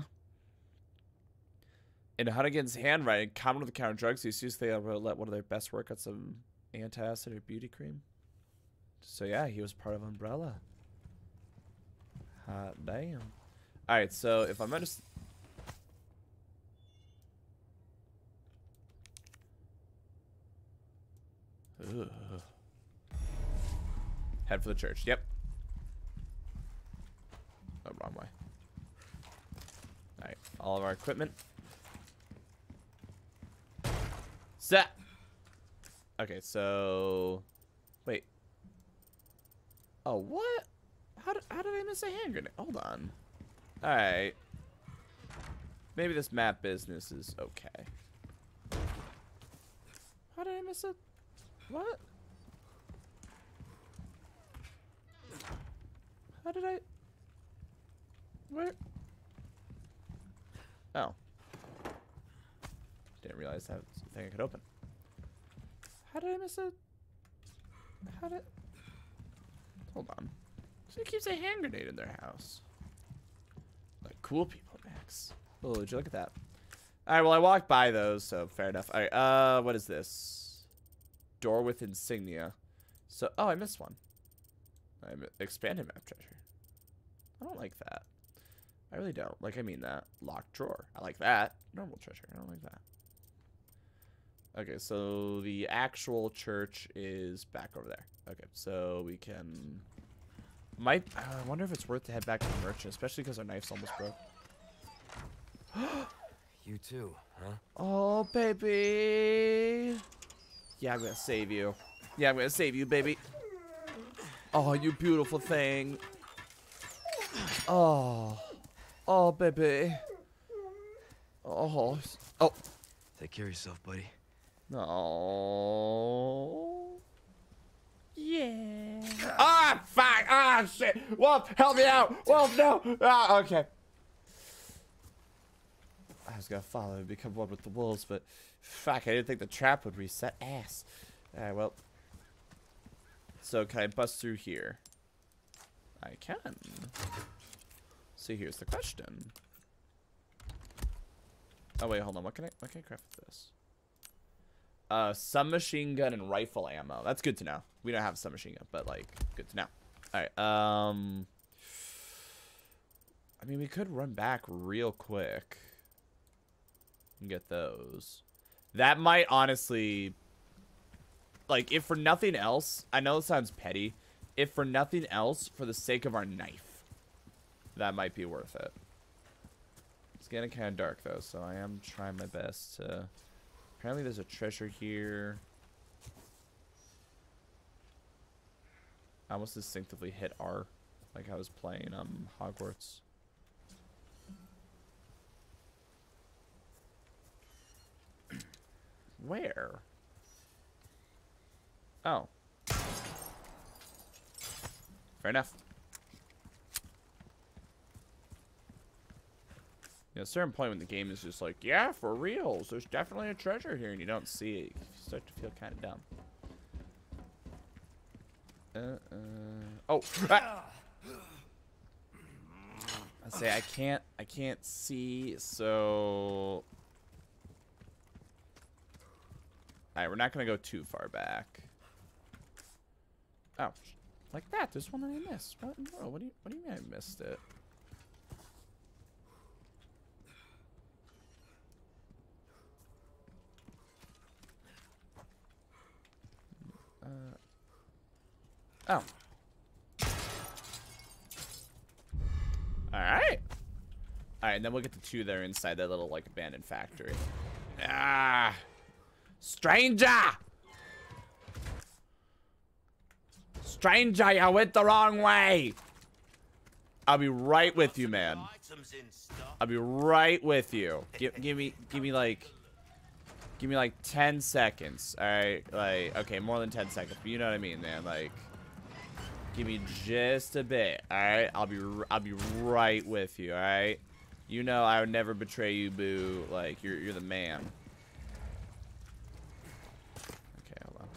in Hunnigan's handwriting, common with the counter drugs use, used they let one of their best work on some antacid or beauty cream. So yeah, he was part of Umbrella. Hot damn. All right, so if I'm underst- Ugh. Head for the church. Yep. Oh, wrong way. Alright, all of our equipment. Set. Okay, so wait. Oh, what? How did how did I miss a hand grenade? Hold on. All right. Maybe this map business is okay. How did I miss a what? How did I Where Oh. Didn't realize that thing I could open. How did I miss a How did... Hold on. So keeps a hand grenade in their house. Like cool people, Max. Oh, would you look at that? Alright, well I walked by those, so fair enough. Alright, uh, what is this? Door with insignia. So, oh, I missed one. I expanded map treasure. I don't like that. I really don't. Like, I mean that. Locked drawer. I like that. Normal treasure. I don't like that. Okay, so the actual church is back over there. Okay, so we can... Might... I wonder if it's worth to head back to the merchant, especially because our knife's almost broke. You too, huh? Oh, baby. Yeah, I'm gonna save you. Yeah, I'm gonna save you, baby. Oh, you beautiful thing. Oh. Oh, baby. Oh. Oh. Take care of yourself, buddy. No. Yeah. Ah, fuck. Ah, shit. Wolf, help me out. Wolf, no. Ah, okay. I was gonna follow and become one with the wolves, but fuck, I didn't think the trap would reset. Ass. Alright, well. So, can I bust through here? I can. So here's the question. Oh wait, hold on. What can I what can I craft with this? Uh, submachine gun and rifle ammo. That's good to know. We don't have a submachine gun, but like, good to know. All right. Um, I mean, we could run back real quick and get those. That might honestly, like, if for nothing else, I know it sounds petty. If for nothing else, for the sake of our knife, that might be worth it. It's getting kind of dark though, so I am trying my best to. Apparently, there's a treasure here. I almost instinctively hit R, like I was playing um Hogwarts. Where? Oh. Fair enough. At a certain point when the game is just like, yeah, for reals, there's definitely a treasure here, and you don't see it, you start to feel kind of dumb. Uh, uh, oh, ah! I say I can't, I can't see, so. Alright, we're not gonna go too far back. Oh, like that. There's one that I missed. What? in the world? What do you? What do you mean I missed it? Uh, oh. Alright. Alright, and then we'll get the two that are inside that little, like, abandoned factory. Ah! Stranger! Stranger, you went the wrong way! I'll be right with you, man. I'll be right with you. Give, give me, give me, like... Give me like 10 seconds. Alright, like, okay, more than 10 seconds, but you know what I mean, man. Like, give me just a bit. Alright, I'll be, I'll be right with you, alright? You know I would never betray you, boo. Like, you're, you're the man. Okay, hold on.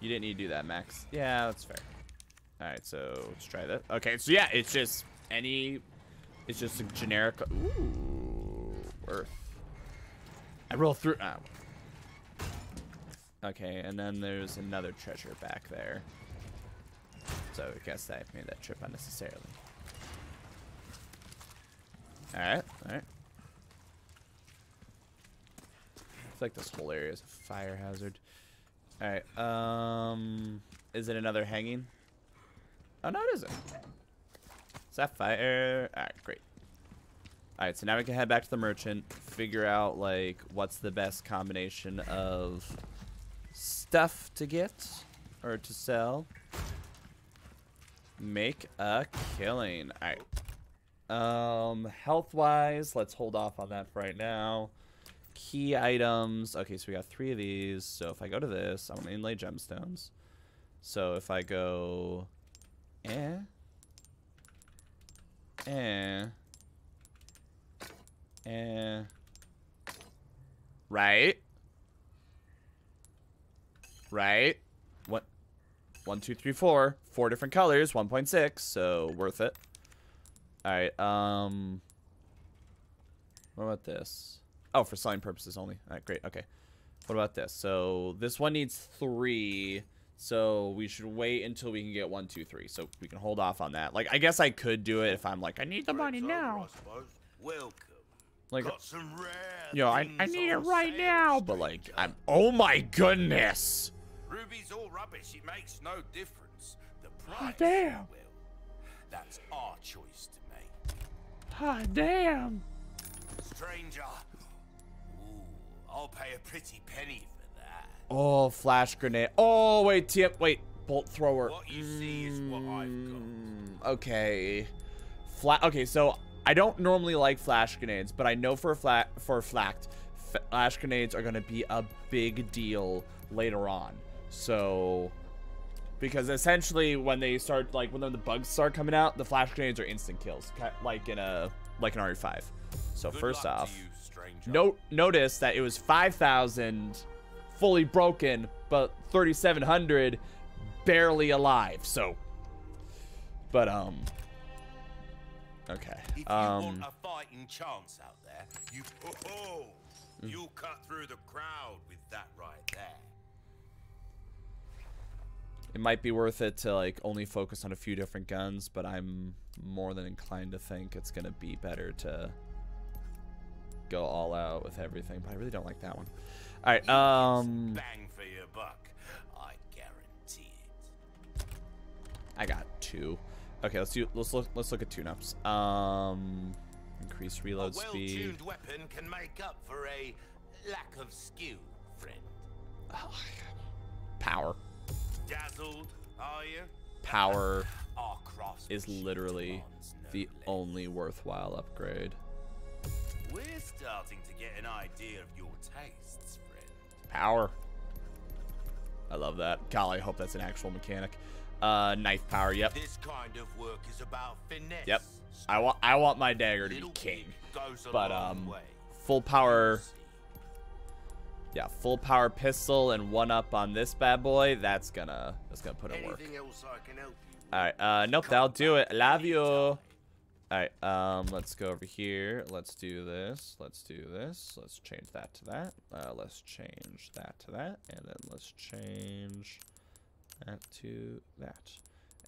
You didn't need to do that, Max. Yeah, that's fair. Alright, so let's try that. Okay, so yeah, it's just any, it's just a generic, ooh, earth. I roll through, ah. Okay, and then there's another treasure back there. So I guess I made that trip unnecessarily. Alright, alright. I feel like this whole area is a fire hazard. Alright, um... Is it another hanging? Oh, no, it isn't. Sapphire. Alright, great. Alright, so now we can head back to the merchant, figure out, like, what's the best combination of stuff to get or to sell. Make a killing. Alright. Um, health-wise, let's hold off on that for right now. Key items. Okay, so we got three of these. So if I go to this, I want to inlay gemstones. So if I go... Eh. Eh. Eh. Right. right? What? One, two, three, four. Four different colors, 1.6, so worth it. Alright, um... What about this? Oh, for selling purposes only. Alright, great, okay. What about this? So, this one needs three, so we should wait until we can get one, two, three. So, we can hold off on that. Like, I guess I could do it if I'm like, I need the money now. Welcome. Like, Got some rare yo, I, I need it right now, but like. I'm, oh my goodness! Ruby's all rubbish. It makes no difference. The price, damn. well, that's our choice to make. Ah, damn! Stranger. Ooh, I'll pay a pretty penny for that. Oh, flash grenade. Oh, wait, tip, wait, bolt thrower. What you see is what I've got. Mm, Okay. Flat. Okay, so I don't normally like flash grenades, but I know for a flat for a fact flash grenades are gonna be a big deal later on. So, because essentially when they start like when the bugs start coming out, the flash grenades are instant kills, like in a like an RE5. So Good first off, you, notice that it was 5,000 fully broken, but 3,700 barely alive. So, but um, okay. If you Um, want a fighting chance out there, you oh, oh, you'll cut through the crowd with that right there. it might be worth it to like only focus on a few different guns, but I'm more than inclined to think it's gonna be better to go all out with everything. But I really don't like that one. All right. Um, Bang for your buck, I guarantee it. I got two. Okay, let's do. Let's look. Let's look at tune-ups. Um, increase reload a speed. well-tuned weapon can make up for a lack of skill, friend. Power. Dazzled, are you? Power is literally the only worthwhile upgrade. We're starting to get an idea of your tastes, friend. Power. I love that. Golly, I hope that's an actual mechanic. Uh, knife power. Yep. This kind of work is about finesse. Yep. I want. I want my dagger to be king. bit goes a But um, full power. Yeah, full power pistol and one up on this bad boy. That's gonna. That's gonna put in work. Else I can help you with? All right. Uh, nope. That'll do it. Love you. All right. Um, let's go over here. Let's do this. Let's do this. Let's change that to that. Uh, let's change that to that, and then let's change that to that.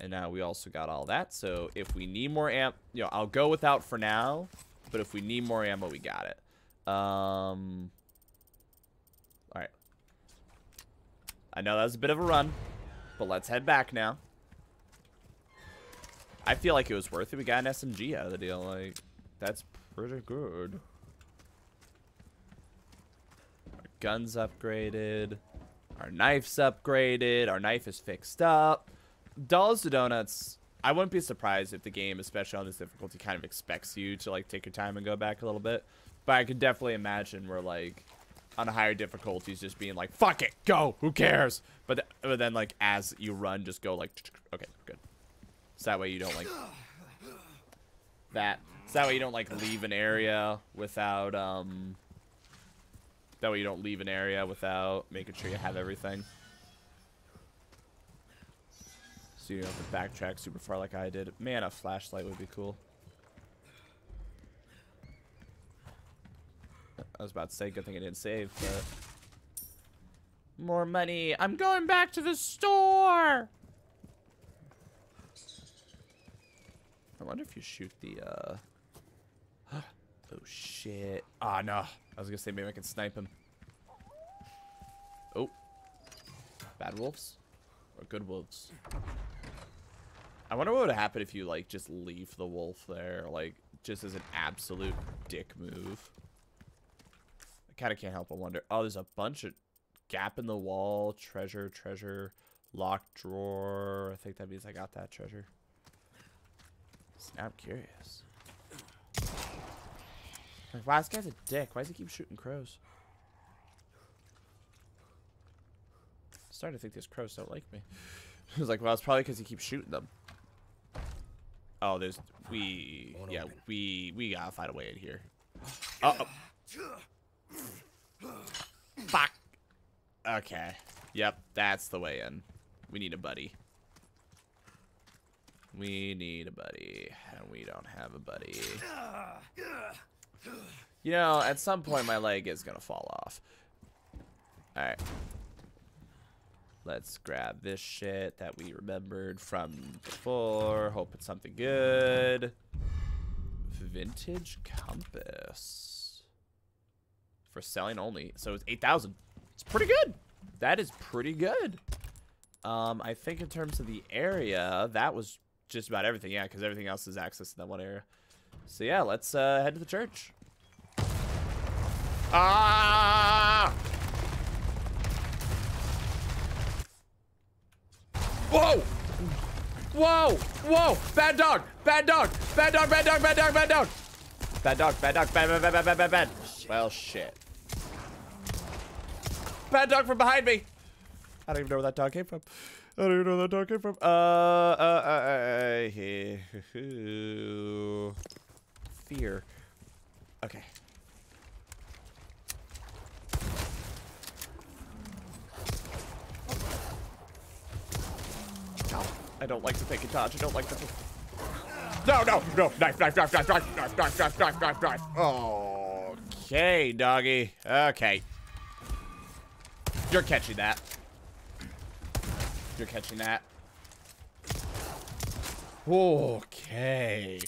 And now we also got all that. So if we need more amp, you know, I'll go without for now. But if we need more ammo, we got it. Um. All right. I know that was a bit of a run, but let's head back now. I feel like it was worth it. We got an SMG out of the deal. Like, that's pretty good. Our guns upgraded. Our knife's upgraded. Our knife is fixed up. Dolls to Donuts. I wouldn't be surprised if the game, especially on this difficulty, kind of expects you to like take your time and go back a little bit. But I could definitely imagine where like on a higher difficulties just being like, fuck it, go, who cares? But, th but then like as you run, just go like, okay, good. So that way you don't like that. So that way you don't like leave an area without um. That way you don't leave an area without making sure you have everything. So you don't have to backtrack super far like I did. Man, a flashlight would be cool. I was about to say, good thing I didn't save, but... More money! I'm going back to the store! I wonder if you shoot the, uh... oh, shit. Ah, no. I was gonna say maybe I can snipe him. Oh. Bad wolves? Or good wolves? I wonder what would happen if you, like, just leave the wolf there, like, just as an absolute dick move. I kind of can't help but wonder. Oh, there's a bunch of gap in the wall, treasure, treasure, locked drawer. I think that means I got that treasure. Now I'm curious. Like, wow, this guy's a dick. Why does he keep shooting crows? I'm starting to think these crows don't like me. I was like, well, it's probably because he keeps shooting them. Oh, there's we yeah we we gotta find a way in here. Uh oh. Fuck. Okay. Yep, that's the way in. We need a buddy. We need a buddy, and we don't have a buddy. You know, at some point my leg is gonna fall off. Alright. Let's grab this shit that we remembered from before. Hope it's something good. Vintage compass. For selling only. So it's 8,000. It's pretty good. That is pretty good. Um, I think in terms of the area, that was just about everything. Yeah, because everything else is access to that one area. So yeah, let's uh, head to the church. Ah! Whoa! Whoa! Whoa! Bad dog! Bad dog! Bad dog! Bad dog! Bad dog! Bad dog! Bad dog! Bad dog! Bad bad bad bad bad bad bad. Well, shit. Bad dog from behind me. I don't even know where that dog came from. I don't even know where that dog came from. Uh, uh, uh, uh, fear. Okay. I don't like to take a dodge. I don't like to. No, no, no! Knife, knife, knife, knife, knife, knife, knife, knife, knife, knife, knife. Okay, doggy. Okay. You're catching that. You're catching that. Okay.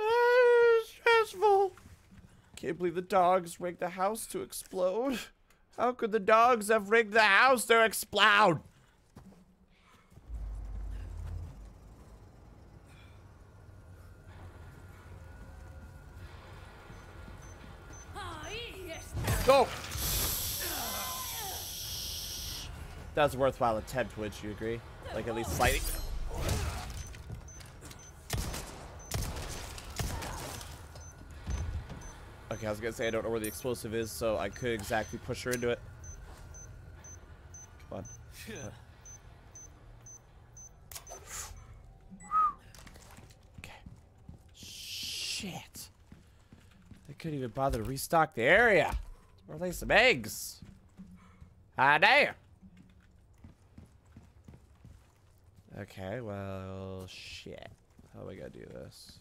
Uh, stressful. Can't believe the dogs rigged the house to explode. How could the dogs have rigged the house to explode? Go! That was a worthwhile attempt, would you agree? Like, at least slightly. Okay, I was gonna say I don't know where the explosive is, so I could exactly push her into it. Come on. Okay. Shit. They couldn't even bother to restock the area. Or lay some eggs. Ah, damn. Okay, well, shit. How do I gotta do this?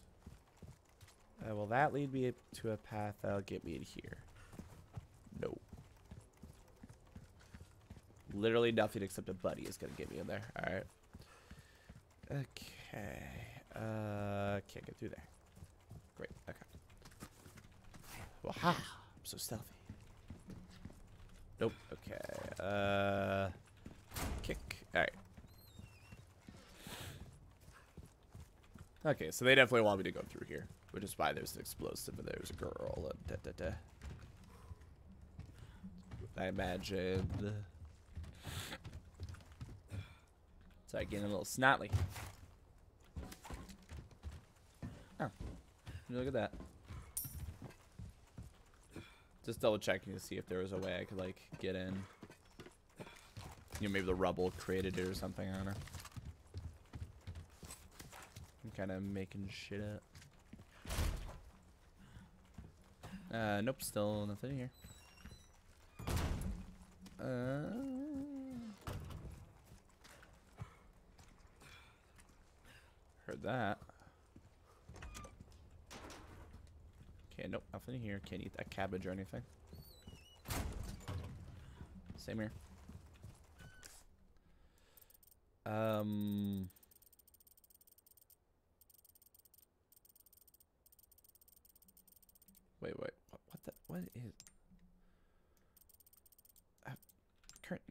Uh, will that lead me to a path that'll get me in here? No. Literally nothing except a buddy is gonna get me in there. Alright. Okay. Uh, can't get through there. Great. Okay. Well, ha! I'm so stealthy. Nope. Okay. Uh, kick. Alright. Okay, so they definitely want me to go through here. Which is why there's an explosive and there's a girl da da da. I imagine. Sorry, getting a little snotly. Oh. Look at that. Just double checking to see if there was a way I could, like, get in. You know, maybe the rubble created it or something, I don't. I'm kind of making shit up. Uh, nope, still nothing here. Uh, heard that. Okay, nope, nothing here. Can't eat that cabbage or anything. Same here. Um. Wait, wait. What, the? What is? Uh, current.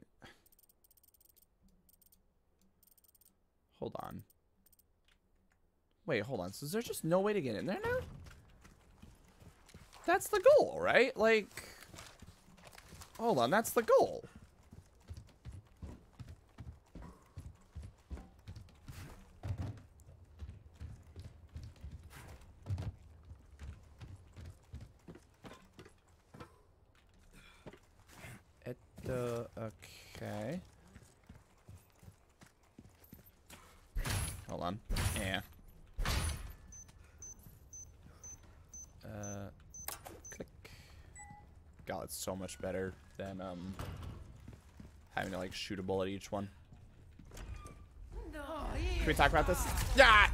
Hold on. Wait, hold on. So is there just no way to get in there now? That's the goal, right? Like, hold on. That's the goal. Uh, okay. Hold on. Yeah. Uh, click. God, That's so much better than um having to like shoot a bullet each one. Can we talk about this? Yeah.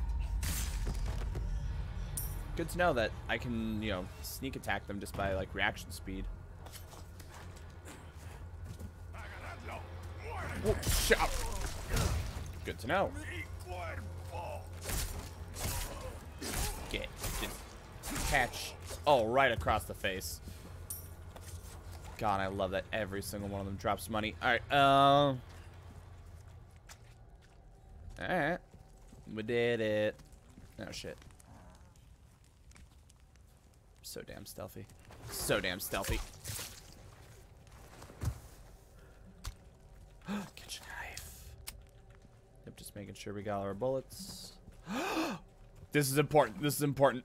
Good to know that I can, you know, sneak attack them just by like reaction speed. Shut up. Good to know. Get, get, catch. Oh, right across the face. God, I love that every single one of them drops money. All right, um. All right, we did it. Oh shit. So damn stealthy. So damn stealthy. Kitchen knife. Yep, just making sure we got all our bullets. this is important. This is important.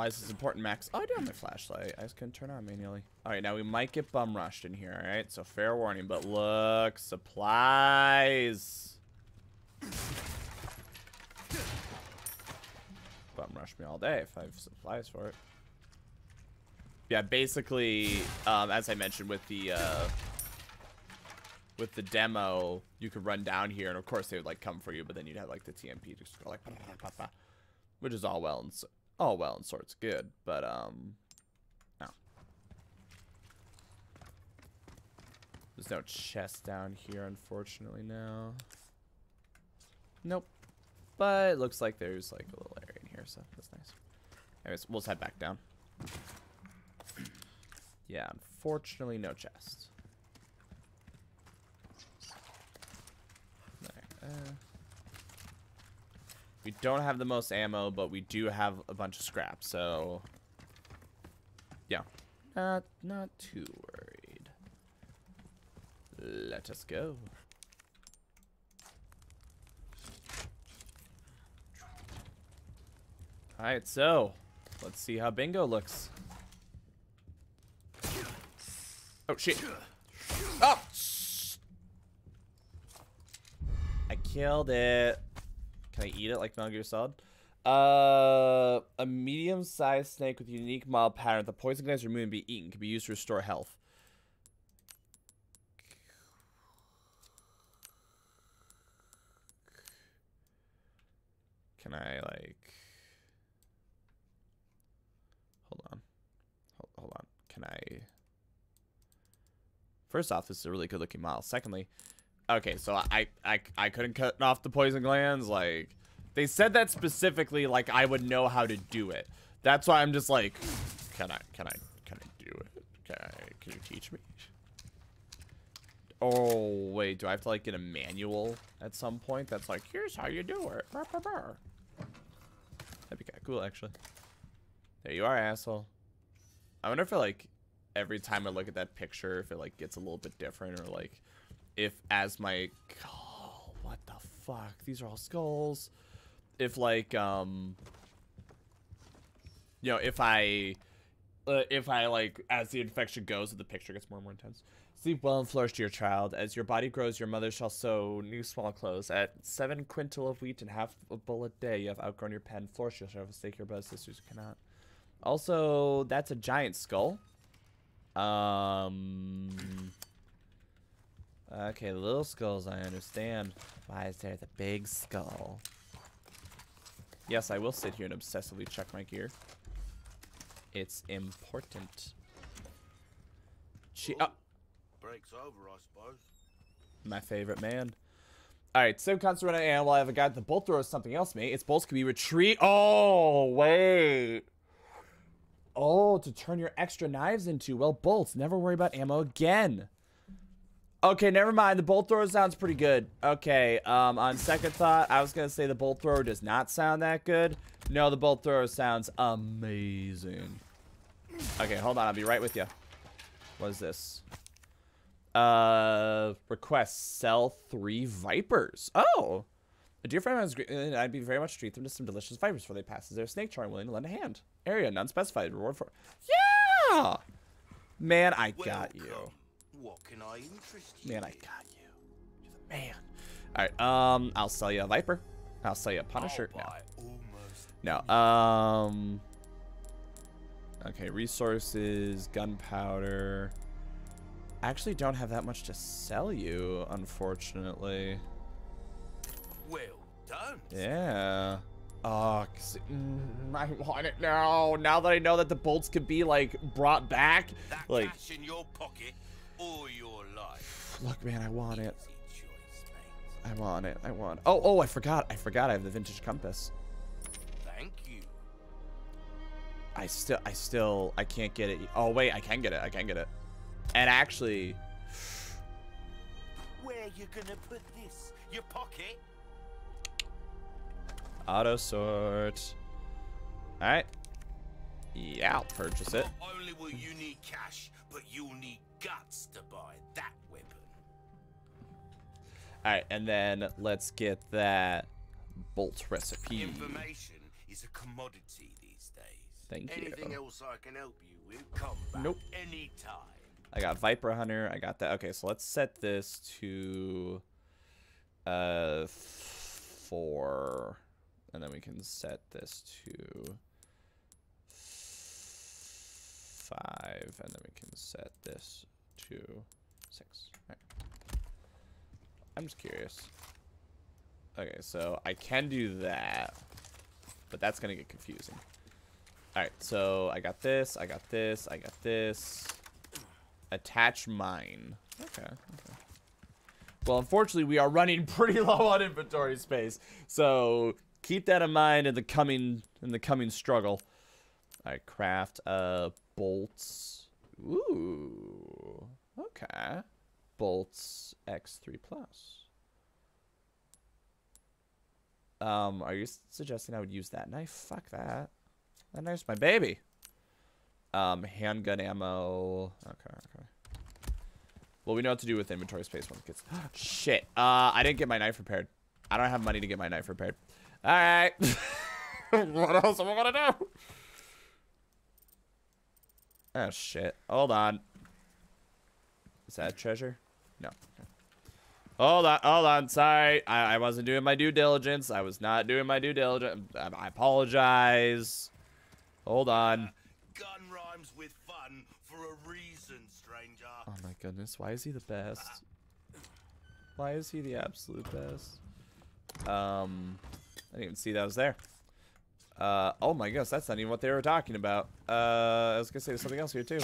Why is this important, Max? Oh, I do have my flashlight. I just couldn't turn on manually. All right, now we might get bum rushed in here, all right? So fair warning, but look, supplies. Bum rush me all day if I have supplies for it. Yeah, basically, um, as I mentioned with the, uh, with the demo, you could run down here, and of course they would like come for you, but then you'd have like the TMP just go like, which is all well and so all well and sorts good, but um, no. There's no chest down here, unfortunately. Now, nope. But it looks like there's like a little area in here, so that's nice. Anyways, we'll just head back down. Yeah, unfortunately, no chest. Uh, we don't have the most ammo, but we do have a bunch of scrap, so yeah, not not too worried. Let us go. All right, so let's see how bingo looks. Oh shit! Oh! I killed it. Can I eat it like Metal Gear Solid? Uh, a medium-sized snake with unique mild pattern. The poison glands removed and be eaten. Can be used to restore health. Can I like? Hold on. Hold, hold on. Can I? First off, this is a really good-looking model. Secondly, okay, so I, I I couldn't cut off the poison glands. Like, they said that specifically, like I would know how to do it. That's why I'm just like, can I can I can I do it? Can I can you teach me? Oh wait, do I have to like get a manual at some point? That's like, here's how you do it. Brr, brr. That'd be kind of cool, actually. There you are, asshole. I wonder if it like every time I look at that picture, if it like gets a little bit different, or like if as my oh, what the fuck? These are all skulls. If like um you know, if I uh, if I like as the infection goes, the picture gets more and more intense. Sleep well and flourish your child. As your body grows, your mother shall sew new small clothes. At seven quintal of wheat and half a bull a day, you have outgrown your pen. Flourish shall have a stake your brothers sisters cannot. Also, that's a giant skull. Um. Okay, little skulls, I understand. Why is there the big skull? Yes, I will sit here and obsessively check my gear. It's important. She, oh, Break's over, I suppose. my favorite man. All right, so constant running animal. I have a guy that the bolt throws something else, mate. Its bolts can be retreat. Oh, wait. Oh, to turn your extra knives into. Well, bolts. Never worry about ammo again. Okay, never mind. The bolt thrower sounds pretty good. Okay, um, on second thought, I was going to say the bolt thrower does not sound that good. No, the bolt thrower sounds amazing. Okay, hold on. I'll be right with you. What is this? Uh, request sell three vipers. Oh, a dear friend great. and I'd be very much treat them to some delicious vipers before they pass. Is there a snake charm willing to lend a hand? Area none specified. Reward for. Yeah, man, I got you. What can I interest you? Man, I got you. You're the man. All right. Um, I'll sell you a viper. I'll sell you a punisher. I'll No. No. Um. Okay, resources, gunpowder. I actually don't have that much to sell you, unfortunately. Well done. Yeah. Oh, 'cause- mm, I want it now. Now that I know that the bolts could be like brought back, That like, your or your life. look, man, I want it. Easy choice, mate. I want it. I want. Oh, oh, I forgot. I forgot. I have the vintage compass. Thank you. I still, I still, I can't get it. Oh wait, I can get it. I can get it. And actually, Where you gonna put this? Your pocket? auto sort. All right. Yeah, I'll purchase it. Not only will you need cash, but you'll need guts to buy that weapon. All right, and then let's get that bolt recipe. Information is a commodity these days. Thank you. Anything else I can help you with, come back Nope. anytime. I got Viper Hunter. I got that. Okay, so let's set this to uh four, and then we can set this to five, and then we can set this to six. Right. I'm just curious. Okay, so I can do that, but that's gonna get confusing. All right, so I got this. I got this. I got this. Attach mine. Okay, okay. Well, unfortunately, we are running pretty low on inventory space, so keep that in mind in the coming in the coming struggle. All right, craft uh bolts. Ooh, okay. Bolts X3 plus. Um, are you suggesting I would use that knife? Fuck that. That knife's my baby. Um, handgun ammo. Okay, okay. Well, we know what to do with inventory space once it gets. Shit. Uh, I didn't get my knife repaired. I don't have money to get my knife repaired. All right. what else am I gonna do? Oh shit. Hold on. Is that a treasure? No. Hold on. Hold on. Sorry. I, I wasn't doing my due diligence. I was not doing my due diligence. I, I apologize. Hold on. Gun rhymes with fun for a reason, stranger. Oh my goodness, why is he the best? Why is he the absolute best? Um, I didn't even see that was there. Uh, oh my gosh, that's not even what they were talking about. Uh, I was gonna say there's something else here too.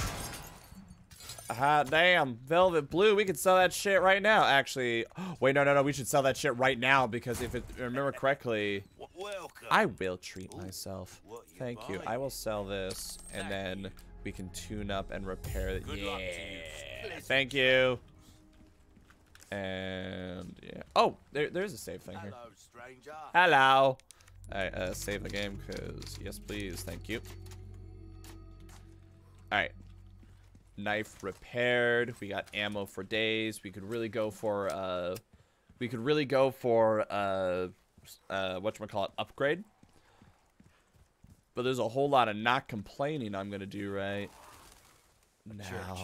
Ah, damn, Velvet Blue, we could sell that shit right now. Actually, wait, no, no, no, we should sell that shit right now because if it, I remember correctly, welcome. I will treat myself. you Thank you. I will sell this, and then we can tune up and repair it. Good Yeah. luck to you. Thank you. And yeah. Oh, there, there's a save thing here. Hello, stranger. Hello. Alright, uh, save the game, because, yes, please. Thank you. Alright. Knife repaired. We got ammo for days. We could really go for, uh, we could really go for, uh, uh, whatchamacallit, upgrade. But there's a whole lot of not complaining I'm going to do right now. Church.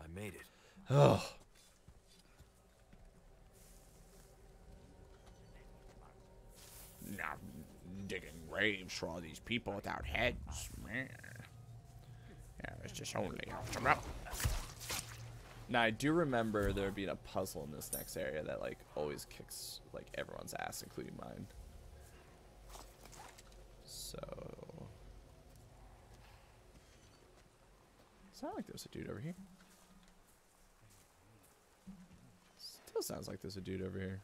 I made it. Ugh. Now digging graves for all these people without heads. Yeah, it's just only. Now I do remember there being a puzzle in this next area that like always kicks like everyone's ass, including mine. So sound like there's a dude over here. Still sounds like there's a dude over here.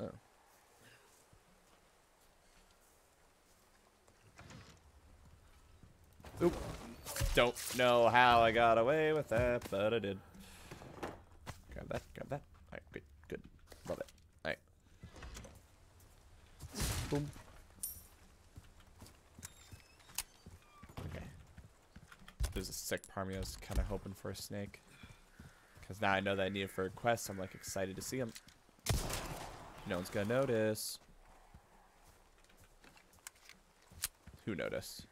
Oh. Oop. Don't know how I got away with that, but I did. Grab that, grab that. Alright, good, good. Love it. Alright. Boom. Okay. There's a sick part I was kind of hoping for a snake. Because now I know that I need it for a quest. I'm like excited to see him. No one's gonna notice. Who noticed?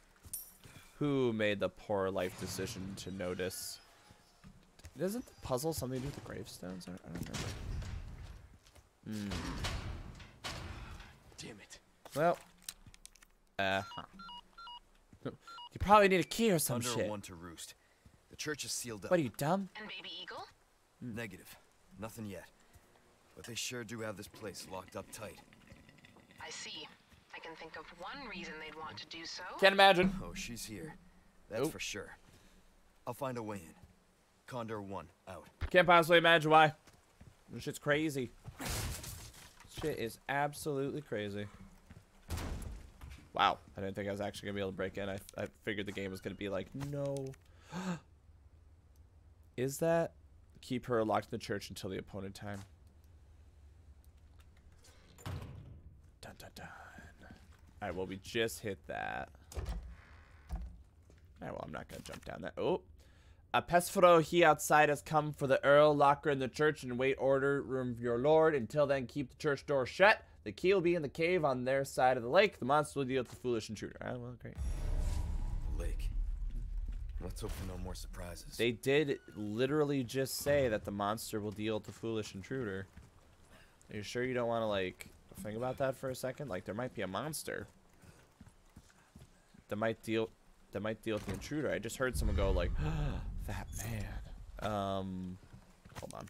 Who made the poor life decision to notice? Isn't the puzzle something to do with the gravestones? I, I don't remember. Hmm. Damn it. Well, Uh huh. You probably need a key or some Condor shit. one to roost. The church is sealed up. What are you dumb? And Baby Eagle? Negative. Nothing yet. But they sure do have this place locked up tight. I see. I can think of one reason they'd want to do so. Can't imagine. Oh, she's here. That's Nope. for sure. I'll find a way in. Condor one out. Can't possibly imagine why. This shit's crazy. Shit is absolutely crazy. Wow, I didn't think I was actually gonna be able to break in. I, I figured the game was gonna be like, no. is that keep her locked in the church until the appointed time? Dun dun dun. All right, well we just hit that. All right, well I'm not gonna jump down that. Oh, a Pesfero he outside has come for the Earl locker in the church and wait order room of your lord. Until then, keep the church door shut. The key will be in the cave on their side of the lake. The monster will deal with the foolish intruder. Ah, well, great. Lake. Let's hope for no more surprises. They did literally just say that the monster will deal with the foolish intruder. Are you sure you don't want to, like, think about that for a second? Like, there might be a monster that might deal that might deal with the intruder. I just heard someone go, like, that man. Um, hold on.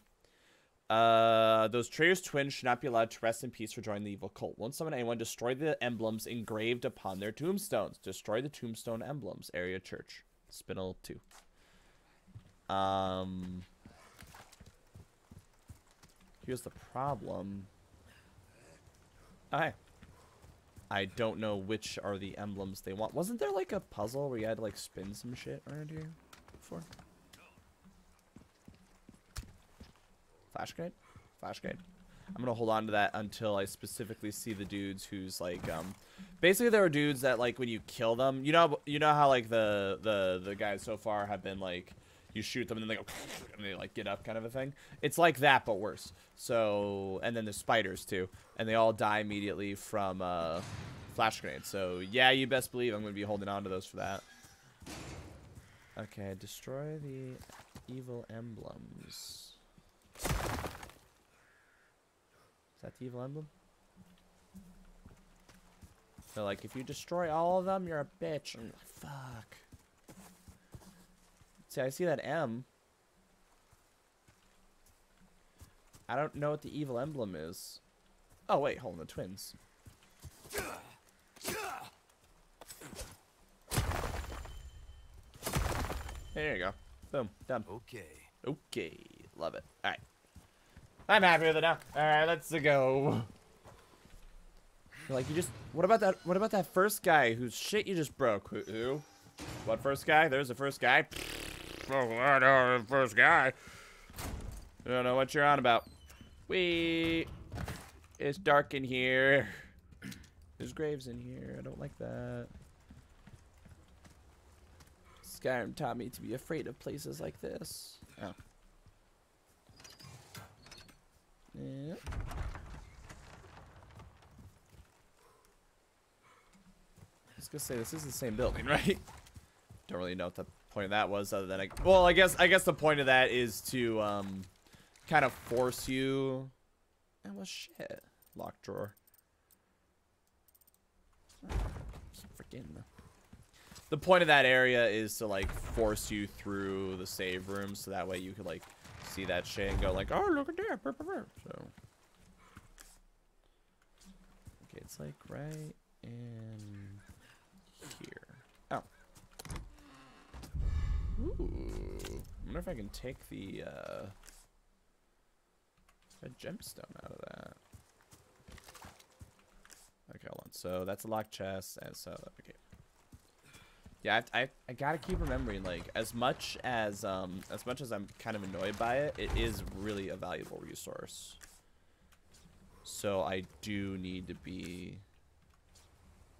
Uh, those traitors twins should not be allowed to rest in peace for joining the evil cult. Won't summon anyone, destroy the emblems engraved upon their tombstones. Destroy the tombstone emblems. Area Church. Spinel 2. Um, here's the problem. I, I don't know which are the emblems they want. Wasn't there like a puzzle where you had to like spin some shit around here before? Flash grenade? Flash grenade. I'm gonna hold on to that until I specifically see the dudes who's like um basically there are dudes that like when you kill them you know you know how like the the the guys so far have been like you shoot them and then they go and they like get up kind of a thing it's like that but worse so and then the spiders too and they all die immediately from uh flash grenades so yeah you best believe i'm gonna be holding on to those for that okay destroy the evil emblems is that the evil emblem? So like, if you destroy all of them, you're a bitch. Mm, Fuck. See, I see that M. I don't know what the evil emblem is. Oh wait, hold on, the twins. There you go. Boom, done. Okay. Okay, love it. All right. I'm happy with it now. All right, let's go. Like you just, what about that? What about that first guy whose shit you just broke? Who? who? What first guy? There's the first guy. I know the first guy. I don't know what you're on about. We. It's dark in here. There's graves in here. I don't like that. Skyrim taught me to be afraid of places like this. Oh. Yeah. I was gonna say this is the same building, right? Don't really know what the point of that was, other than I. Well, I guess I guess the point of that is to um, kind of force you. That was shit. Lock drawer. Freaking. The point of that area is to like force you through the save room, so that way you could like see that shit and go like, oh look at that, burr, burr, burr." so. Okay, it's like right in here. Oh. Ooh. I wonder if I can take the uh, a gemstone out of that. Okay, hold on. So that's a locked chest, and so okay. Yeah, I, I, I gotta keep remembering like as much as um as much as I'm kind of annoyed by it, it is really a valuable resource. So I do need to be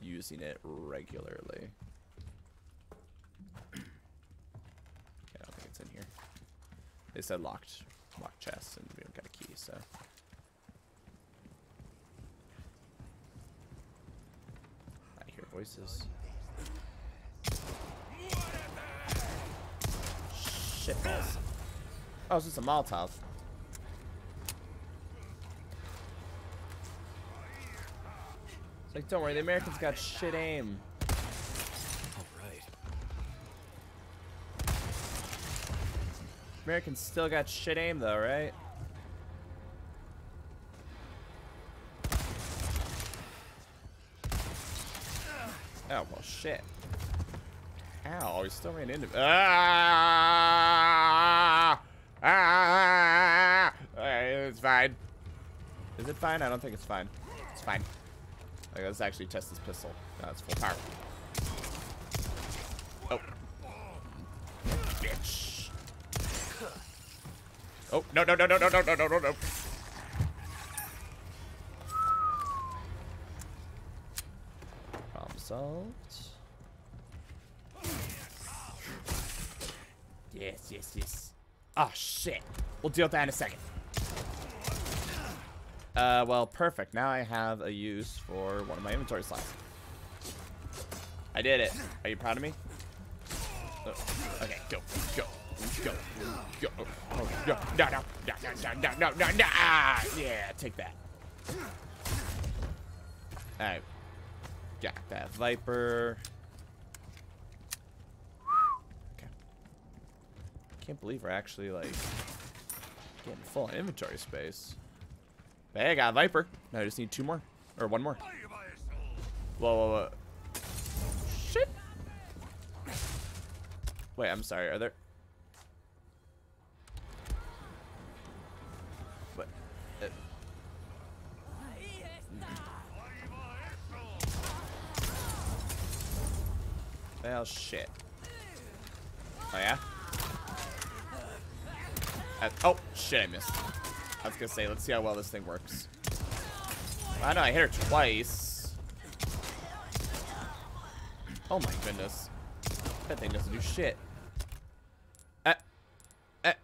using it regularly. Okay, I don't think it's in here. They said locked locked chest and we don't got a key, so I hear voices. Shitballs. Oh, it's just a Molotov. Like, don't worry, the Americans got shit aim. Americans still got shit aim though, right? Oh, well, shit. Ow, he still ran into me. Ah! Ah! Alright, it's fine. Is it fine? I don't think it's fine. It's fine. Okay, let's actually test this pistol. No, it's full power. Oh. Bitch. Oh, no, no, no, no, no, no, no, no, no. Problem solved. Yes, yes, yes. Oh, shit. We'll deal with that in a second. Uh, well, perfect. Now I have a use for one of my inventory slots. I did it. Are you proud of me? Oh, okay, go, go, go, go. Oh, no, no, no, no, no, no, no, no, no. Ah, yeah, take that. Alright. Got that Viper. Okay. Can't believe we're actually, like, getting full on inventory space. Hey, I got a Viper. Now I just need two more. Or one more. Whoa, whoa, whoa. Shit. Wait, I'm sorry. Are there... Well, shit. Oh, yeah? Uh, oh, shit, I missed. I was gonna say, let's see how well this thing works. I know, I hit her twice. Oh my goodness. That thing doesn't do shit. At, at,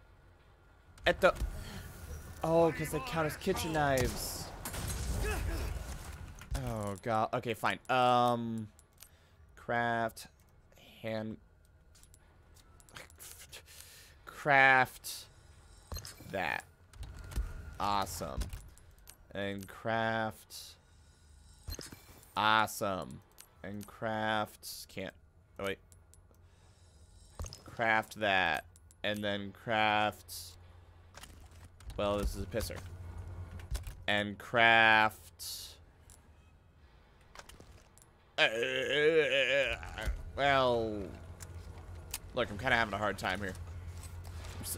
at the... Oh, because they count as kitchen knives. Oh, God. Okay, fine. Um, craft, hand... Craft that. Awesome. And craft. Awesome. And craft. Can't. Oh, wait. Craft that. And then craft. Well, this is a pisser. And craft. Uh, well. Look, I'm kind of having a hard time here.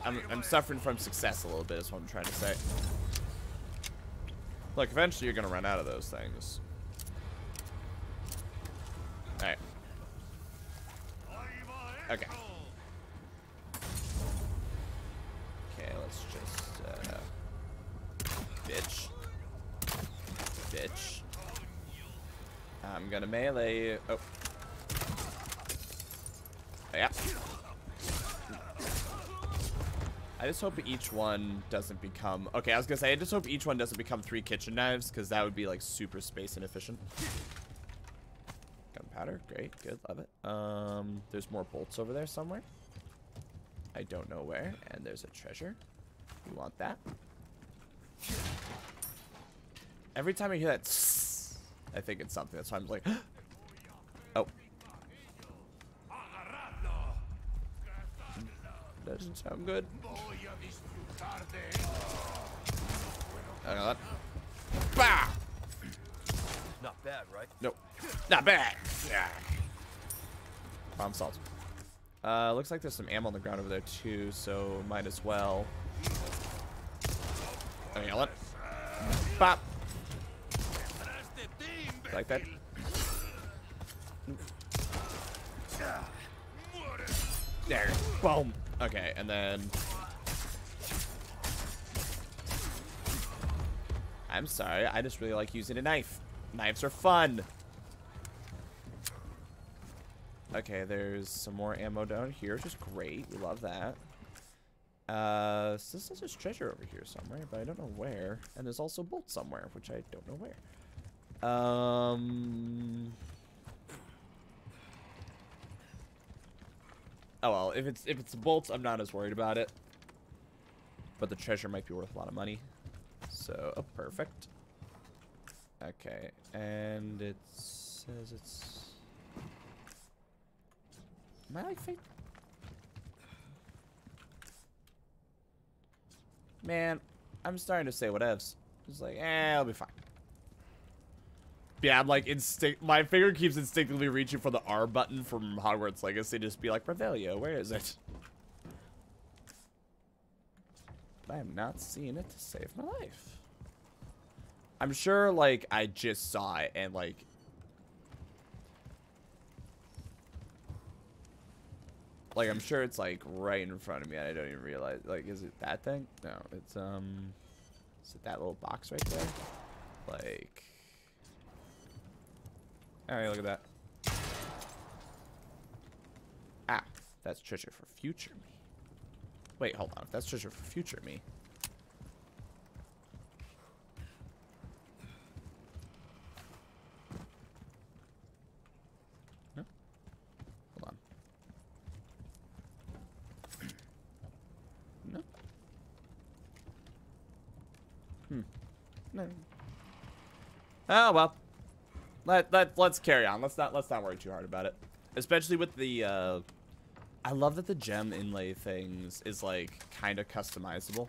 I'm, I'm suffering from success a little bit is what I'm trying to say. Look, eventually you're going to run out of those things. Alright. Okay. Okay, let's just, uh... Bitch. Bitch. I'm gonna melee... Oh. oh yeah. I just hope each one doesn't become... Okay, I was gonna say, I just hope each one doesn't become three kitchen knives, because that would be, like, super space inefficient. Gunpowder, great, good, love it. Um, there's more bolts over there somewhere. I don't know where, and there's a treasure. You want that? Every time I hear that, I think it's something. That's why I'm like, oh. Doesn't sound good. I know that. Bah! Not bad, right? Nope. Not bad. Yeah. Bomb salt. Uh, looks like there's some ammo on the ground over there too, so might as well. Oh, yell it. Bop. Like that. There. Boom. Okay, and then... I'm sorry, I just really like using a knife. Knives are fun. Okay, there's some more ammo down here, which is great. We love that. Uh, so this is just treasure over here somewhere, but I don't know where. And there's also bolts somewhere, which I don't know where. Um... Oh well, if it's if it's bolts, I'm not as worried about it. But the treasure might be worth a lot of money. So, oh, perfect. Okay, and it says it's. Am I like fake? Man, I'm starting to say whatevs. It's like, eh, I'll be fine. Yeah, I'm like instinct. My finger keeps instinctively reaching for the R button from Hogwarts Legacy. Just be like, Revelio, where is it? I am not seeing it to save my life. I'm sure, like, I just saw it and, like... Like, I'm sure it's, like, right in front of me and I don't even realize. Like, is it that thing? No, it's, um... Is it that little box right there? Like... Alright, look at that. Ah, that's treasure for future me. Wait, hold on. That's treasure for future me. No? Hold on. No? Hmm. No. Oh, well. Let, let, let's carry on. Let's not, let's not worry too hard about it. Especially with the, uh... I love that the gem inlay things is, like, kind of customizable.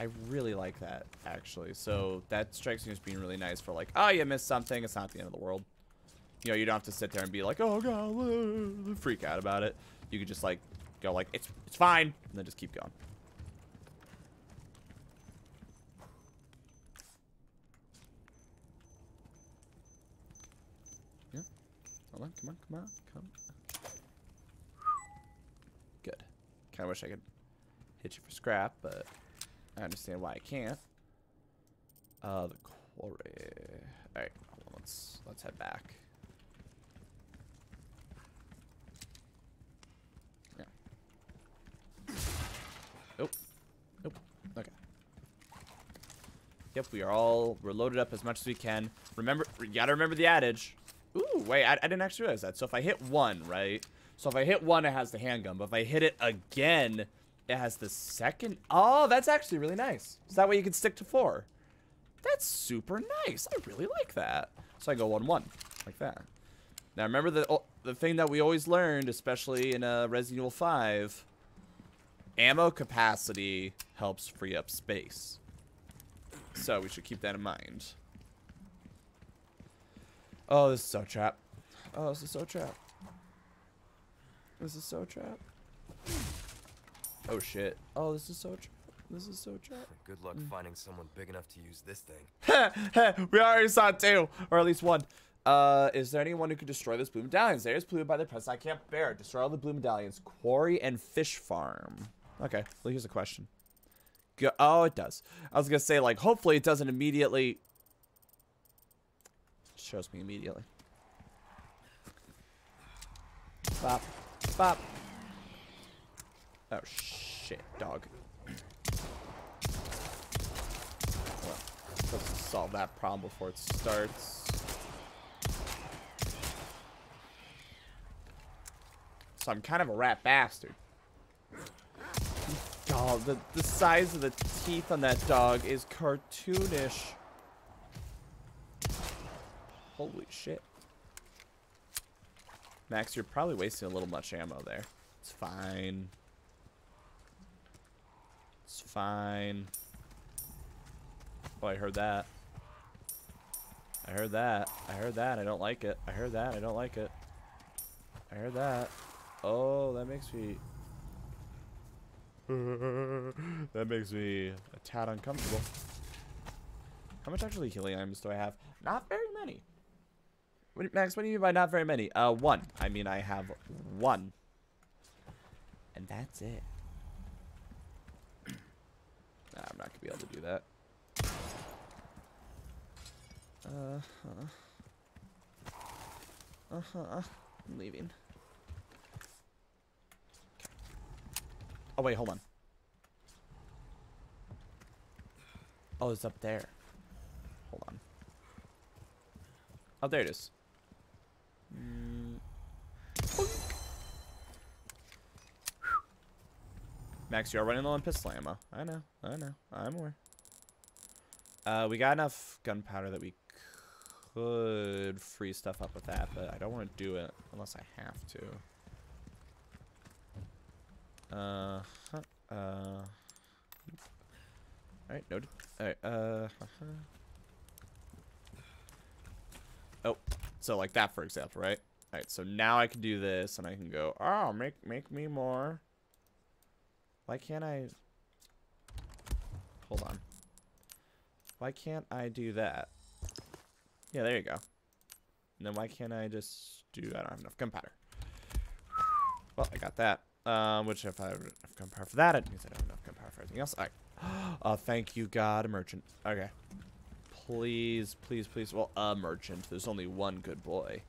I really like that, actually. So, that strikes me as being really nice for, like, oh, you missed something. It's not the end of the world. You know, you don't have to sit there and be like, oh, God, freak out about it. You could just, like, go like, it's, it's fine, and then just keep going. Hold on, come on, come on, come Good. Kind of wish I could hit you for scrap, but I understand why I can't. Uh, the quarry. All right, on, let's let's head back. Yeah. Nope. Nope. Okay. Yep, we are all we're loaded up as much as we can. Remember, you gotta remember the adage. Ooh, wait, I, I didn't actually realize that. So if I hit one, right? So if I hit one, it has the handgun. But if I hit it again, it has the second. Oh, that's actually really nice. So that way you can stick to four. That's super nice. I really like that. So I go one one, like that. Now remember the oh, the thing that we always learned, especially in uh, Resident Evil 5, ammo capacity helps free up space. So we should keep that in mind. Oh, this is so trap. Oh, this is so trap. This is so trap. Oh shit. Oh, this is so trap. This is so trap. Good luck Mm. finding someone big enough to use this thing. we already saw two, or at least one. Uh, is there anyone who could destroy this blue medallions? There is polluted by the press. I can't bear it. Destroy all the blue medallions. Quarry and fish farm. Okay, well here's a question. Go oh, it does. I was gonna say like, hopefully it doesn't immediately. Shows me immediately. Bop, bop. Oh shit, dog. Well, let's solve that problem before it starts. So I'm kind of a rat bastard. Dog, the, the size of the teeth on that dog is cartoonish. Holy shit. Max, you're probably wasting a little much ammo there. It's fine. It's fine. Oh, I heard that. I heard that. I heard that. I don't like it. I heard that. I don't like it. I heard that. Oh, that makes me... that makes me a tad uncomfortable. How much actually healing items do I have? Not very many. What, Max, what do you mean by not very many? Uh, one. I mean, I have one. And that's it. Nah, I'm not gonna be able to do that. Uh-huh. Uh-huh. I'm leaving. Oh, wait, hold on. Oh, it's up there. Hold on. Oh, there it is. Mm. Max, you're running low on pistol ammo. I know. I know. I'm aware. Uh, we got enough gunpowder that we could free stuff up with that, but I don't want to do it unless I have to. Uh, huh, uh. Alright, noted. Alright, uh. Oh, so like that, for example, right? Alright, so now I can do this, and I can go, oh, make, make me more. Why can't I... Hold on. Why can't I do that? Yeah, there you go. And then why can't I just do... I don't have enough gunpowder. Well, I got that. Um, which if I have enough gunpowder for that, it means I don't have enough gunpowder for everything else. Alright. Oh, thank you, God, merchant. Okay. Please, please, please. Well, a merchant. There's only one good boy.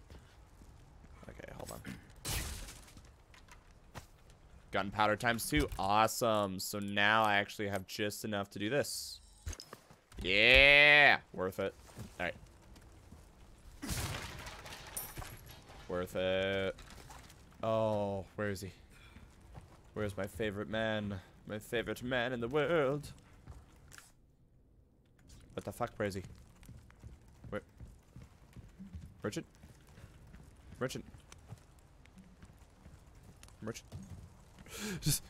Okay, hold on. Gunpowder times two. Awesome. So now I actually have just enough to do this. Yeah. Worth it. All right. Worth it. Oh, where is he? Where's my favorite man? My favorite man in the world. What the fuck? Where is he? Where? Merchant? Merchant? Merchant? Just...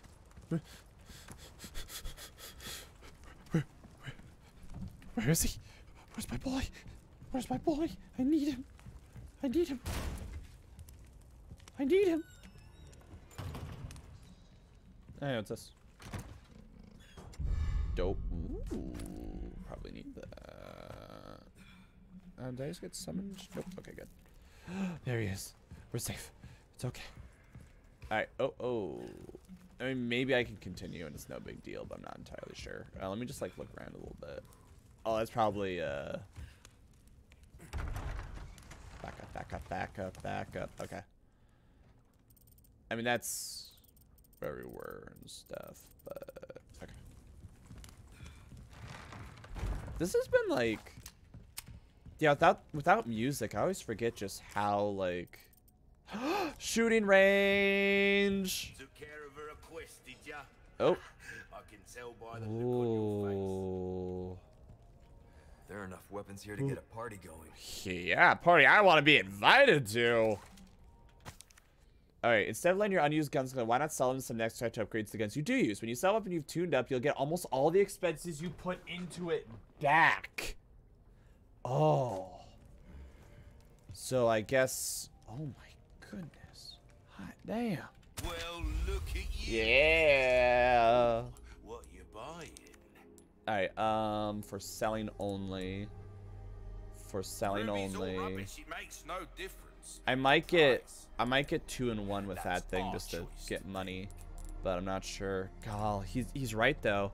Where, where, where is he? Where's my boy? Where's my boy? I need him. I need him. I need him. Hey, what's this? Dope. Ooh, probably need that. Uh, did I just get summoned? Nope. Okay, good. there he is. We're safe. It's okay. Alright. Oh, oh. I mean, maybe I can continue and it's no big deal, but I'm not entirely sure. Uh, let me just, like, look around a little bit. Oh, that's probably, uh... Back up, back up, back up, back up. Okay. I mean, that's where we were and stuff, but... Okay. This has been, like... Yeah, without, without music, I always forget just how, like... Shooting range! Took care of her request? Oh. I can tell by the look on your face. Ooh. There are enough weapons here to get a party going. Yeah, party I want to be invited to. Alright, instead of letting your unused guns go, why not sell them to some next try to upgrade the guns you do use? When you sell up and you've tuned up, you'll get almost all the expenses you put into it back. Oh. So I guess... Oh my goodness. Hot damn. Well, look at you. Yeah. What you buying? Alright, um, for selling only. For selling Ruby's all only. rubbish. It makes no difference. I might get I might get two and one with that thing just to get money, but I'm not sure. God, he's he's right though.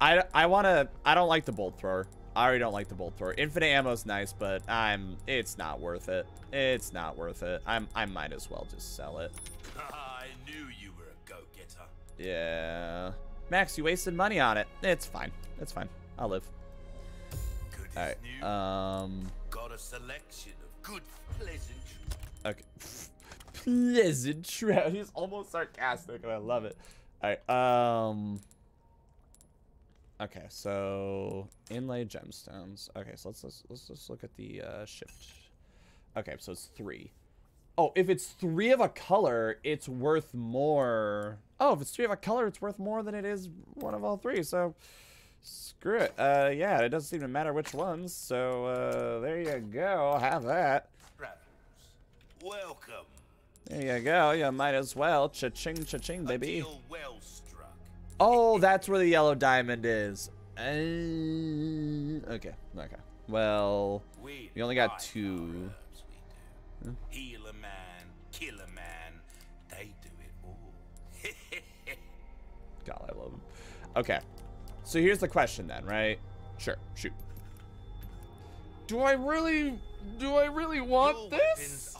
I I want to. I don't like the bolt thrower. I already don't like the bolt thrower. Infinite ammo's nice, but I'm. It's not worth it. It's not worth it. I'm. I might as well just sell it. I knew you were a go-getter. Yeah. Max, you wasted money on it. It's fine. It's fine. I'll live. Good All right. Um. Got a selection of good, pleasant. Okay. Pleasant trout. He's almost sarcastic, and I love it. All right. Um. Okay, so inlay gemstones. Okay, so let's let's let's just look at the uh, shift. Okay, so it's three. Oh, if it's three of a color, it's worth more. Oh, if it's three of a color, it's worth more than it is one of all three. So, screw it. Uh, yeah, it doesn't seem to matter which ones. So, uh, there you go. Have that. Welcome. There you go. You might as well. Cha-ching, cha-ching, baby. Well. Oh, that's where the yellow diamond is. Uh, okay, okay. Well, We only got two. Heal a man, kill a man. They do it all. God, I love him. Okay, so here's the question then, right? Sure, shoot. Do I really, do I really want Your this?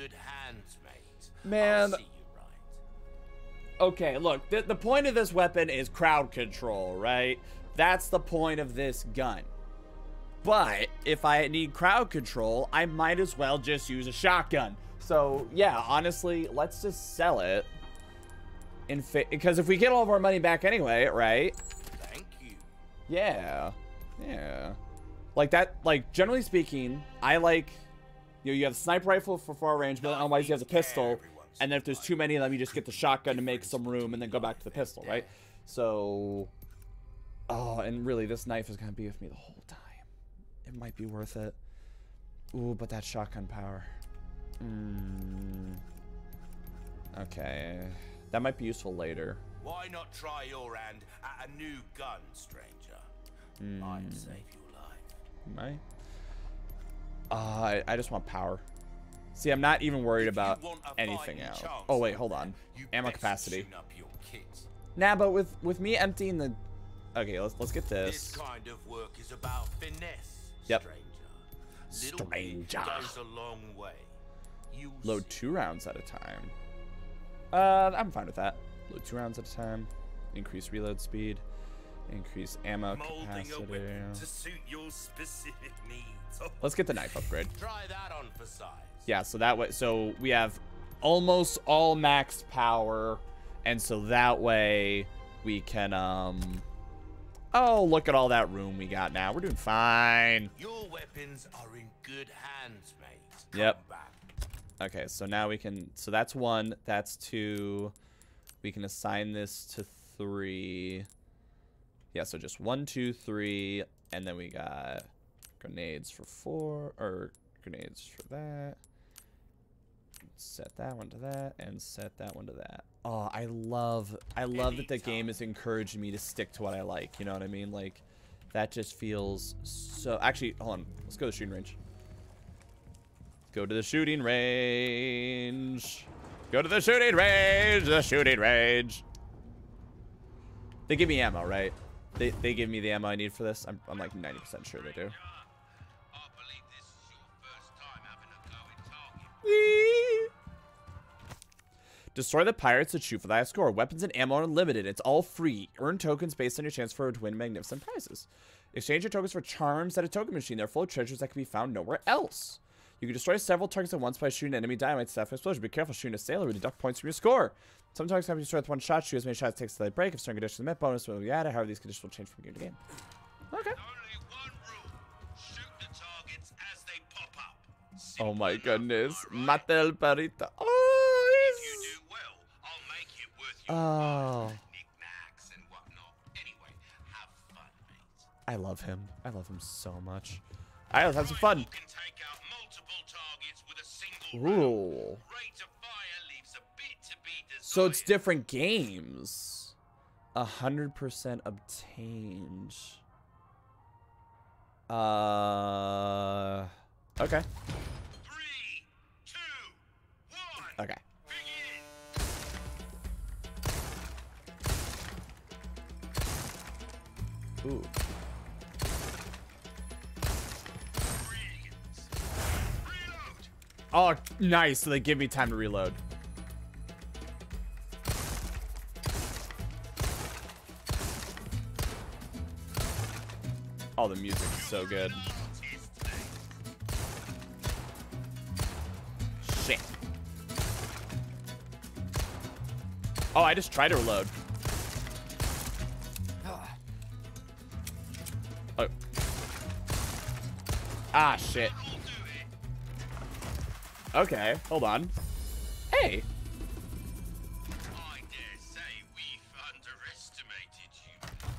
Weapons are in good hands, mate. Man. I'll see you right. Okay, look, the, the point of this weapon is crowd control, right? That's the point of this gun. But if I need crowd control, I might as well just use a shotgun. So, yeah, honestly, let's just sell it. In because if we get all of our money back anyway, right? Thank you. Yeah. Yeah. Like that, like generally speaking, I like, you know, you have a sniper rifle for far range, but otherwise you have a pistol. And then if there's too many of them, you just get the shotgun to make some room and then go back to the pistol, right? So, oh, and really, this knife is gonna be with me the whole time. It might be worth it. Ooh, but that shotgun power. Mm. Okay, that might be useful later. Why not try your hand at a new gun, stranger? Might Hmm. save your life. Right? Uh, I, I just want power. See, I'm not even worried about anything else. Oh wait, hold on. Ammo capacity. tune up your kit. Nah, but with with me emptying the. Okay, let's let's get This this. kind of work is about finesse, Yep. stranger. Stranger. goes a long way. You Load two rounds at a time. Uh, I'm fine with that. Load two rounds at a time. Increase reload speed. Increase ammo molding a capacity. Weapon to suit your specific needs. Let's get the knife upgrade. Try that on for size. Yeah, so that way, so we have almost all maxed power, and so that way we can, um, oh, look at all that room we got now. We're doing fine. Your weapons are in good hands, mate. Come Yep. back. Okay, so now we can, so that's one, that's two. We can assign this to three. Yeah, so just one, two, three, and then we got grenades for four, or grenades for that. Set that one to that, and set that one to that. Oh, I love, I love that the game is encouraging me to stick to what I like. You know what I mean? Like, that just feels so. Actually, hold on. Let's go to the shooting range. Go to the shooting range. Go to the shooting range. The shooting range. They give me ammo, right? They, they give me the ammo I need for this. I'm, I'm like 90% sure they do. Destroy the pirates that shoot for the highest score. Weapons and ammo are unlimited. It's all free. Earn tokens based on your chance for to win magnificent prizes. Exchange your tokens for charms at a token machine. They're full of treasures that can be found nowhere else. You can destroy several targets at once by shooting enemy dynamite staff explosion. Be careful shooting a sailor will deduct points from your score. Some targets can be destroyed with one shot. Shoot as many shots as takes to break. If certain conditions are met, bonus will be added. However, these conditions will change from game to game. Okay. Oh my goodness. Matel Perita. Oh, yes. Oh. I love him. I love him so much. All right, let's have some fun. Ooh. So it's different games. A hundred percent obtained. Uh. Okay. Okay. Ooh. Oh, nice. So they give me time to reload. Oh, the music is so good. Oh, I just tried to reload. Oh. Ah, shit. Okay, hold on. Hey.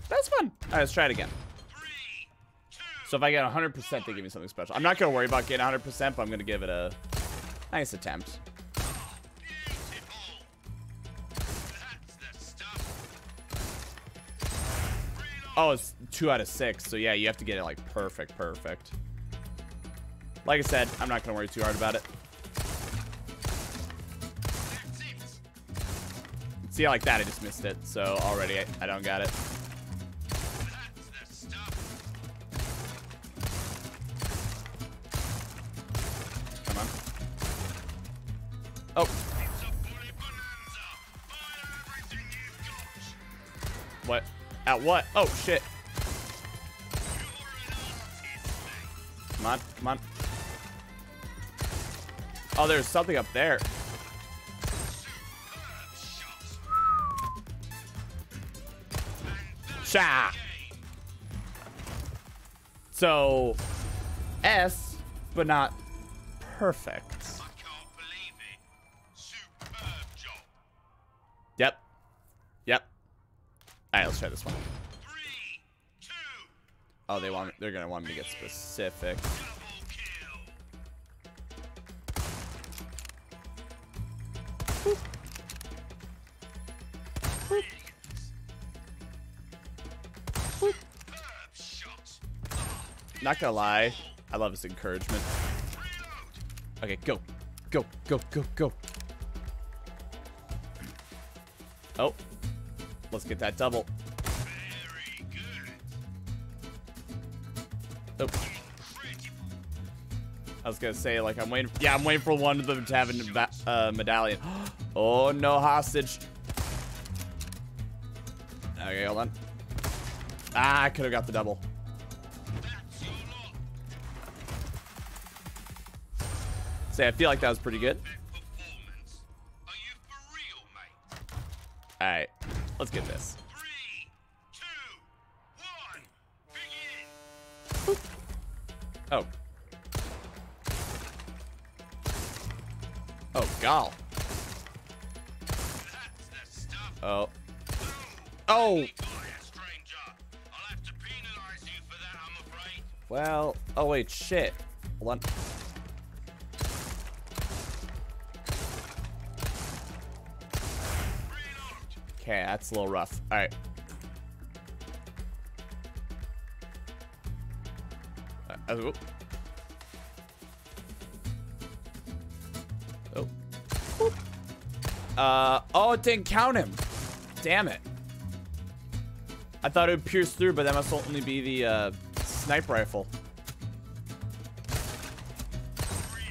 That's fun. All right, let's try it again. So if I get 100%, they give me something special. I'm not going to worry about getting 100%, but I'm going to give it a nice attempt. Oh, it's two out of six. So yeah, you have to get it like perfect, perfect. Like I said, I'm not to worry too hard about it. See, like that, I just missed it. So already, I, I don't got it. At what? Oh, shit. Come on, come on. Oh, there's something up there. Sha! So, S, but not perfect. Let's try this one. Oh, they want they're gonna want me to get specific. Not gonna lie, I love his encouragement. Okay, go. Go, go, go, go. Oh. Let's get that double. I was gonna say, like, I'm waiting. Yeah, I'm waiting for one of them to have a uh, medallion. oh, no hostage. Okay, hold on. Ah, I could have got the double. Say, I feel like that was pretty good. That's a little rough. All right. Uh, oh. Oh. Uh, oh, it didn't count him. Damn it. I thought it would pierce through, but that must only be the uh, sniper rifle.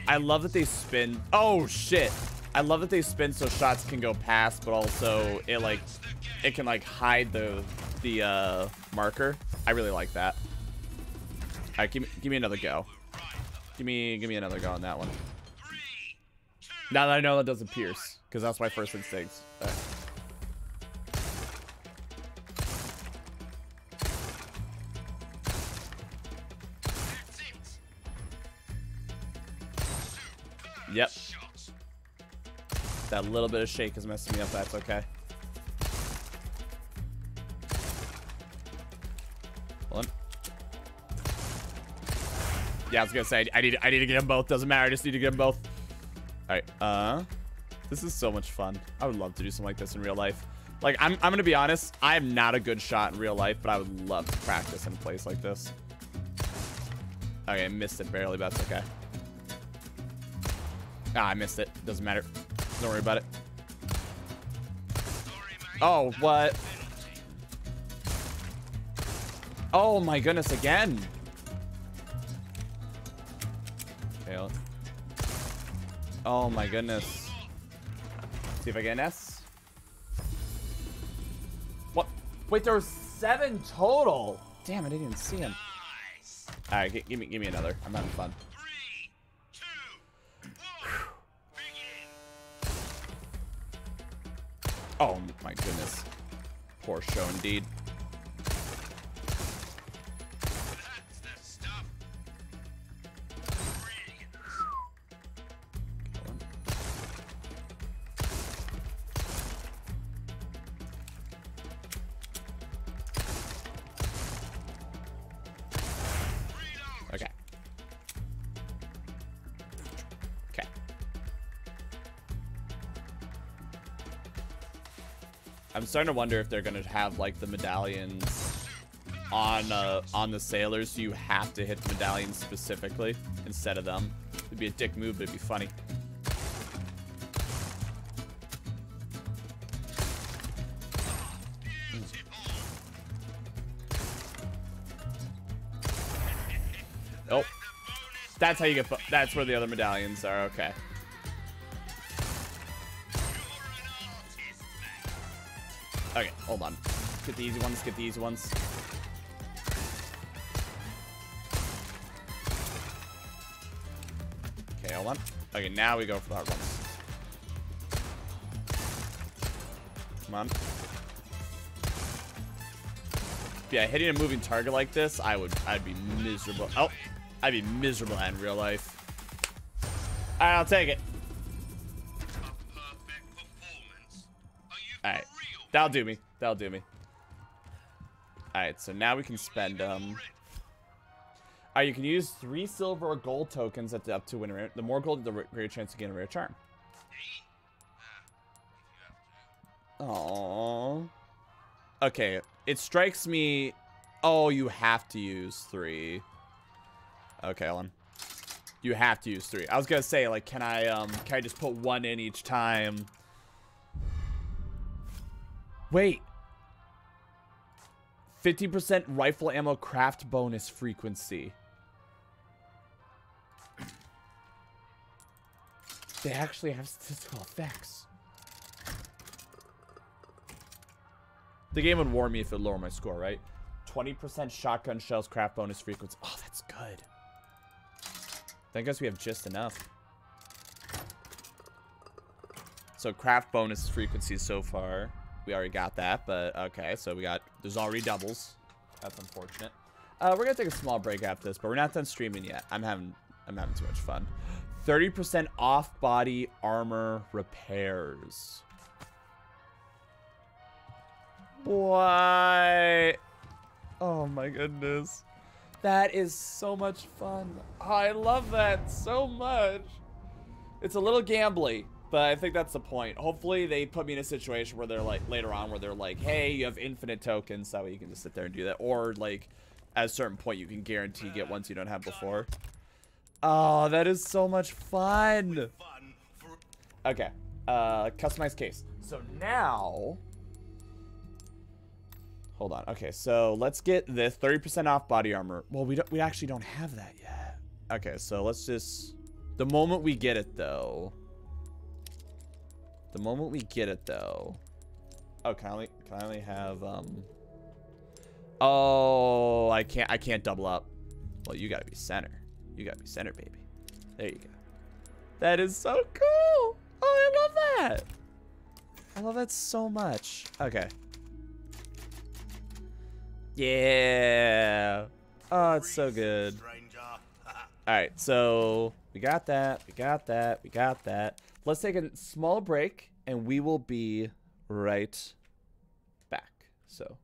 I love that they spin. Oh, shit. I love that they spin so shots can go past, but also it like it can like hide the the uh, marker. I really like that. All right, give me give me another go. Give me give me another go on that one. Now that I know that doesn't pierce, because that's my first instinct. Right. Yep. That little bit of shake is messing me up. That's okay. Yeah, I was gonna say I need I need to get them both. Doesn't matter. I just need to get them both. All right. Uh, this is so much fun. I would love to do something like this in real life. Like I'm I'm gonna be honest. I am not a good shot in real life, but I would love to practice in a place like this. Okay, I missed it barely, but that's okay. Ah, I missed it. Doesn't matter. Don't worry about it. Oh, what? Oh my goodness, again. Oh my goodness. See if I get an S. What? Wait, there were seven total. Damn, I didn't even see him. All right, give me, give me another. I'm having fun. Oh my goodness. Poor show indeed. Starting to wonder if they're gonna have like the medallions on uh, on the sailors. So you have to hit the medallions specifically instead of them. It'd be a dick move, but it'd be funny. That's how you get. That's where the other medallions are. Okay, Get the easy ones, get the easy ones. Okay, hold on. Okay, now we go for the hard ones. Come on. yeah, hitting a moving target like this, I would, I'd be miserable. Oh, I'd be miserable in real life. All right, I'll take it. All right, that'll do me. That'll do me. All right, so now we can spend um. All right, you can use three silver or gold tokens at the up to win rare. The more gold, the greater chance to get a rare charm. Aww. Okay, it strikes me. Oh, you have to use three. Okay, Ellen. You have to use three. I was gonna say, like, can I um can I just put one in each time? Wait. 50% rifle ammo craft bonus frequency. They actually have statistical effects. The game would warn me if it lower my score, right? 20% shotgun shells craft bonus frequency. Oh, that's good. I guess we have just enough. So craft bonus frequency so far. We already got that, but okay. So we got, there's already doubles. That's unfortunate. Uh, we're gonna take a small break after this, but we're not done streaming yet. I'm having, I'm having too much fun. 30% off body armor repairs. Why? Oh my goodness. That is so much fun. I love that so much. It's a little gambly, but I think that's the point. Hopefully they put me in a situation where they're like, later on, where they're like, hey, you have infinite tokens, that way you can just sit there and do that. Or like, at a certain point, you can guarantee get ones you don't have before. Oh, that is so much fun. Okay, uh, customized case. So now, hold on. Okay, so let's get this 30% off body armor. Well, we don't, we actually don't have that yet. Okay, so let's just, the moment we get it though, the moment we get it though, oh, can I only, can I only have, um, oh, I can't, I can't double up. Well, you gotta be center. You gotta be center, baby. There you go. That is so cool. Oh, I love that. I love that so much. Okay. Yeah. Oh, it's so good. All right, so we got that. We got that. We got that. Let's take a small break, and we will be right back. So.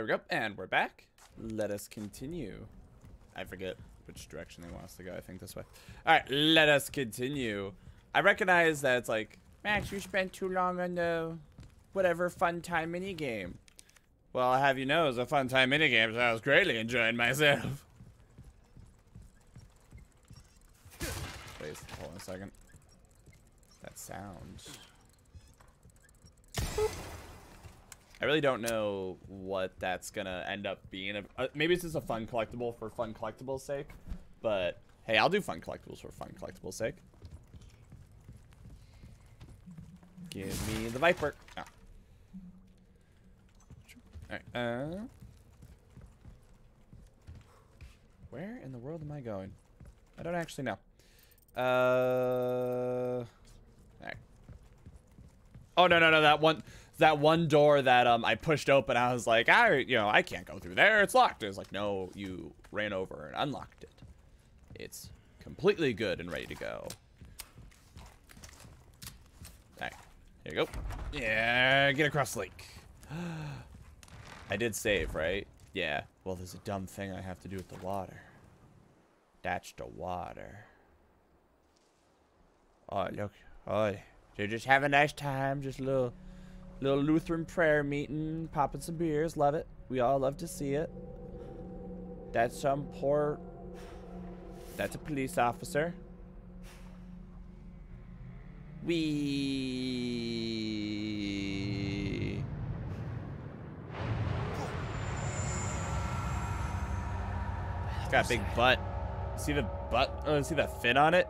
There we go. And we're back. Let us continue. I forget which direction they want us to go. I think this way. All right, let us continue. I recognize that it's like, Max, you spent too long on the whatever fun time mini game. Well, I'll have you know, it's a fun time mini game, so I was greatly enjoying myself. Wait, hold on a second. That sound. I really don't know what that's gonna end up being. Uh, maybe it's just a fun collectible for fun collectibles sake. But hey, I'll do fun collectibles for fun collectibles sake. Give me the Viper. Oh. Alright, uh... Where in the world am I going? I don't actually know. Uh... Alright. Oh, no, no, no, that one... That one door that um I pushed open, I was like, I, you know, I can't go through there. It's locked. It was like, no, you ran over and unlocked it. It's completely good and ready to go. Alright, here you go. Yeah, get across the lake. I did save, right? Yeah. Well, there's a dumb thing I have to do with the water. That's the water. Oh, look. Oh, they just have a nice time. Just a little, little Lutheran prayer meeting, popping some beers. Love it. We all love to see it. That's some poor... That's a police officer. We... Got a big butt. See the butt? Oh, see the fin on it?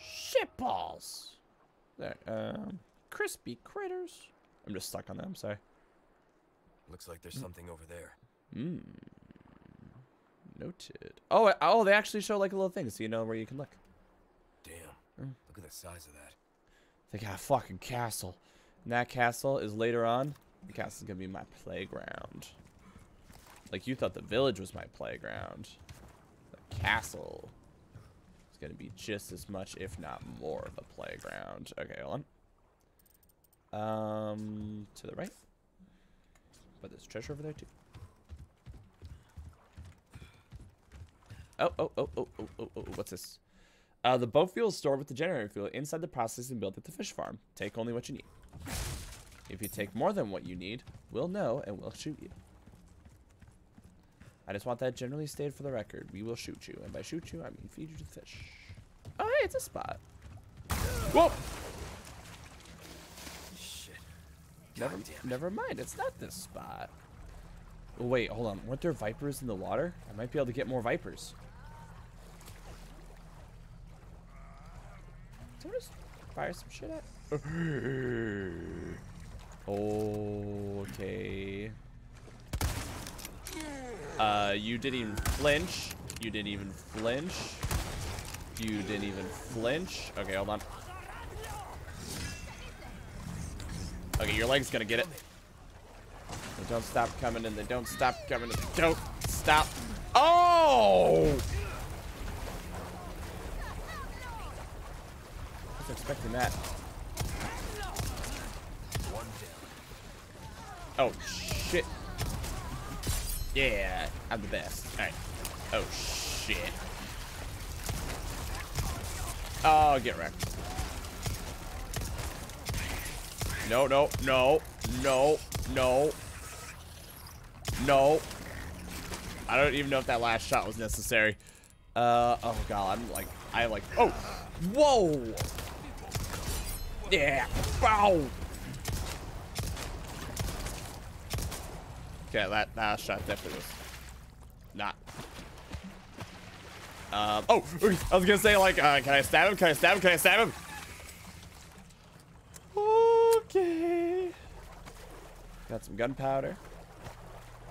Shit balls. There. Um, crispy critters. I'm just stuck on them. Sorry. Looks like there's something over there. Hmm. Noted. Oh, oh, they actually show like a little thing, so you know where you can look. Damn. Mm. Look at the size of that. They got a fucking castle. And that castle is later on. The castle's gonna be my playground. Like you thought the village was my playground. The castle is gonna be just as much, if not more, of a playground. Okay, hold on. Um, to the right. But there's treasure over there too. Oh, oh, oh, oh, oh, oh, oh, what's this? Uh, the boat fuel is stored with the generator fuel inside the processing built at the fish farm. Take only what you need. If you take more than what you need, we'll know and we'll shoot you. I just want that generally stated for the record. We will shoot you. And by shoot you, I mean feed you to the fish. Oh, hey, it's a spot. Whoa! Shit. Never, never mind. It's not this spot. Oh, wait, hold on. Weren't there vipers in the water? I might be able to get more vipers. Someone just fire some shit at? okay. Uh, you didn't even flinch. You didn't even flinch. You didn't even flinch. Okay, hold on. Okay, your leg's gonna get it. They don't stop coming and they don't stop coming don't stop. Oh! I was expecting that. Oh, shit. Yeah, I'm the best. Alright. Oh, shit. Oh, get wrecked. No, no, no, no, no. No. I don't even know if that last shot was necessary. Uh, oh god, I'm like, I like, oh, whoa. Yeah, bow. Okay, that last shot definitely was not. Um, oh, I was gonna say like, uh, can I stab him? Can I stab him? Can I stab him? Okay. Got some gunpowder.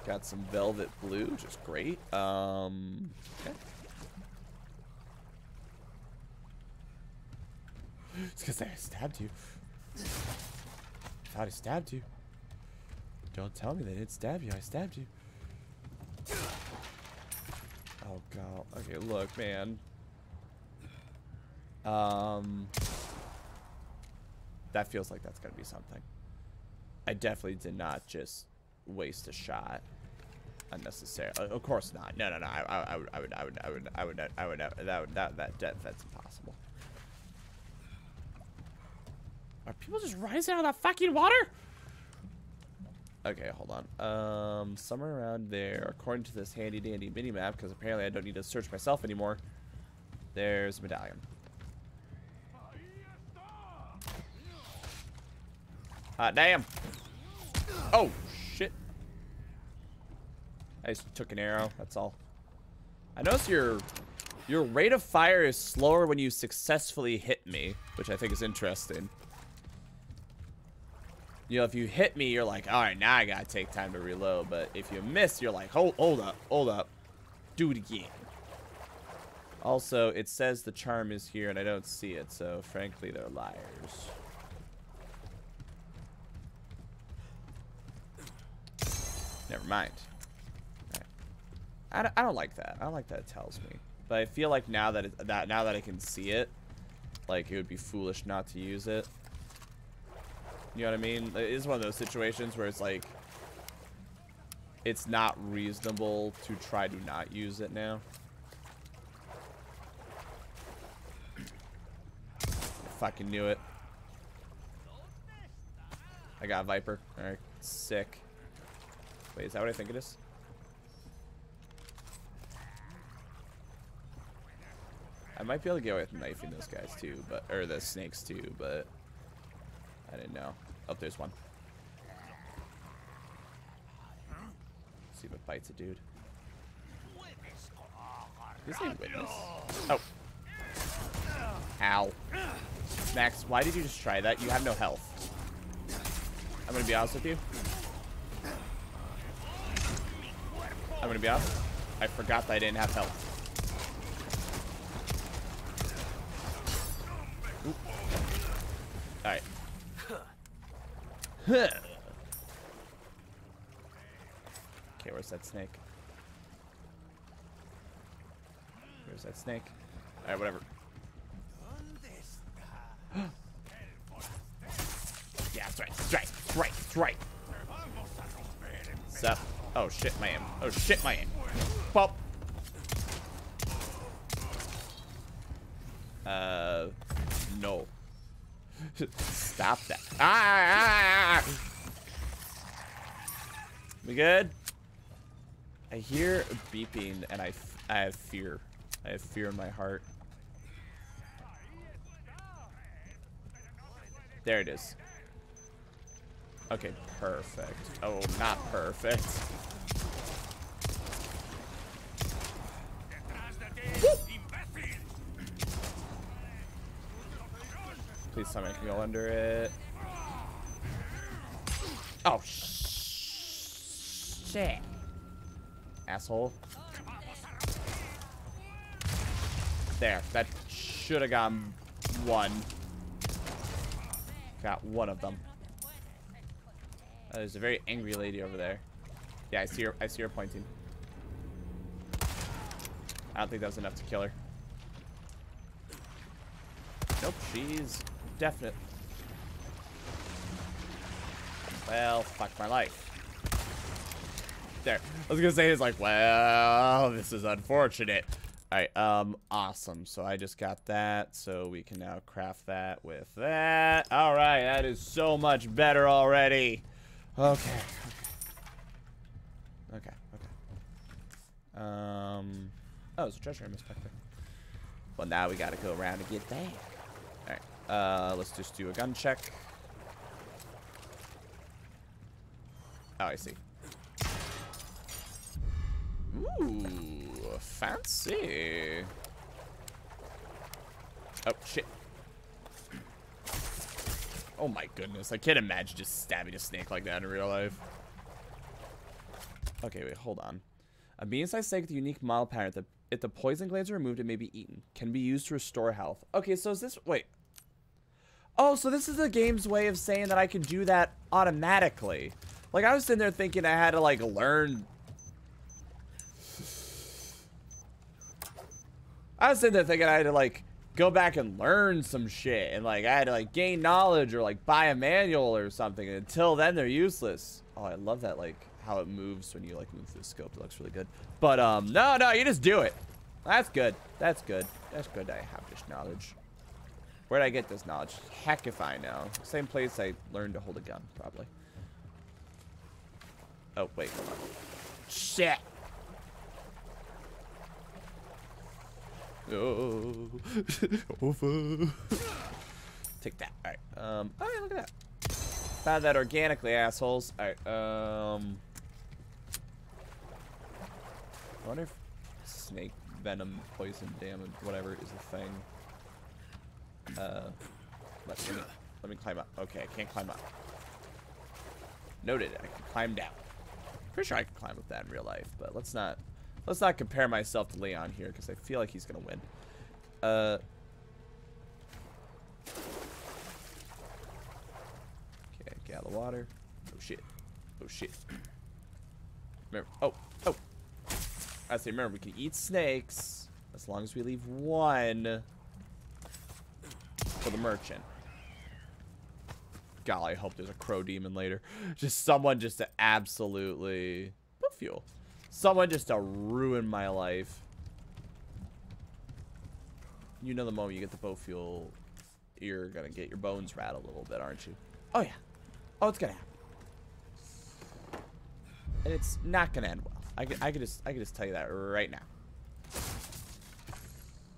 Got some velvet blue, which is great. Um, okay. It's because I stabbed you. I thought I stabbed you. Don't tell me they didn't stab you. I stabbed you. Oh god. Okay, look, man. Um, that feels like that's gonna be something. I definitely did not just waste a shot unnecessary. Uh, Of course not. No, no, no. I, I, I would, I would, I would, I would, I would, I would, that would, that, that, that, that's impossible. Are people just rising out of that fucking water? Okay, hold on. Um, somewhere around there, according to this handy dandy mini map, because apparently I don't need to search myself anymore. There's a medallion. Hot damn. Oh, shit. I just took an arrow, that's all. I notice your your rate of fire is slower when you successfully hit me, which I think is interesting. You know, if you hit me, you're like, all right, now I gotta take time to reload. But if you miss, you're like, hold, hold up, hold up, do it again. Also, it says the charm is here, and I don't see it, so frankly, they're liars. Never mind. Alright. I, don't, I don't like that. I don't like that it tells me. But I feel like now that it, that now that I can see it, like it would be foolish not to use it. You know what I mean? It is one of those situations where it's like it's not reasonable to try to not use it now. Fucking knew it. I got Viper. Alright, sick. Wait, is that what I think it is? I might be able to get away with knifing those guys too, but or the snakes too, but I didn't know. Oh, there's one. see if it bites a dude. He say witness? Oh. Ow. Max, why did you just try that? You have no health. I'm gonna be honest with you. I'm gonna be honest. I forgot that I didn't have health. Alright. okay, where's that snake? Where's that snake? Alright, whatever. yeah, that's right, that's right, that's right, that's right. Sup? Oh shit, my aim. Oh shit, my aim. Pop. Uh, no. Stop that. Ah, ah, ah, We good? I hear beeping and I, I have fear. I have fear in my heart. There it is. Okay, perfect. Oh, not perfect. Please tell me I can go under it. Oh, sh shit. Asshole. There, that should have gotten one. Got one of them. Uh, there's a very angry lady over there. Yeah, I see her. I see her pointing. I don't think that was enough to kill her. Nope, she's definite. Well, fuck my life. There. I was gonna say it's like, well, this is unfortunate. Alright, um, awesome. So I just got that, so we can now craft that with that. Alright, that is so much better already. Okay. Okay, okay. Um, oh, there's a treasure in this back there. Well, now we gotta go around and get that. Alright, uh, let's just do a gun check. Oh, I see. Ooh, fancy. Oh, shit. Oh my goodness, I can't imagine just stabbing a snake like that in real life. Okay, wait, hold on. A bean-sized snake with a unique model pattern. If the poison glands are removed, it may be eaten. Can be used to restore health. Okay, so is this... Wait. Oh, so this is the game's way of saying that I can do that automatically. Like, I was sitting there thinking I had to, like, learn... I was sitting there thinking I had to, like, go back and learn some shit. And, like, I had to, like, gain knowledge or, like, buy a manual or something. And until then, they're useless. Oh, I love that, like... how it moves when you like move the scope. It looks really good. But um, no, no, you just do it. That's good. That's good. That's good. I have this knowledge. Where'd I get this knowledge? Heck if I know. Same place I learned to hold a gun, probably. Oh wait. Shit. Oh, over. Take that. All right. Um. Oh, yeah, look at that. Found that organically, assholes. All right. Um. I wonder if snake venom, poison damage, whatever is a thing. Uh. Let, let me let me climb up. Okay, I can't climb up. Noted. I can climb down. Pretty sure I can climb up that in real life, but let's not let's not compare myself to Leon here because I feel like he's gonna win. Uh. Okay, get out of the water. Oh shit. Oh shit. Remember. Oh. Oh. I say, remember, we can eat snakes as long as we leave one for the merchant. Golly, I hope there's a crow demon later. Just someone just to absolutely... Boat fuel. Someone just to ruin my life. You know the moment you get the boat fuel, you're gonna get your bones rattled a little bit, aren't you? Oh yeah. Oh, it's gonna happen. And it's not gonna end well. I could, I could just, I could just tell you that right now.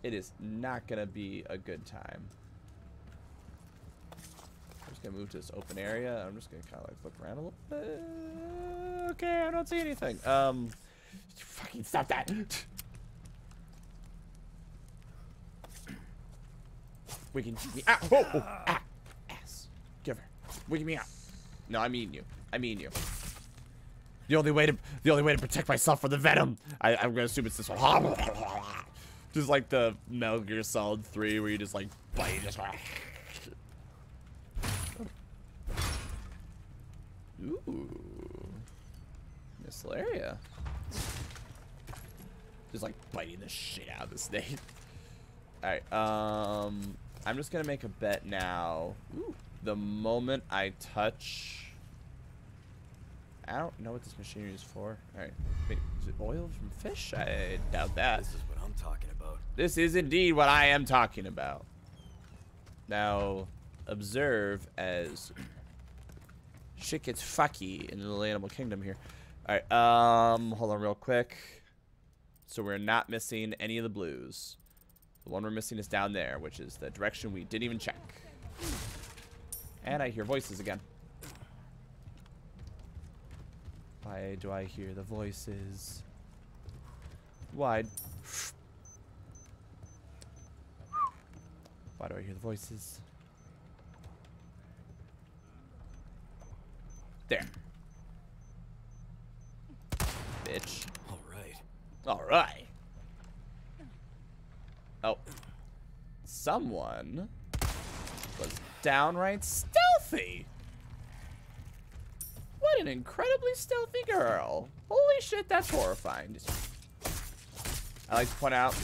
It is not gonna be a good time. I'm just gonna move to this open area. I'm just gonna kind of like look around a little bit. Okay, I don't see anything. Um, fucking stop that. Wigging me out. Oh, oh, ah, ass. Give her. Wigging me out. No, I mean you. I mean you. The only way to the only way to protect myself from the venom. I, I'm gonna assume it's this one. Just like the Metal Gear Solid 3 where you just like bite just Ooh. Missile area. Just like biting the shit out of the snake. Alright, um I'm just gonna make a bet now. Ooh. The moment I touch I don't know what this machinery is for. Alright. Wait, is it oil from fish? I doubt that. This is what I'm talking about. This is indeed what I am talking about. Now, observe as shit gets fucky in the animal kingdom here. Alright, um, hold on real quick. So we're not missing any of the blues. The one we're missing is down there, which is the direction we didn't even check. And I hear voices again. Why do I hear the voices? Why? Why do I hear the voices? There. Bitch. All right. All right. Oh. Someone was downright stealthy. What an incredibly stealthy girl. Holy shit, that's horrifying. Just... I like to point out.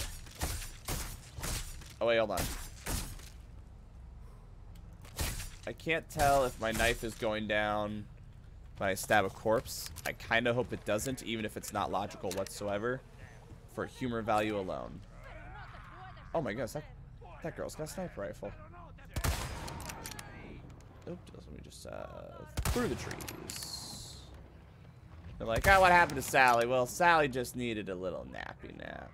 Oh, wait, hold on. I can't tell if my knife is going down when I stab a corpse. I kind of hope it doesn't, even if it's not logical whatsoever. For humor value alone. Oh my gosh, that, that girl's got a sniper rifle. Oops, let me just, uh, through the trees. They're like, oh, what happened to Sally? Well, Sally just needed a little nappy nap.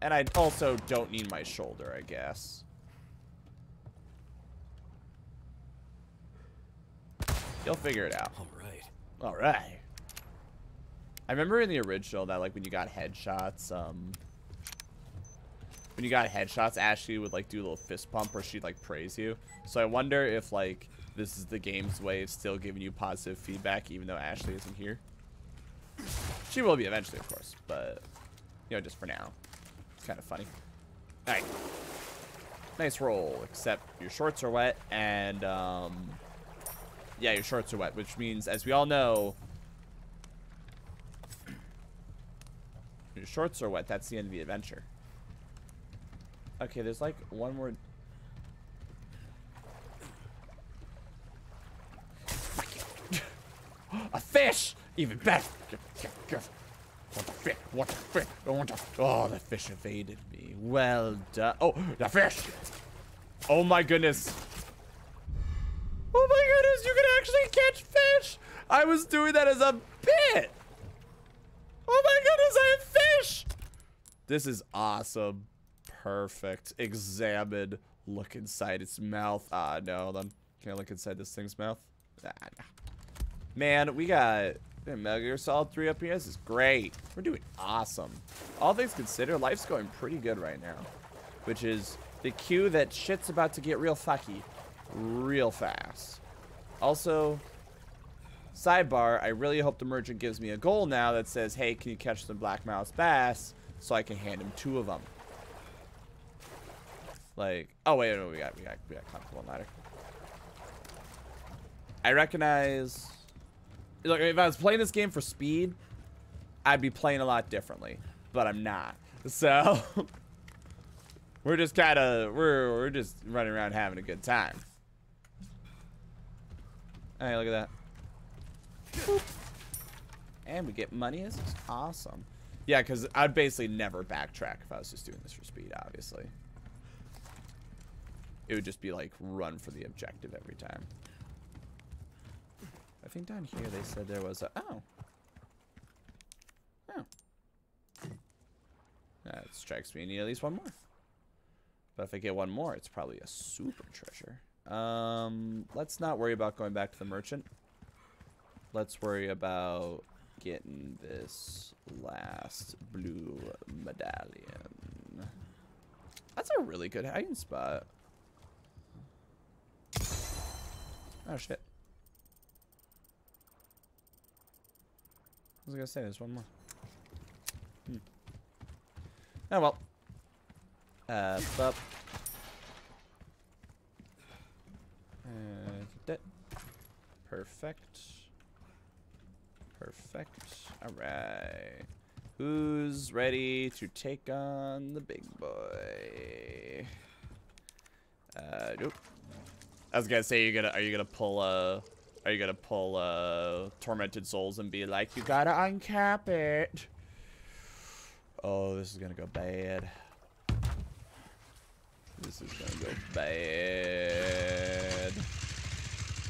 And I also don't need my shoulder, I guess. You'll figure it out. All right. I remember in the original that like when you got headshots, um, when you got headshots, Ashley would like do a little fist pump or she'd like praise you. So I wonder if like this is the game's way of still giving you positive feedback even though Ashley isn't here. She will be eventually, of course, but you know, just for now. It's kind of funny. All right. Nice roll, except your shorts are wet and um, yeah, your shorts are wet, which means, as we all know, your shorts are wet. That's the end of the adventure. Okay, there's like one more. A fish! Even better. What the fish? What the fish? Oh, the fish evaded me. Well done. Oh, the fish. Oh my goodness. Oh my goodness, you can actually catch fish. I was doing that as a bit. Oh my goodness, I have fish. This is awesome. Perfect. Examine. Look inside its mouth. Ah, no. Then can I look inside this thing's mouth? Ah. Man, we got Metal Gear Solid 3 up here. This is great. We're doing awesome. All things considered, life's going pretty good right now. Which is the cue that shit's about to get real fucky real fast. Also, sidebar, I really hope the merchant gives me a goal now that says, hey, can you catch some black blackmouth bass so I can hand him two of them. Like, oh wait, no, we got, we got, we got comfortable ladder. I recognize, look, if I was playing this game for speed, I'd be playing a lot differently, but I'm not. So, we're just kind of, we're, we're just running around having a good time. Hey, look at that. Boop. And we get money. This is awesome. Yeah, because I'd basically never backtrack if I was just doing this for speed, obviously. It would just be like run for the objective every time. I think down here they said there was a... Oh. Oh. That strikes me. I need at least one more. But if I get one more, it's probably a super treasure. Um, let's not worry about going back to the merchant. Let's worry about getting this last blue medallion. That's a really good hiding spot. Oh, shit. I was gonna say, there's one more. Hmm. Oh, well. Uh, up. Uh, that. Perfect. Perfect. Alright. Who's ready to take on the big boy? Uh, nope. I was gonna say, you gonna are you gonna pull uh are you gonna pull uh tormented souls and be like, you gotta uncap it? Oh, this is gonna go bad. This is gonna go bad.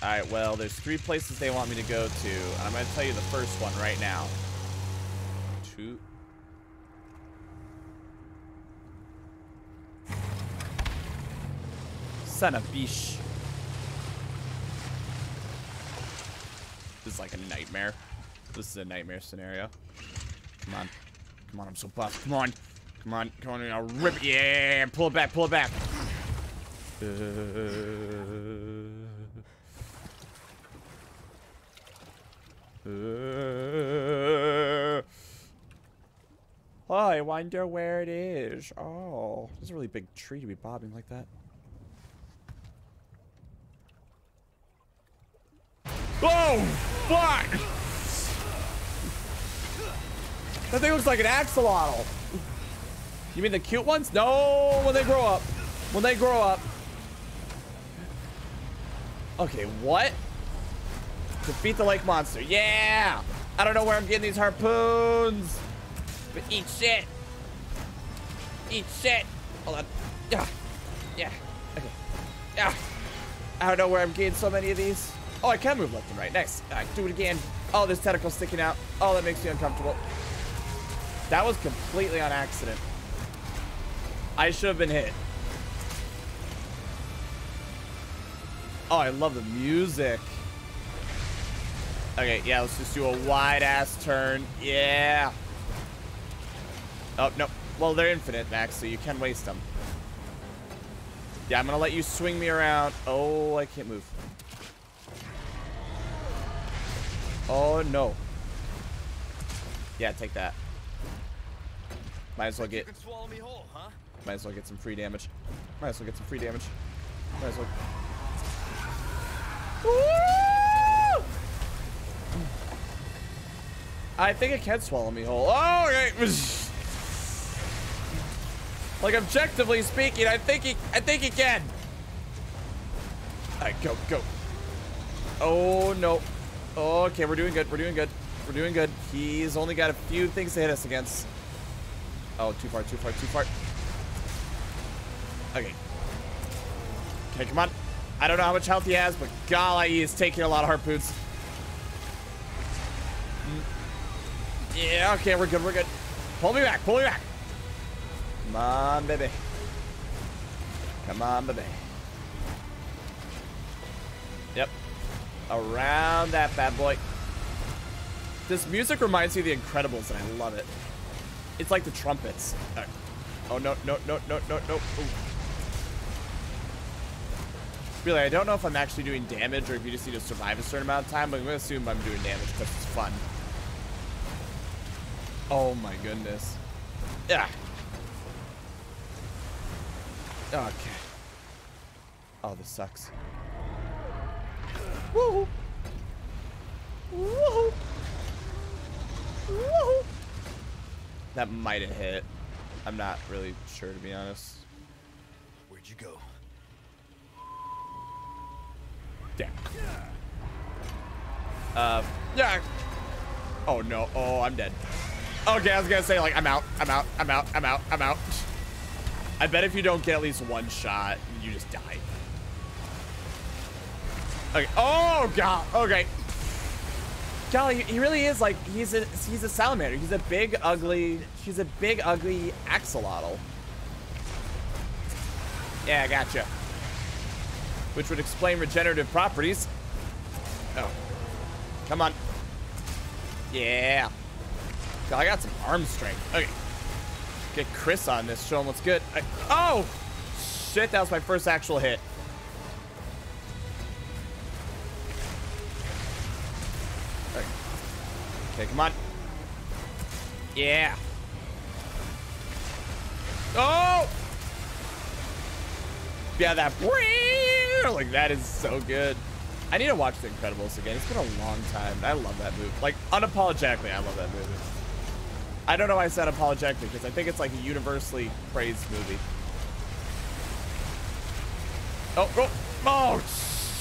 Alright, well, there's three places they want me to go to. And I'm gonna tell you the first one right now. Two. Son of bish. This is like a nightmare. This is a nightmare scenario. Come on. Come on, I'm so buff. Come on. Come on. Come on. I'll rip it. Yeah. Pull it back. Pull it back. Uh, oh, I wonder where it is. Oh, it's a really big tree to be bobbing like that. Oh, fuck! That thing looks like an axolotl. You mean the cute ones? No, when they grow up. When they grow up. Okay, what? Defeat the lake monster. Yeah! I don't know where I'm getting these harpoons. But eat shit. Eat shit. Hold on. Yeah. Yeah. Okay. Yeah. I don't know where I'm getting so many of these. Oh, I can move left and right. Nice. Right, do it again. Oh, there's tentacles sticking out. Oh, that makes me uncomfortable. That was completely on accident. I should have been hit. Oh, I love the music. Okay, yeah, let's just do a wide-ass turn. Yeah. Oh, no. Well, they're infinite, Max, so you can waste them. Yeah, I'm gonna let you swing me around. Oh, I can't move. Oh, no. Yeah, take that. Might as well get... Might as well get some free damage. Might as well get some free damage. Might as well... I think it can swallow me whole. Oh, okay. like objectively speaking, I think he, I think he can. All right, go, go. Oh no. okay, we're doing good. We're doing good. We're doing good. He's only got a few things to hit us against. Oh, too far, too far, too far. Okay. Okay, come on. I don't know how much health he has, but golly, he is taking a lot of harpoons. Yeah, okay, we're good, we're good. Pull me back, pull me back. Come on, baby. Come on, baby. Yep. Around that bad boy. This music reminds me of The Incredibles, and I love it. It's like the trumpets. Uh, Oh, no, no, no, no, no, no. Ooh. Really, I don't know if I'm actually doing damage or if you just need to survive a certain amount of time, but I'm going to assume I'm doing damage because it's fun. Oh my goodness. Yeah. Okay. Oh, this sucks. Woohoo! Woohoo! Woohoo! That might have hit. I'm not really sure, to be honest. Damn. Uh, yeah. Oh no. Oh, I'm dead. Okay, I was gonna say like I'm out. I'm out. I'm out. I'm out. I'm out. I bet if you don't get at least one shot, you just die. Okay. Oh god. Okay. Golly, he really is like he's a he's a salamander. He's a big ugly. He's a big ugly axolotl. Yeah, I gotcha. Which would explain regenerative properties. Oh. Come on. Yeah. I got some arm strength. Okay. Get Chris on this. Show him what's good. I, oh! Shit, that was my first actual hit. Okay. Okay, come on. Yeah. Oh! Yeah, that like that is so good. I need to watch The Incredibles again. It's been a long time. I love that movie. Like unapologetically, I love that movie. I don't know why I said apologetically because I think it's like a universally praised movie. Oh, oh, oh,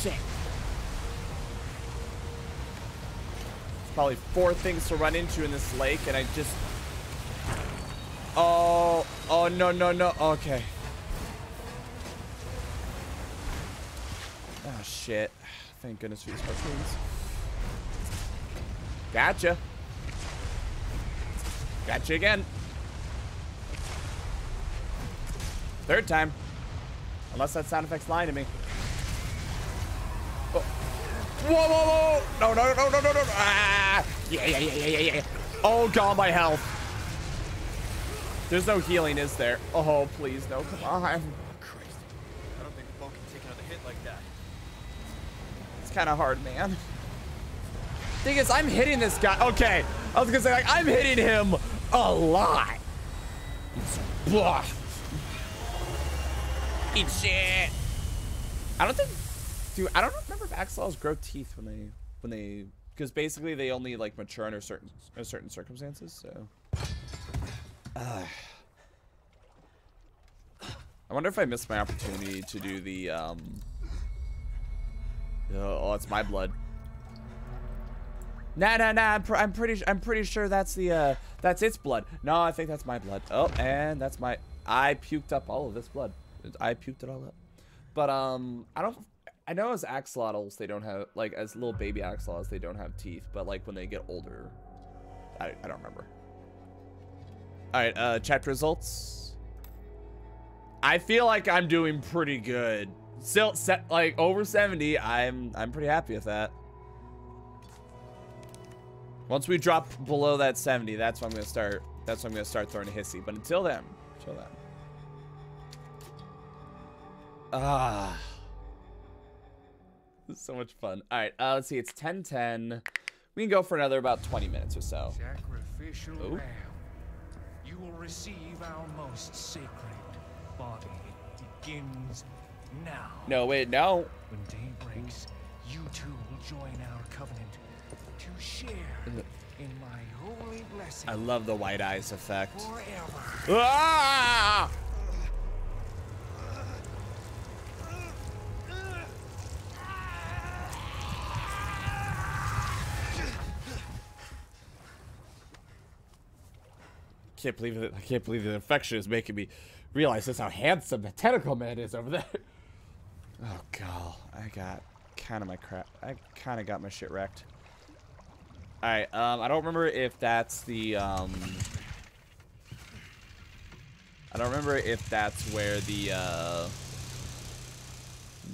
shit. There's probably four things to run into in this lake, and I just. Oh, oh no, no, no. Okay. Oh, shit. Thank goodness for these harpoons. Gotcha. Gotcha again. Third time. Unless that sound effect's lying to me. Oh. Whoa, whoa, whoa! No, no, no, no, no, no! Ah! Yeah, yeah, yeah, yeah, yeah, yeah. Oh, God, my health. There's no healing, is there? Oh, please, no, come on. Christ. I don't think the bow can take another hit like that. It's kind of hard, man. Thing is, I'm hitting this guy. Okay, I was gonna say like I'm hitting him a lot. Blah. Eat shit. I don't think, dude. I don't remember if axolotls grow teeth when they when they because basically they only like mature under certain under certain circumstances. So. Uh, I wonder if I missed my opportunity to do the um. Oh, it's my blood. Nah, nah, nah. I'm, pr I'm pretty. I'm pretty sure that's the. Uh, that's its blood. No, I think that's my blood. Oh, and that's my. I puked up all of this blood. I puked it all up. But um, I don't. I know as axolotls they don't have like as little baby axolotls they don't have teeth, but like when they get older, I I don't remember. All right, uh, chapter results. I feel like I'm doing pretty good. Still set like over 70. I'm I'm pretty happy with that. Once we drop below that 70, that's when I'm gonna start. That's when I'm gonna start throwing a hissy. But until then, until then. Ah, this is so much fun. All right, uh, let's see. It's 10:10. We can go for another about 20 minutes or so. Sacrificial Oh. lamb. You will receive our most sacred body. It begins now. No, wait, no. When day breaks, you two will join our covenant to share in my holy blessing I love the white eyes effect. forever. Ah! can't believe it. I can't believe the infection is making me realize just how handsome the tentacle man is over there. Oh god, I got kind of my crap. I kind of got my shit wrecked. All right, um, I don't remember if that's the um. I don't remember if that's where the uh,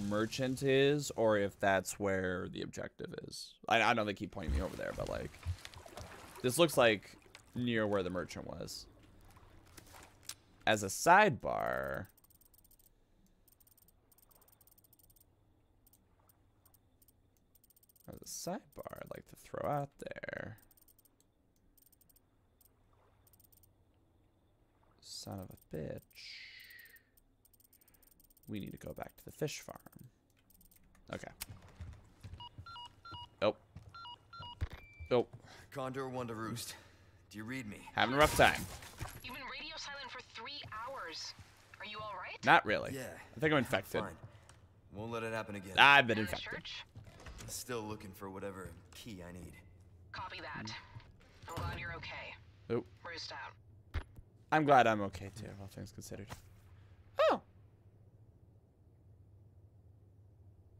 merchant is or if that's where the objective is. I, I know they keep pointing me over there, but like, this looks like near where the merchant was. As a sidebar, as a sidebar, I'd like to throw out there. Son of a bitch. We need to go back to the fish farm. Okay. Oh. Oh. Condor one to roost. Do you read me? Having a rough time. You've been radio silent for three hours. Are you all right? Not really. Yeah. I think I'm infected. Fine. Won't let it happen again. I've been In the infected. church? Still looking for whatever key I need. Copy that. I'm glad you're okay. Oh. Roost out. I'm glad I'm okay too, all things considered. Oh.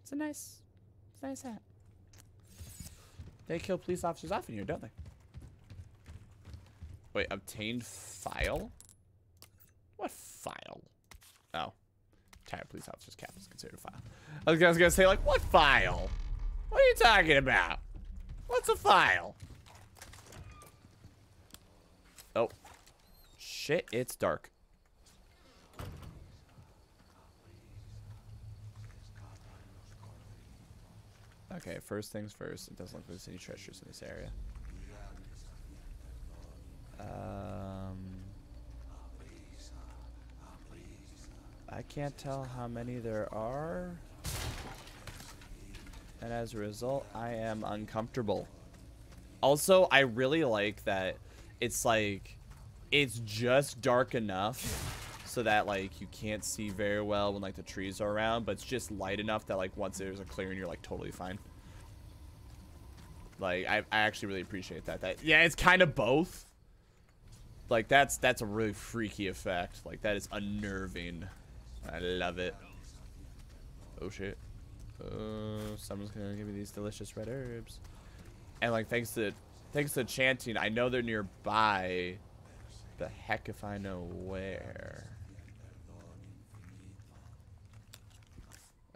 It's a nice, it's a nice hat. They kill police officers often here, don't they? Wait, obtained file? What file? Oh. Retired police officer's cap is considered a file. I was, I was gonna say, like, what file? What are you talking about? What's a file? Oh. Shit, it's dark. Okay, first things first. It doesn't look like there's any treasures in this area. Um, I can't tell how many there are. And as a result, I am uncomfortable. Also, I really like that it's like it's just dark enough so that like you can't see very well when like the trees are around, but it's just light enough that like once there's a clearing you're like totally fine. Like I, I actually really appreciate that. That yeah, it's kind of both. Like that's that's a really freaky effect. Like that is unnerving. I love it. Oh shit. Uh, someone's gonna give me these delicious red herbs. And like thanks to thanks to chanting, I know they're nearby. The heck if I know where.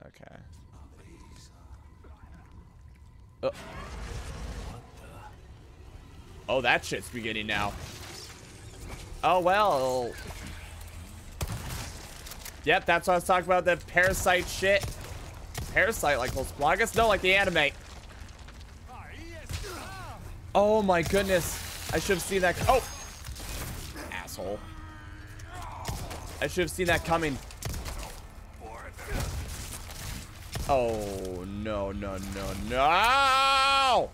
Okay. Oh. Oh, that shit's beginning now. Oh, well. Yep, that's what I was talking about, the parasite shit. Parasite, like Los Plagas? No, like the anime. Oh my goodness. I should have seen that. Oh! Asshole. I should have seen that coming. Oh, no, no, no, no!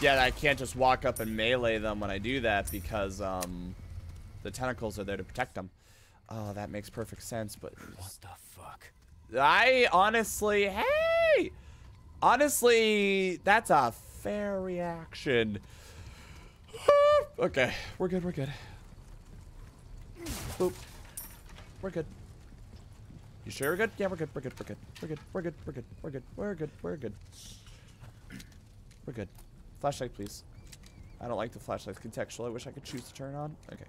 Yeah, I can't just walk up and melee them when I do that because um, the tentacles are there to protect them. Oh, that makes perfect sense, but... What the fuck? I honestly, hey! Honestly, that's a fair reaction. okay, we're good, we're good. Boop. We're good. You sure we're good? Yeah, we're good, we're good, we're good. We're good, we're good, we're good, we're good, we're good, we're good. We're good. Flashlight, please. I don't like the flashlights contextual. I wish I could choose to turn on. Okay.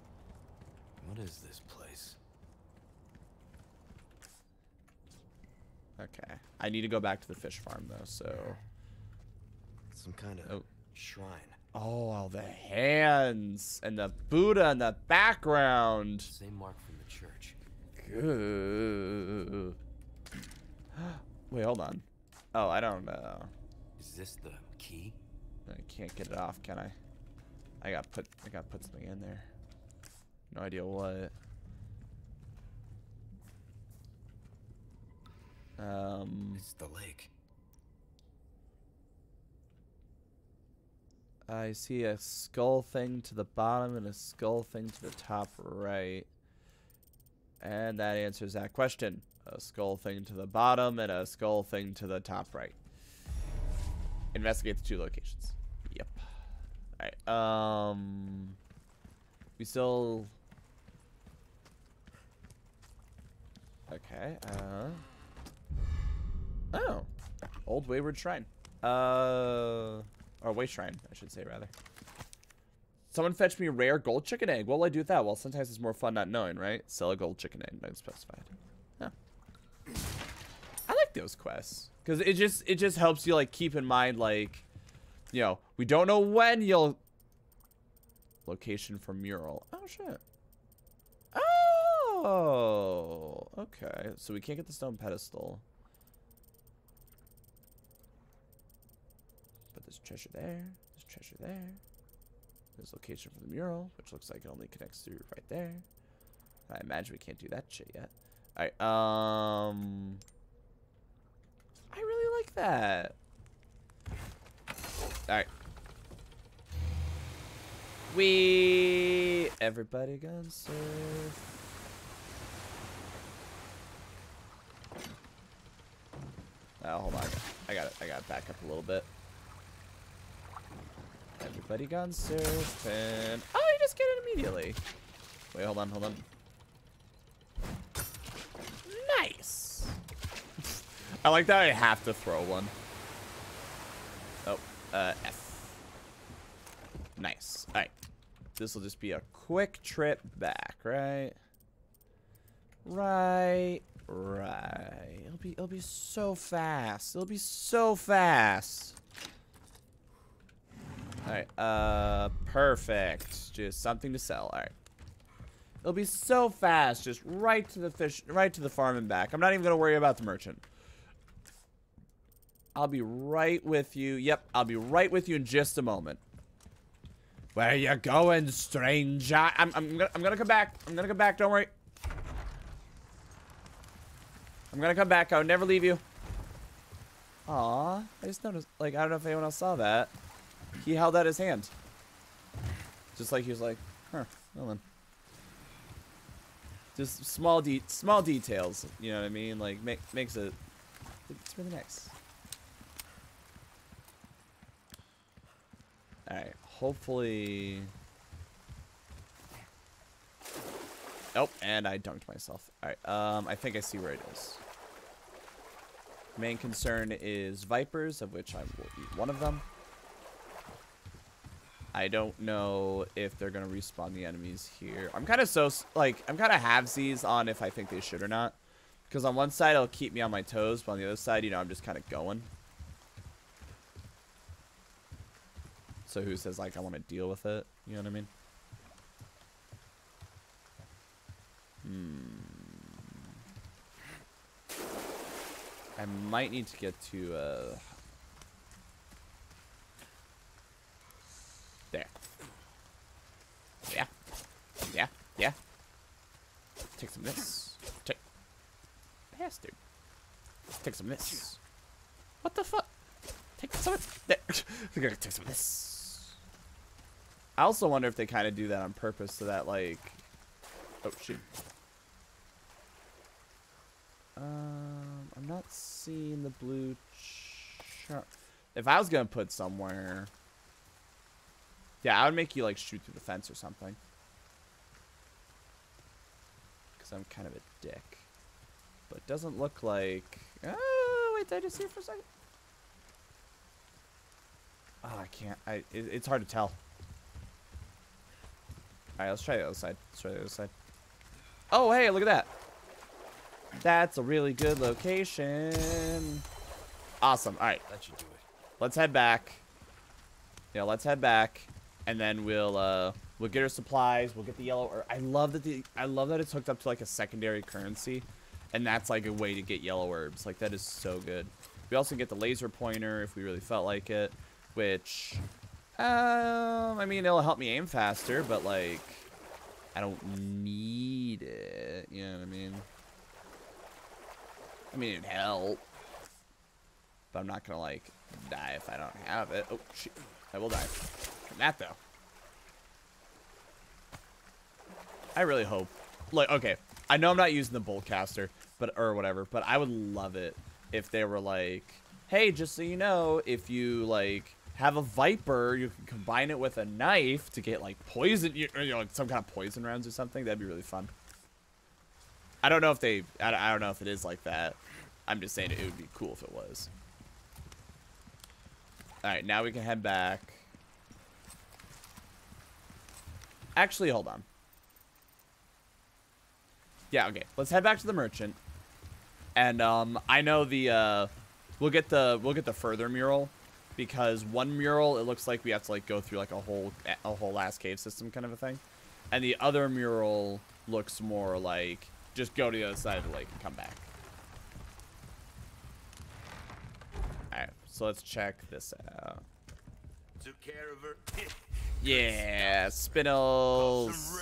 What is this place? Okay. I need to go back to the fish farm, though, so... Some kind of Oh. shrine. Oh, all the hands and the Buddha in the background. Same mark from the church. Good. Wait, hold on. Oh, I don't know. Is this the key? I can't get it off, can I? I got put. I got put something in there. No idea what. Um. It's the lake. I see a skull thing to the bottom and a skull thing to the top right. And that answers that question. A skull thing to the bottom and a skull thing to the top right. Investigate the two locations. Yep. Alright, um... We still... Okay, uh... Oh. Old Wayward Shrine. Uh... Or Way Shrine, I should say, rather. Someone fetch me a rare gold chicken egg. What will I do with that? Well, sometimes it's more fun not knowing, right? Sell a gold chicken egg, not specified. Huh. I like those quests. Because it just, it just helps you, like, keep in mind, like... You know, we don't know when you'll... Location for mural. Oh, shit. Oh! Okay. So we can't get the stone pedestal. There's treasure there. There's treasure there. There's location for the mural, which looks like it only connects through right there. I imagine we can't do that shit yet. Alright, um... I really like that. Alright. We... Everybody gun surf. Oh, hold on. I got it. I got it back up a little bit. Everybody gone surfing. Oh, you just get it immediately. Wait, hold on, hold on. Nice. I like that I have to throw one. Oh, uh, F. Nice. All right. This will just be a quick trip back, right? Right. Right. It'll be it'll be so fast. It'll be so fast. Alright, uh, perfect. Just something to sell. Alright. It'll be so fast, just right to the fish, right to the farm and back. I'm not even going to worry about the merchant. I'll be right with you. Yep, I'll be right with you in just a moment. Where you going, stranger? I'm, I'm gonna, I'm gonna come back. I'm gonna come back. Don't worry. I'm gonna come back. I would never leave you. Aw, I just noticed. Like, I don't know if anyone else saw that. He held out his hand. Just like he was like, huh, well then. Just small de small details, you know what I mean? Like, make, makes it, it's really nice. Alright, hopefully... Oh, and I dunked myself. Alright, um, I think I see where it is. Main concern is Vipers, of which I will eat one of them. I don't know if they're going to respawn the enemies here. I'm kind of so, like, I'm kind of halvesies on if I think they should or not. Because on one side, it'll keep me on my toes, but on the other side, you know, I'm just kind of going. So who says, like, I want to deal with it? You know what I mean? Hmm. I might need to get to, uh... There. Yeah. Yeah. Take some of this. Take. Bastard. Take some of this. What the fuck? Take some of there. We're gonna take some of this. I also wonder if they kind of do that on purpose so that like. Oh shoot. Um, I'm not seeing the blue chart. If I was gonna put somewhere. Yeah, I would make you like shoot through the fence or something. Because I'm kind of a dick. But it doesn't look like... Oh, wait, did I just see it for a second? Oh, I can't. I. It, it's hard to tell. Alright, let's try the other side. Let's try the other side. Oh, hey, look at that. That's a really good location. Awesome. Alright. That should do it. Let's head back. Yeah, let's head back and then we'll uh we'll get our supplies. We'll get the yellow or i love that the i love that it's hooked up to like a secondary currency and that's like a way to get yellow herbs. Like that is so good. We also get the laser pointer if we really felt like it which um i mean it'll help me aim faster but like i don't need it you know what i mean? I mean it'd help but i'm not gonna like die if i don't have it. Oh shit i will die. From that though. I really hope. Like, okay, I know I'm not using the bolt caster, but or whatever, but I would love it if they were like, hey, just so you know, if you like have a viper, you can combine it with a knife to get like poison, you you know, like some kind of poison rounds or something. That'd be really fun. I don't know if they, I, I don't know if it is like that. I'm just saying it would be cool if it was. All right, now we can head back. Actually, hold on. Yeah, okay. Let's head back to the merchant. And um I know the uh we'll get the we'll get the further mural because one mural it looks like we have to like go through like a whole a whole last cave system kind of a thing. And the other mural looks more like just go to the other side of the lake and come back. Alright, so let's check this out. Took care of her. Yeah, spinels.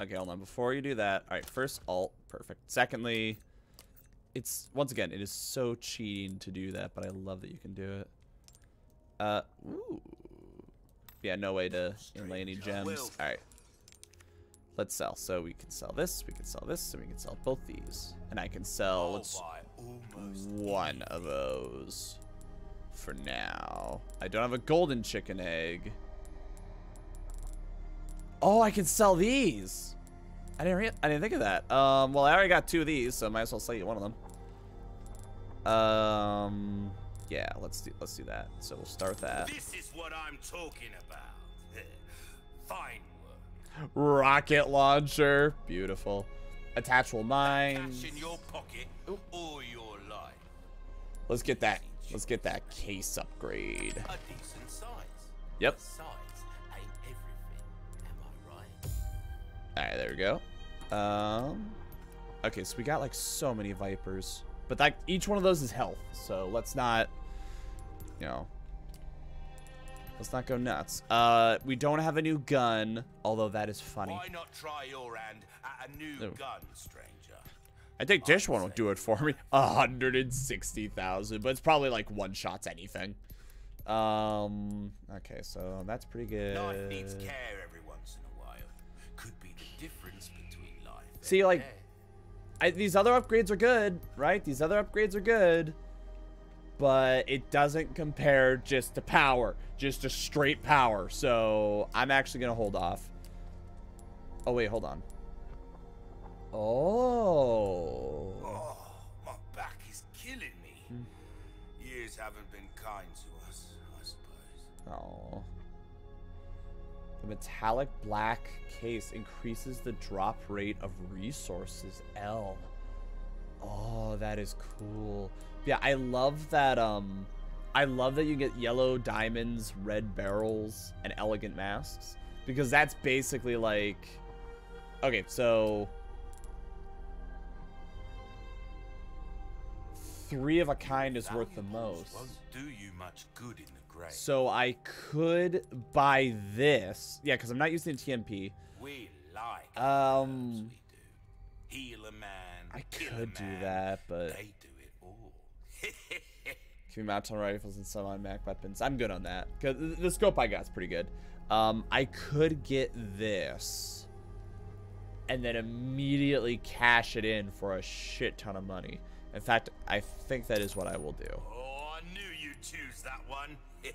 Okay, hold on. Before you do that, all right. First, alt, perfect. Secondly, it's once again, it is so cheating to do that, but I love that you can do it. Uh, ooh, yeah, no way to inlay any gems. All right, let's sell. So we can sell this, we can sell this, and we can sell both these, and I can sell let's, one of those for now. I don't have a golden chicken egg. Oh, I can sell these. I didn't. Re I didn't think of that. Um. Well, I already got two of these, so I might as well sell you one of them. Um. Yeah. Let's do. Let's do that. So we'll start that. This is what I'm talking about. Fine work. Rocket launcher. Beautiful. Attachable mines. Cash in your pocket all your life. Let's get that. Let's get that case upgrade. A decent size. Yep. Size All right. There we go. Um. Okay. So we got like so many vipers, but that each one of those is health. So let's not. You know. Let's not go nuts. Uh, we don't have a new gun, although that is funny. Why not try your hand at a new No. gun, stranger? I think this one will do it for me. A 160,000, but it's probably like one shots anything. Um, okay, so that's pretty good. Life needs care every See, like. I, these other upgrades are good, right? These other upgrades are good, but it doesn't compare just to power, just to straight power. So I'm actually gonna hold off. Oh wait, hold on. Oh. Oh, my back is killing me. Years haven't been kind to us, I suppose. Oh. The metallic black case increases the drop rate of resources L. Oh, that is cool. Yeah, I love that um I love that you get yellow diamonds, red barrels, and elegant masks because that's basically like Okay, so three of a kind is worth the most. Do you much good in the. So I could buy this. Yeah, because I'm not using TMP. We like Um, heal a man. I could do man. that, but They do it all. can we mount on rifles and semi-mac weapons? I'm good on that. Cause the scope I got is pretty good. Um, I could get this, and then immediately cash it in for a shit ton of money. In fact, I think that is what I will do. oh, I knew you'd choose that one.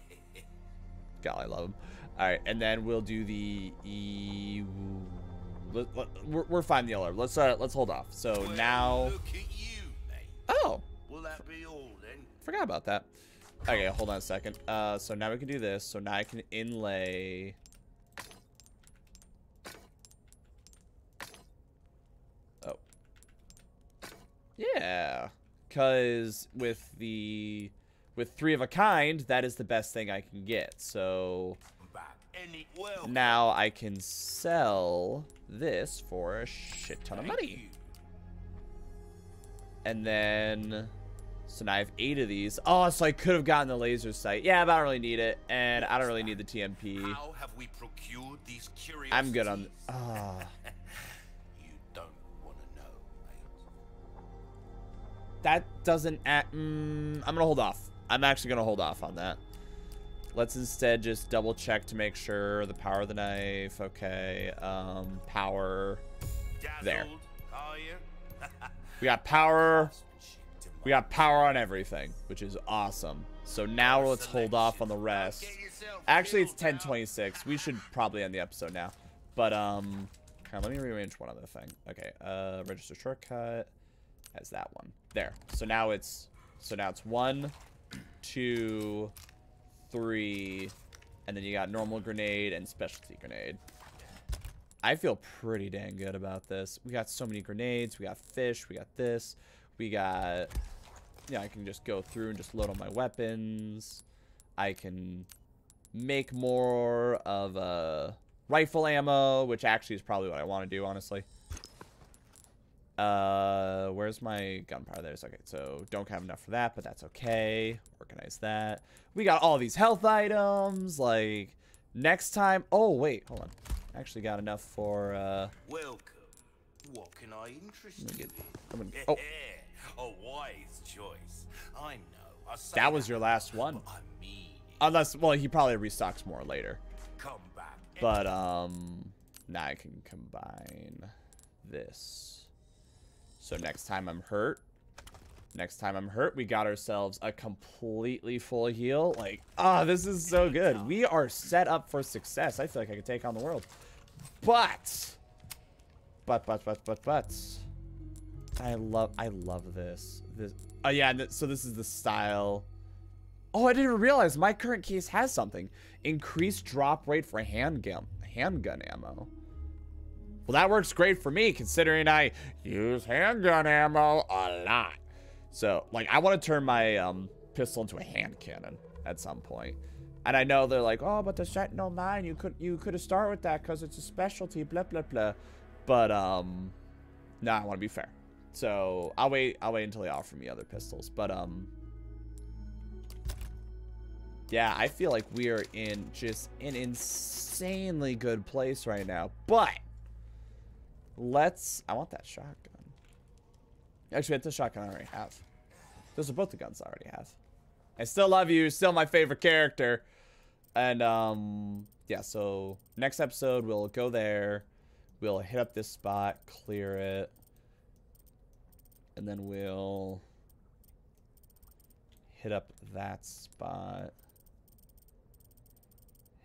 God, I love him. All right, and then we'll do the e. Let, let, we're, we're fine the alarm. Let's uh let's hold off. So Well, now. You. Oh, Will that be all then? forgot about that. Okay, hold on a second. Uh, so now we can do this. So now I can inlay. Oh. Yeah, cause with the with three of a kind, that is the best thing I can get. So Back any well. Now I can sell this for a shit ton of money. And then, so now I have eight of these. Oh, so I could have gotten the laser sight. Yeah, but I don't really need it, and I don't really need the TMP. How have we procured these curiosities? I'm good on. Ah, You don't want to know, mate. that doesn't. Act, mm, I'm gonna hold off. I'm actually gonna hold off on that. Let's instead just double check to make sure the power of the knife. Okay. Um, power. There. We got power. We got power on everything, which is awesome. So now let's hold off on the rest. Actually, it's 10:26. We should probably end the episode now. But um, okay, let me rearrange one other thing. Okay, uh, register shortcut as that one. There. So now it's so now it's one, two, three, and then you got normal grenade and specialty grenade. I feel pretty dang good about this. We got so many grenades. We got fish. We got this. We got... Yeah, I can just go through and just load all my weapons. I can make more of a rifle ammo, which actually is probably what I want to do, honestly. Uh, where's my gunpowder? There's okay. So don't have enough for that, but that's okay. Organize that. We got all these health items. Like next time. Oh wait, hold on. Actually got enough for. uh Welcome. What can I interest you in? I'm gonna, oh, A wise choice. I know. I that was your last one. I mean. Unless, well, he probably restocks more later. But um, now I can combine this. So next time I'm hurt, next time I'm hurt, we got ourselves a completely full heal. Like, ah, this is so good. We are set up for success. I feel like I could take on the world. But, but, but, but, but, but, I love, I love this. This, oh yeah, th- so this is the style. Oh, I didn't even realize my current case has something. Increased drop rate for handgun, handgun ammo. Well, that works great for me, considering I use handgun ammo a lot. So, like, I want to turn my um, pistol into a hand cannon at some point. And I know they're like, oh, but the Sentinel 9, you could you could have started with that because it's a specialty, blah, blah, blah. But, um, no, I want to be fair. So, I'll wait, I'll wait until they offer me other pistols. But, um, yeah, I feel like we are in just an insanely good place right now. But, let's, I want that shotgun. Actually, that's the shotgun I already have. Those are both the guns I already have. I still love you. Still my favorite character. And, um, yeah, so next episode, we'll go there. We'll hit up this spot, clear it. And then we'll hit up that spot.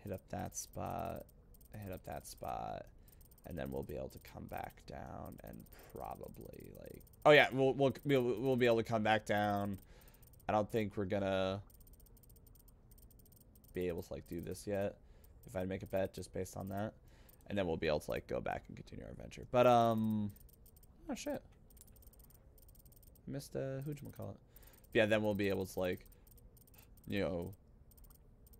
Hit up that spot. Hit up that spot. And then we'll be able to come back down and probably, like... Oh, yeah, we'll, we'll, we'll, we'll be able to come back down. I don't think we're gonna be able to like do this yet. If I make a bet just based on that. And then we'll be able to like go back and continue our adventure. But um oh shit. Missed uh who'd-you-call it? Yeah, then we'll be able to like you know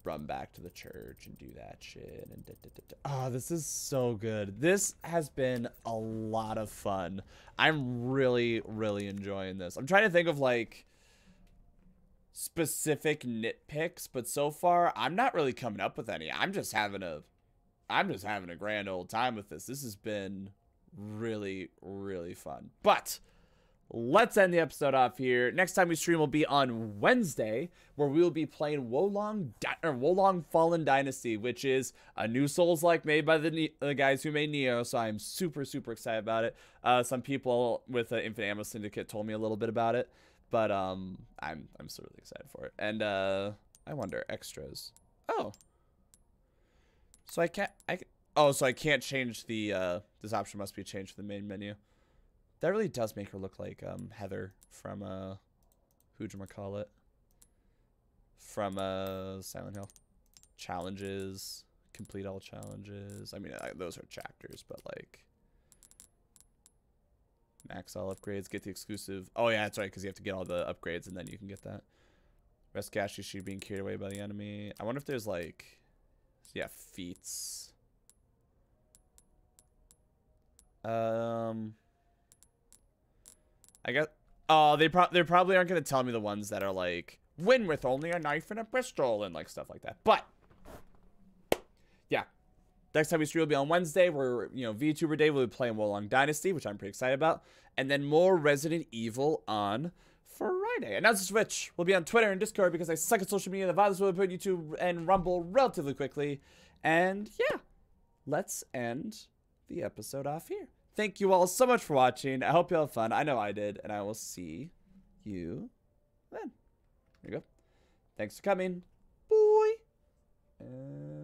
run back to the church and do that shit and da, da, da, oh this is so good this has been a lot of fun i'm really really enjoying this i'm trying to think of like specific nitpicks, but so far I'm not really coming up with any. I'm just having a I'm just having a grand old time with this. This has been really really fun. But let's end the episode off here. Next time we stream will be on Wednesday, where we will be playing Wo Long Di- or Wo Long Fallen Dynasty, which is a new Souls like made by the, Ne- the guys who made Nioh. So I'm super super excited about it. Uh, some people with the Infinite Ammo Syndicate told me a little bit about it. But um, I'm I'm so really excited for it. And uh, I wonder extras. Oh, so I can't I oh so I can't change the uh this option must be changed to the main menu. That really does make her look like um Heather from uh call it from uh Silent Hill challenges complete all challenges. I mean I, those are chapters, but like max all upgrades, get the exclusive. Oh yeah, that's right, because you have to get all the upgrades and then you can get that. Rest issue being carried away by the enemy. I wonder if there's like, yeah, feats. Um, I guess. Oh, they pro they probably aren't gonna tell me the ones that are like win with only a knife and a pistol and like stuff like that. But yeah, Next time we stream will be on Wednesday. Where you know VTuber Day We'll be playing Wo Long Dynasty, which I'm pretty excited about, and then more Resident Evil on Friday. And that's Twitch. We'll be on Twitter and Discord because I suck at social media. The violence will be put YouTube and Rumble relatively quickly. And yeah, let's end the episode off here. Thank you all so much for watching. I hope you had fun. I know I did, and I will see you then. There you go. Thanks for coming. Bye. And